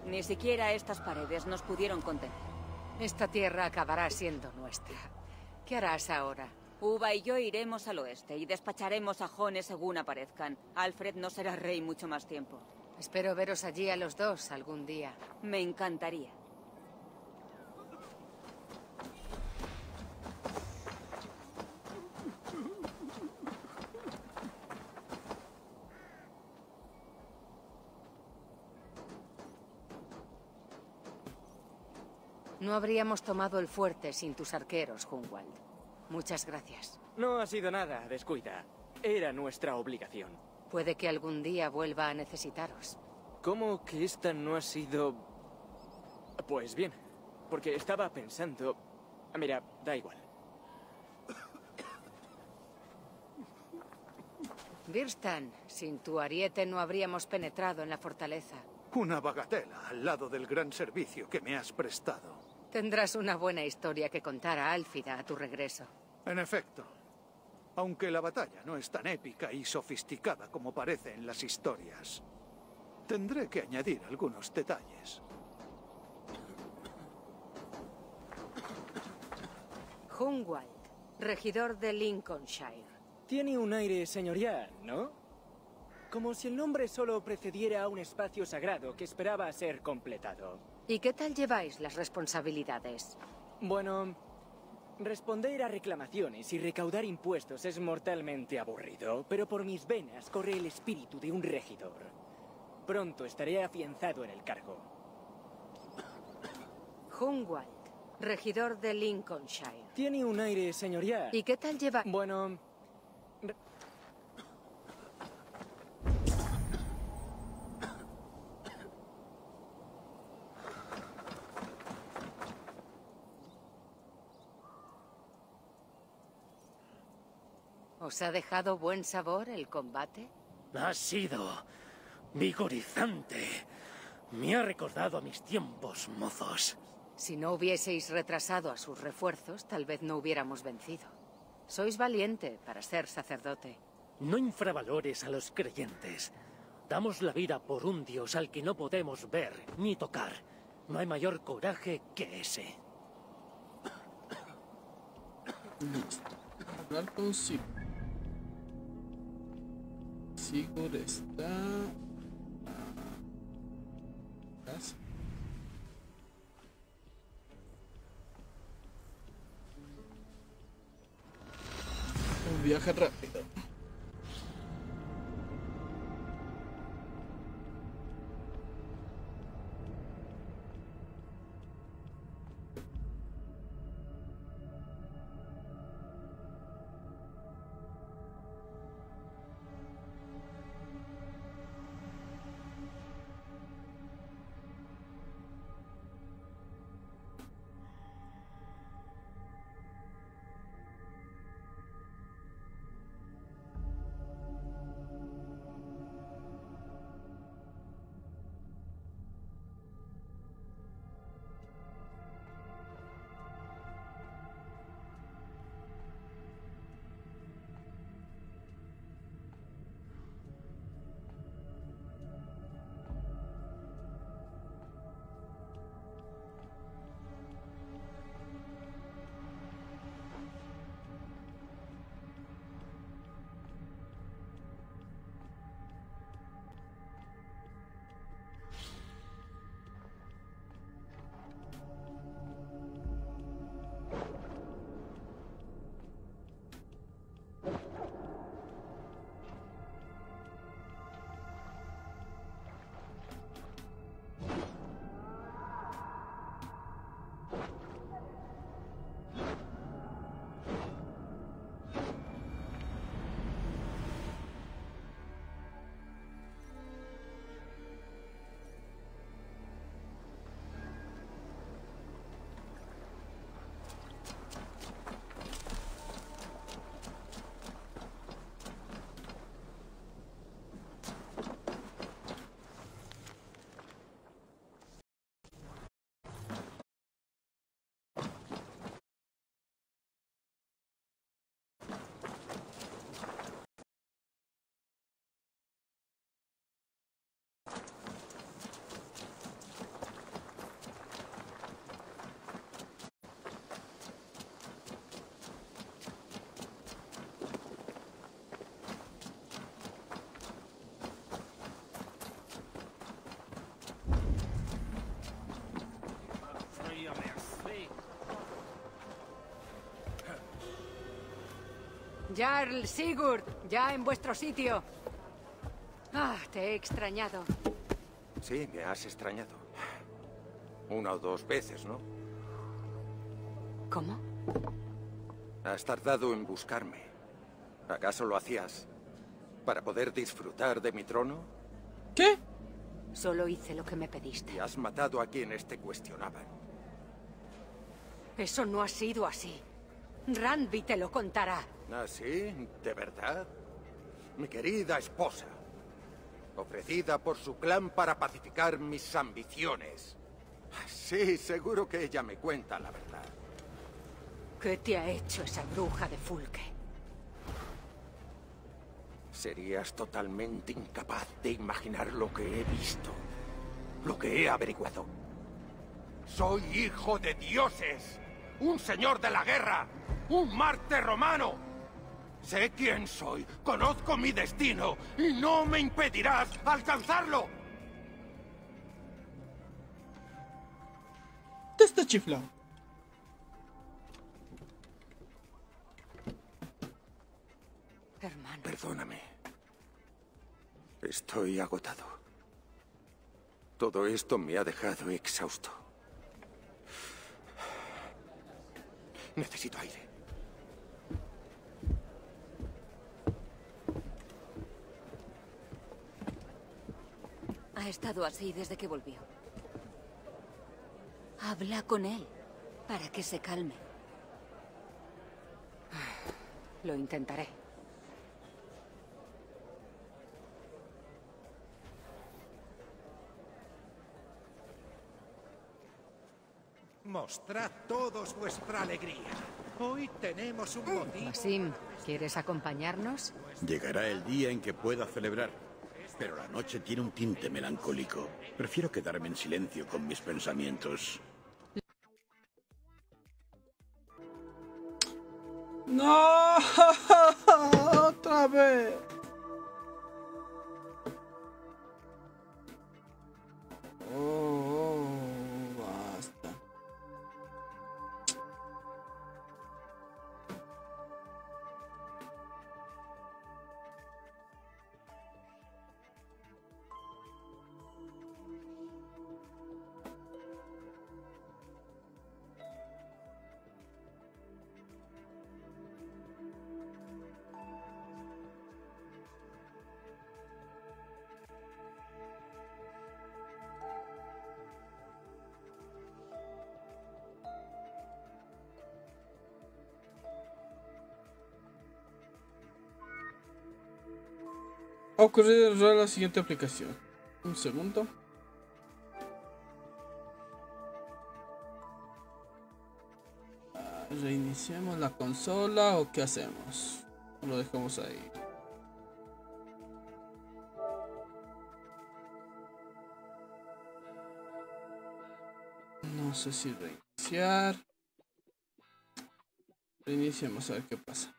Ni siquiera estas paredes nos pudieron contener. Esta tierra acabará siendo nuestra. ¿Qué harás ahora? Uva y yo iremos al oeste y despacharemos a Jone según aparezcan. Alfred no será rey mucho más tiempo. Espero veros allí a los dos algún día. Me encantaría. No habríamos tomado el fuerte sin tus arqueros, Hunwald. Muchas gracias. No ha sido nada, descuida. Era nuestra obligación. Puede que algún día vuelva a necesitaros. ¿Cómo que esta no ha sido...? Pues bien, porque estaba pensando... Mira, da igual. Birstan, sin tu ariete no habríamos penetrado en la fortaleza. Una bagatela al lado del gran servicio que me has prestado. Tendrás una buena historia que contar a Álfida a tu regreso. En efecto, aunque la batalla no es tan épica y sofisticada como parece en las historias, tendré que añadir algunos detalles. Hunwald, regidor de Lincolnshire. Tiene un aire señorial, ¿no? Como si el nombre solo precediera a un espacio sagrado que esperaba ser completado. ¿Y qué tal lleváis las responsabilidades? Bueno, Responder a reclamaciones y recaudar impuestos es mortalmente aburrido, pero por mis venas corre el espíritu de un regidor. Pronto estaré afianzado en el cargo. Hunwald, regidor de Lincolnshire. Tiene un aire señorial. ¿Y qué tal lleva? Bueno... ¿Os ha dejado buen sabor el combate? Ha sido vigorizante. Me ha recordado a mis tiempos mozos. Si no hubieseis retrasado a sus refuerzos, tal vez no hubiéramos vencido. Sois valiente para ser sacerdote. No infravalores a los creyentes. Damos la vida por un Dios al que no podemos ver ni tocar. No hay mayor coraje que ese. Sigurd. Está... Casa. Un viaje rápido. Jarl Sigurd, ya en vuestro sitio. Ah, te he extrañado. Sí, me has extrañado. Una o dos veces, ¿no? ¿Cómo? Has tardado en buscarme. ¿Acaso lo hacías para poder disfrutar de mi trono? ¿Qué? Solo hice lo que me pediste. Y has matado a quienes te cuestionaban. Eso no ha sido así. Randby te lo contará. ¿Ah, sí? ¿De verdad? Mi querida esposa. Ofrecida por su clan para pacificar mis ambiciones. Sí, seguro que ella me cuenta la verdad. ¿Qué te ha hecho esa bruja de Fulke? Serías totalmente incapaz de imaginar lo que he visto. Lo que he averiguado. Soy hijo de dioses. Un señor de la guerra un Marte romano. Sé quién soy, conozco mi destino y no me impedirás alcanzarlo. Te está chiflado. Hermano. Perdóname. Estoy agotado. Todo esto me ha dejado exhausto. Necesito aire. Ha estado así desde que volvió. Habla con él, para que se calme. Lo intentaré. Mostrad todos vuestra alegría. Hoy tenemos un motivo. Basim, ¿quieres acompañarnos? Llegará el día en que pueda celebrar, pero la noche tiene un tinte melancólico. Prefiero quedarme en silencio con mis pensamientos. No, otra vez. Error la siguiente aplicación. Un segundo. Ah, ¿Reiniciamos la consola o qué hacemos? ¿O Lo dejamos ahí. No sé si reiniciar. Reiniciemos a ver qué pasa.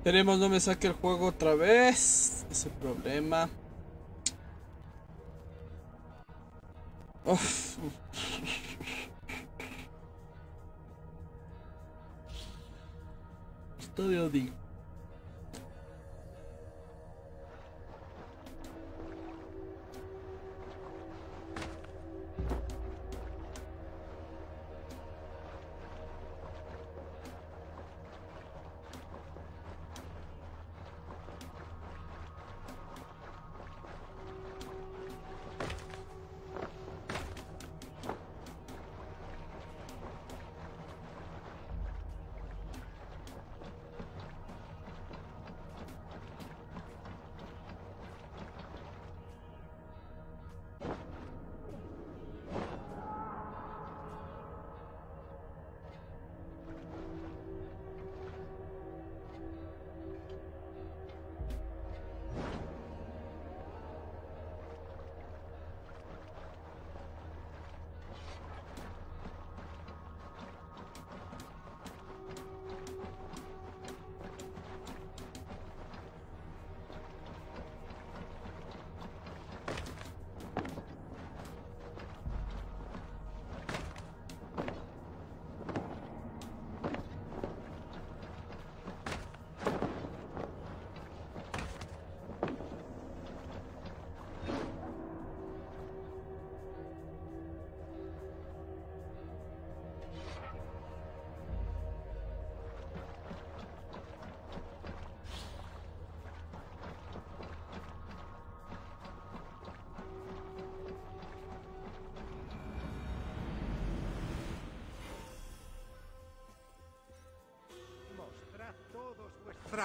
Esperemos no me saque el juego otra vez. Ese problema. Uf. Estoy odio.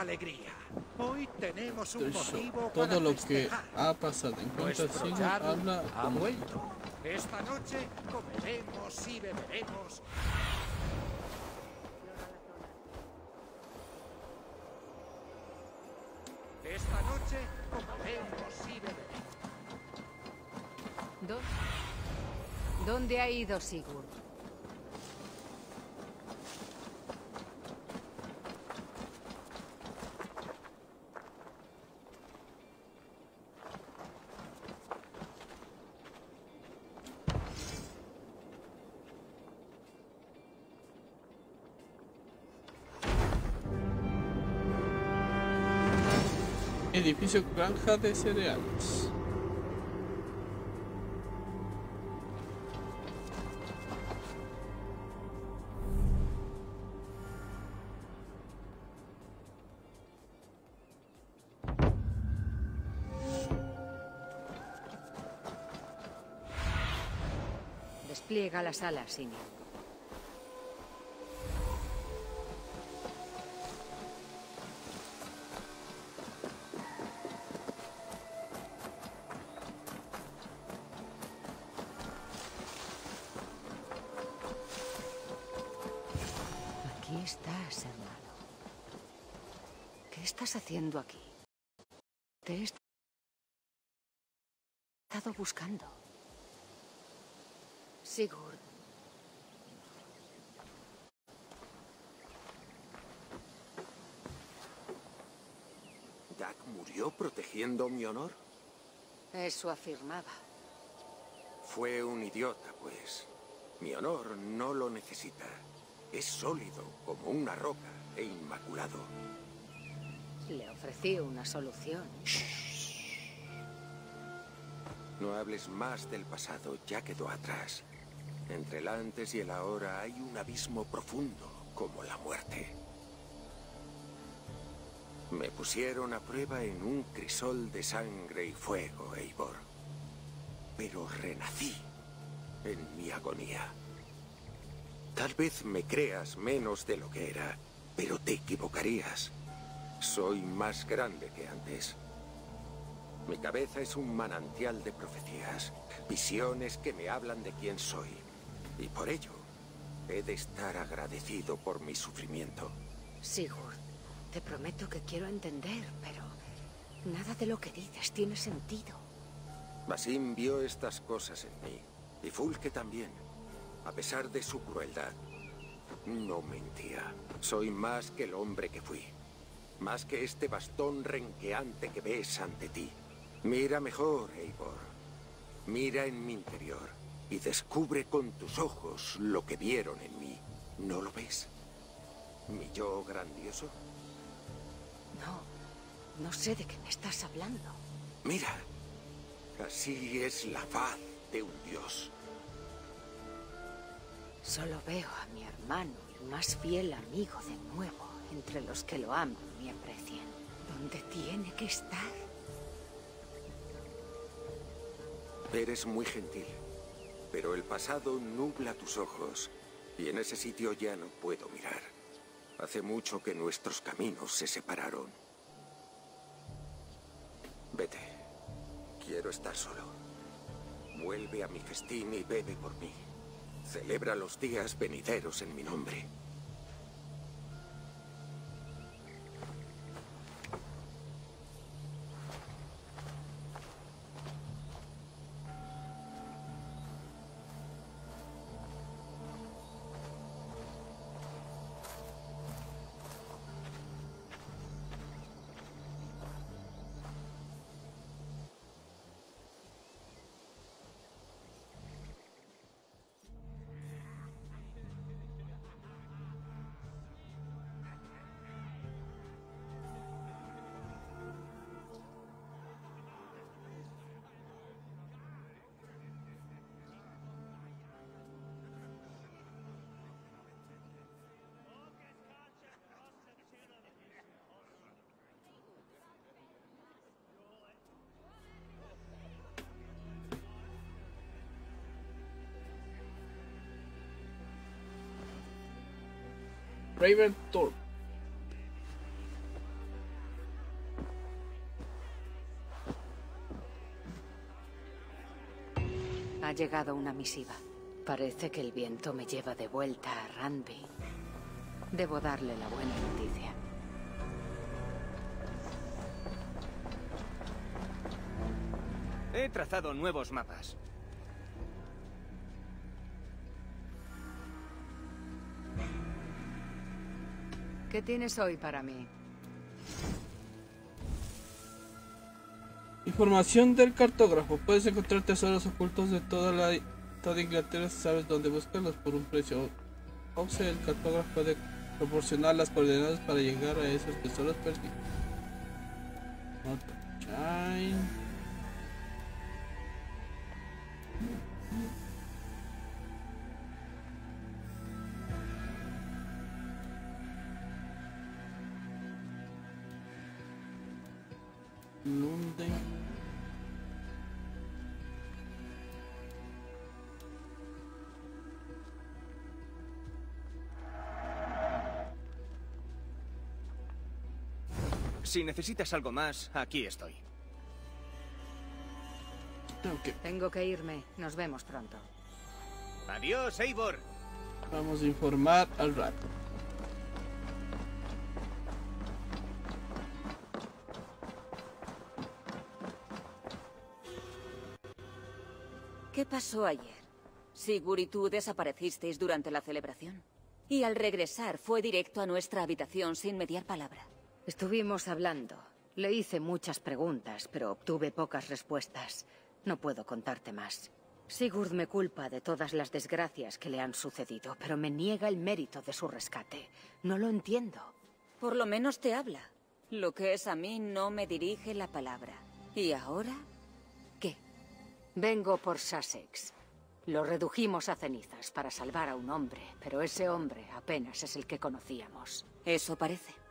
Alegría. Hoy tenemos un shock. motivo Todo para lo que festejar. ha pasado en Sigurd Jarl habla ha como vuelto. Esta noche comeremos y beberemos. Esta noche comeremos y beberemos. ¿Dó- ¿Dónde ha ido Sigurd? Edificio granja de cereales. Despliega las alas, Simi. Haciendo aquí? Te he est- estado buscando. Sigurd, ¿Dak murió protegiendo mi honor? eso afirmaba. Fue un idiota, pues. Mi honor no lo necesita. Es sólido como una roca e inmaculado. Le ofrecí una solución. No hables más del pasado, ya quedó atrás. Entre el antes y el ahora hay un abismo profundo, como la muerte. Me pusieron a prueba en un crisol de sangre y fuego, Eivor. Pero renací en mi agonía. Tal vez me creas menos de lo que era, pero te equivocarías. Soy más grande que antes. Mi cabeza es un manantial de profecías, visiones que me hablan de quién soy. Y por ello, he de estar agradecido por mi sufrimiento. Sigurd, te prometo que quiero entender, pero nada de lo que dices tiene sentido. Basim vio estas cosas en mí, y Fulke también, a pesar de su crueldad. No mentía. Soy más que el hombre que fui. Más que este bastón renqueante que ves ante ti. Mira mejor, Eivor. Mira en mi interior y descubre con tus ojos lo que vieron en mí. ¿No lo ves? ¿Mi yo grandioso? No, no sé de qué me estás hablando. Mira, así es la faz de un dios. Solo veo a mi hermano y más fiel amigo de nuevo entre los que lo aman y aprecian. ¿Dónde tiene que estar? Eres muy gentil, pero el pasado nubla tus ojos y en ese sitio ya no puedo mirar. Hace mucho que nuestros caminos se separaron. Vete. Quiero estar solo. Vuelve a mi festín y bebe por mí. Celebra los días venideros en mi nombre. Raven Tour. Ha llegado una misiva. Parece que el viento me lleva de vuelta a Ranby. Debo darle la buena noticia. He trazado nuevos mapas. ¿Qué tienes hoy para mí? Información del cartógrafo. Puedes encontrar tesoros ocultos de toda la toda Inglaterra si sabes dónde buscarlos por un precio. Obse, el cartógrafo puede proporcionar las coordenadas para llegar a esos tesoros perdidos. Si necesitas algo más, aquí estoy. Tengo que irme. Nos vemos pronto. Adiós, Eivor. Vamos a informar al rato. ¿Qué pasó ayer? Sigurd y tú desaparecisteis durante la celebración. Y al regresar fue directo a nuestra habitación sin mediar palabra. Estuvimos hablando. Le hice muchas preguntas, pero obtuve pocas respuestas. No puedo contarte más. Sigurd me culpa de todas las desgracias que le han sucedido, pero me niega el mérito de su rescate. No lo entiendo. Por lo menos te habla. Lo que es a mí no me dirige la palabra. ¿Y ahora? ¿Qué? Vengo por Sussex. Lo redujimos a cenizas para salvar a un hombre, pero ese hombre apenas es el que conocíamos. Eso parece.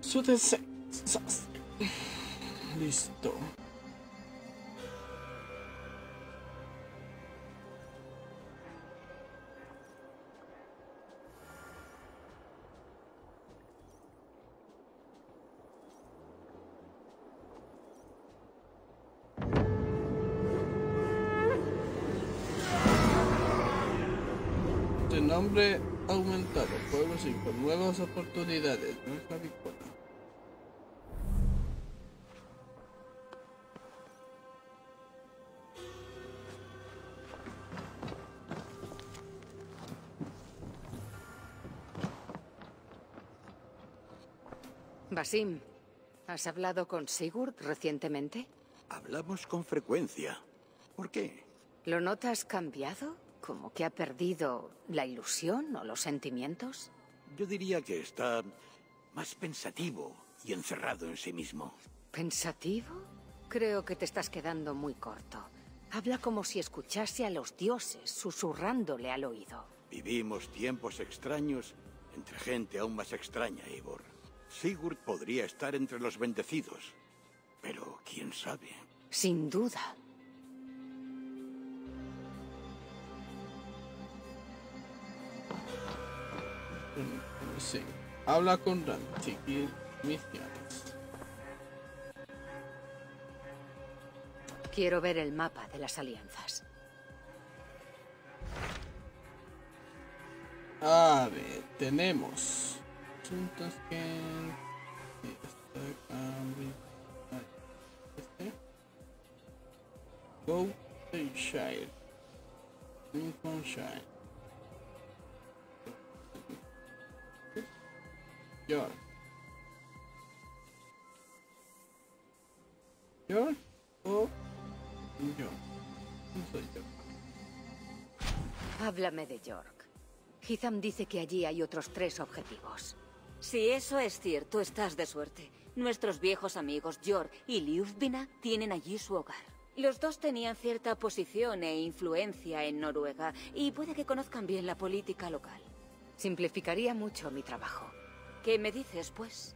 Súdese. Listo. Nombre aumentado, pueblos y con nuevas oportunidades. Nuestra victoria. Basim, ¿has hablado con Sigurd recientemente? Hablamos con frecuencia. ¿Por qué? ¿Lo notas cambiado? ¿Como que ha perdido la ilusión o los sentimientos? Yo diría que está más pensativo y encerrado en sí mismo. ¿Pensativo? Creo que te estás quedando muy corto. Habla como si escuchase a los dioses susurrándole al oído. Vivimos tiempos extraños entre gente aún más extraña, Eivor. Sigurd podría estar entre los bendecidos, pero quién sabe. Sin duda. Sí. Habla con Rand. Seguir misiones. Quiero ver el mapa de las alianzas. A ver, tenemos. Asuntos que. Este. Gloucestershire. Lincolnshire. York. York o York. No soy yo. Háblame de York. Hitham dice que allí hay otros tres objetivos. Si eso es cierto, estás de suerte. Nuestros viejos amigos York y Liufbina tienen allí su hogar. Los dos tenían cierta posición e influencia en Noruega y puede que conozcan bien la política local. Simplificaría mucho mi trabajo. ¿Qué me dices, pues?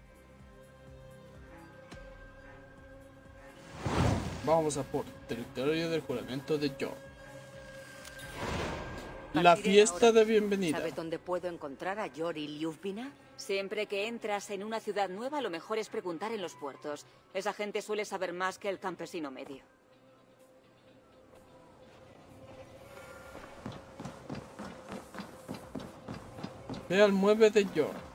Vamos a por territorio del juramento de York. La fiesta de bienvenida. ¿Sabes dónde puedo encontrar a Yori Liuvbina? Siempre que entras en una ciudad nueva, lo mejor es preguntar en los puertos. Esa gente suele saber más que el campesino medio. Ve al mueble de York.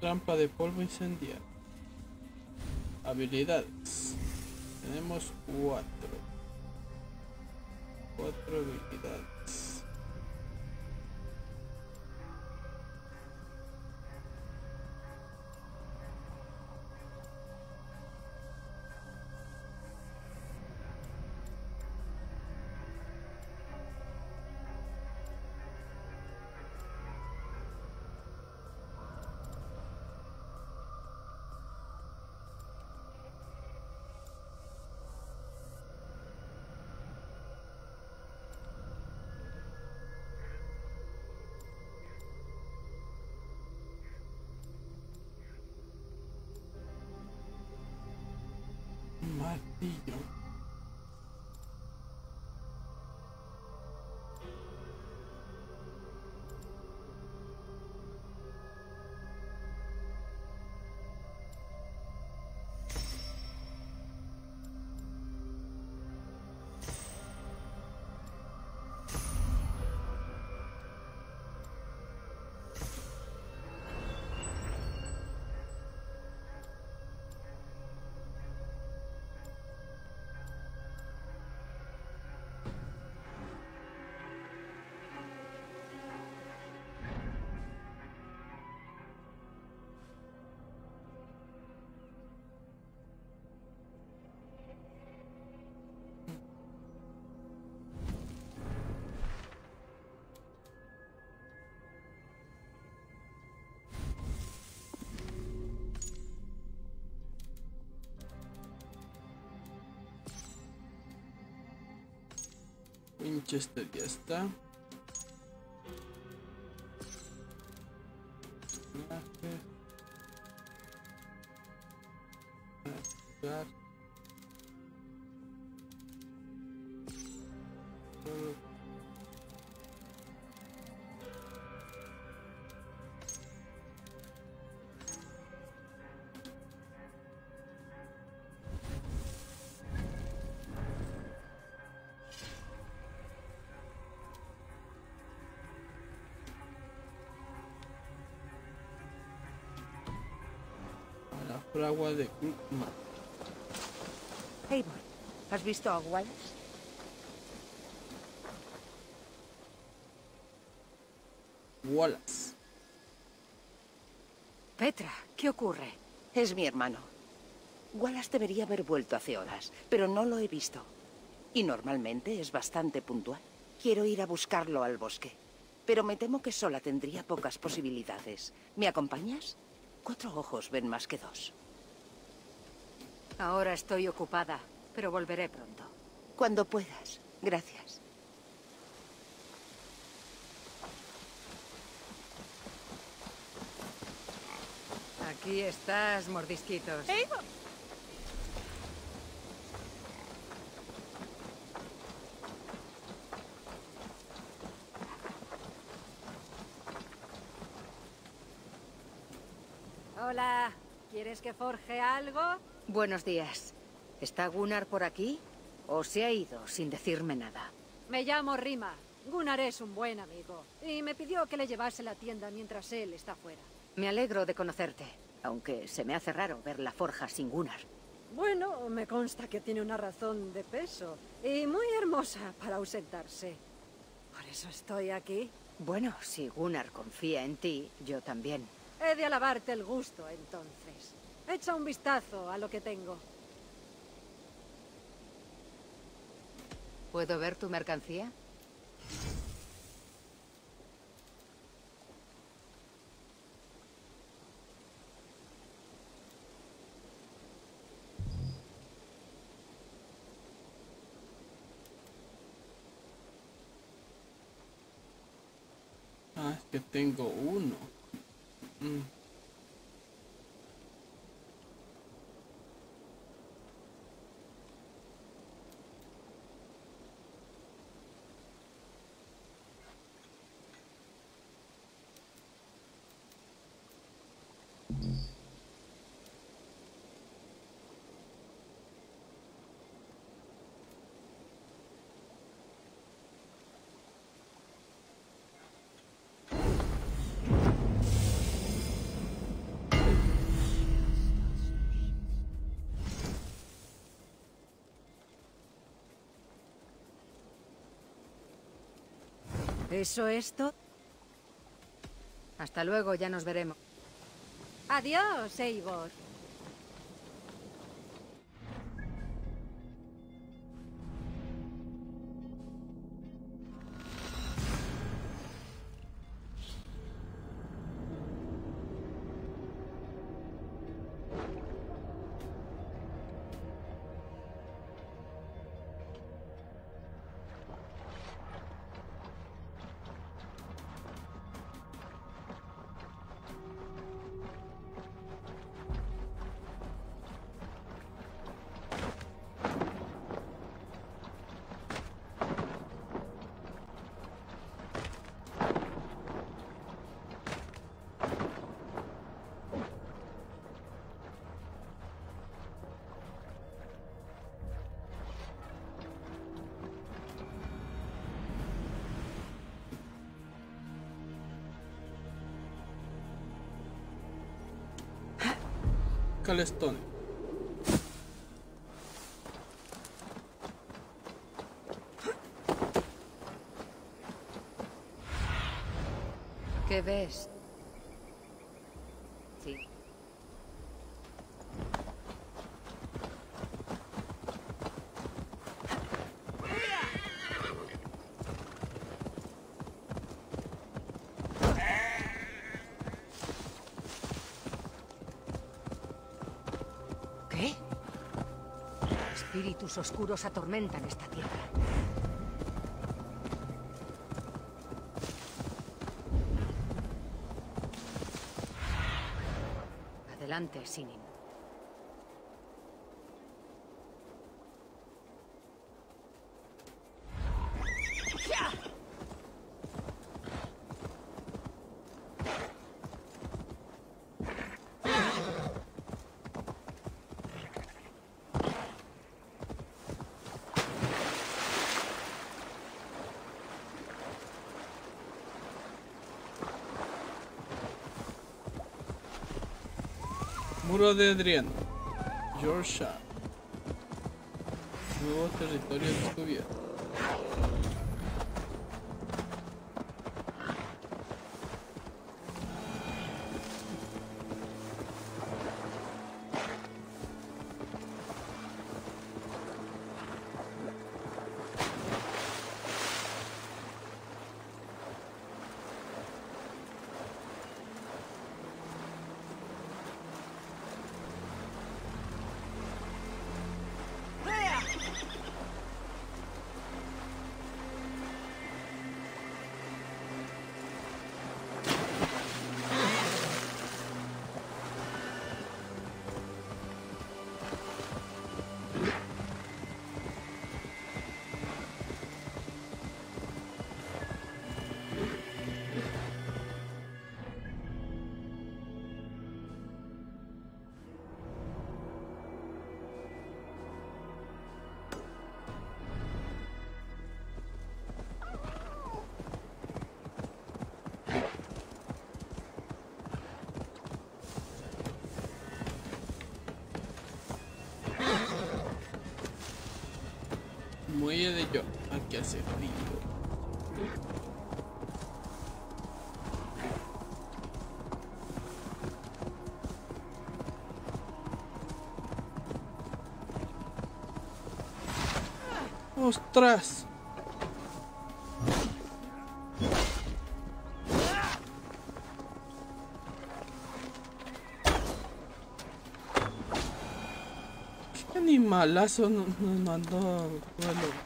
Trampa de polvo incendiario. Habilidades. Tenemos cuatro. Cuatro habilidades. Winchester ya está. Fragua de Kukma. Eivor, ¿has visto a Wallace? Wallace. Petra, ¿qué ocurre? Es mi hermano. Wallace debería haber vuelto hace horas, pero no lo he visto. Y normalmente es bastante puntual. Quiero ir a buscarlo al bosque. Pero me temo que sola tendría pocas posibilidades. ¿Me acompañas? Cuatro ojos ven más que dos. Ahora estoy ocupada, pero volveré pronto. Cuando puedas. Gracias. Aquí estás, mordisquitos. Hola, ¿quieres que forje algo? Buenos días. ¿Está Gunnar por aquí? ¿O se ha ido sin decirme nada? Me llamo Rima. Gunnar es un buen amigo y me pidió que le llevase la tienda mientras él está fuera. Me alegro de conocerte, aunque se me hace raro ver la forja sin Gunnar. Bueno, me consta que tiene una razón de peso y muy hermosa para ausentarse. Por eso estoy aquí. Bueno, si Gunnar confía en ti, yo también. He de alabarte el gusto, entonces. Echa un vistazo a lo que tengo. ¿Puedo ver tu mercancía? Ah, es que tengo uno. Mm. ¿Eso es todo? Hasta luego, ya nos veremos. Adiós, Eivor. Calestone. ¿Qué ves? Espíritus oscuros atormentan esta tierra. Adelante, Sinin. Muro de Adriano. Yorkshire. Nuevo territorio descubierto. ¡Ostras! ¿Qué animalazo nos, nos mandó al vuelo?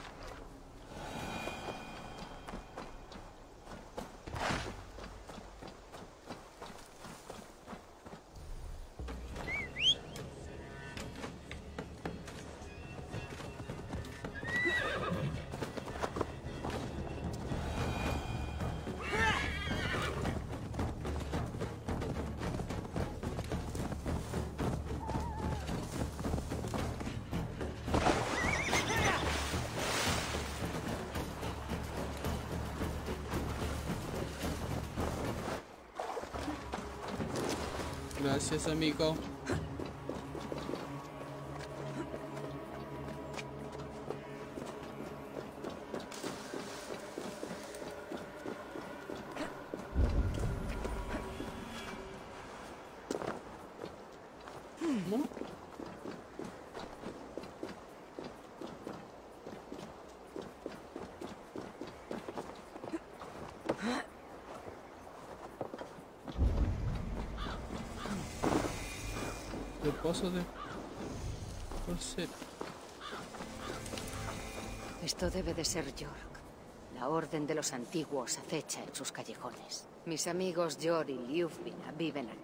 Gracias, amigo. Esto debe de ser York. La orden de los antiguos acecha en sus callejones. Mis amigos Yor y Liufvina viven aquí.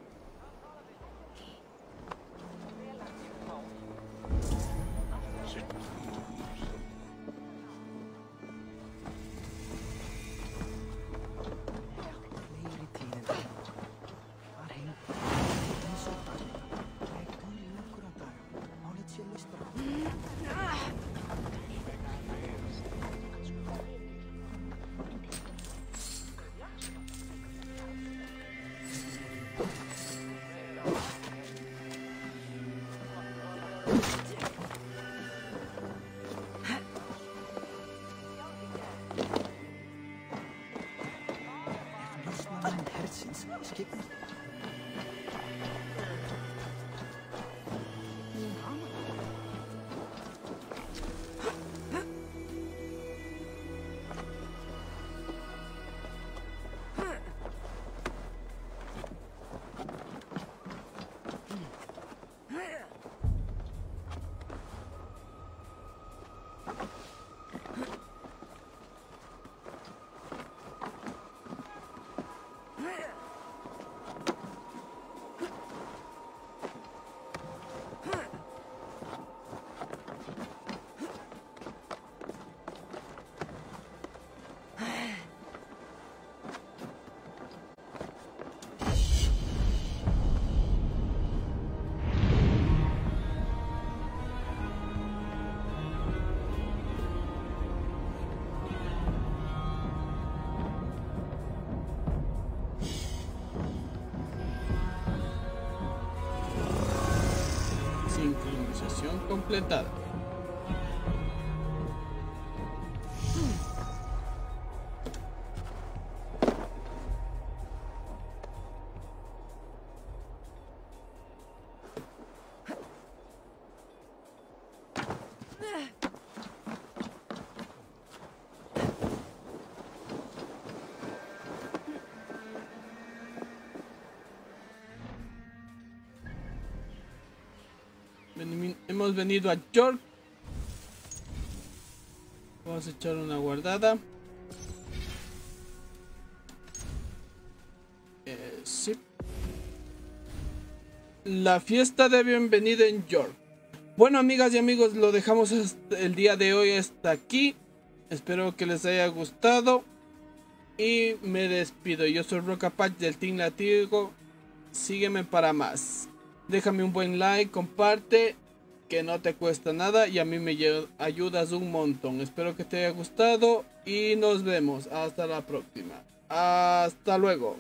Completada. Hemos venido a York. Vamos a echar una guardada. Eh, sí. La fiesta de bienvenida en York. Bueno, amigas y amigos, lo dejamos el día de hoy hasta aquí. Espero que les haya gustado. Y me despido. Yo soy Roca Patch del Team Latigo. Sígueme para más. Déjame un buen like, comparte, que no te cuesta nada y a mí me ayudas un montón. Espero que te haya gustado y nos vemos. Hasta la próxima. Hasta luego.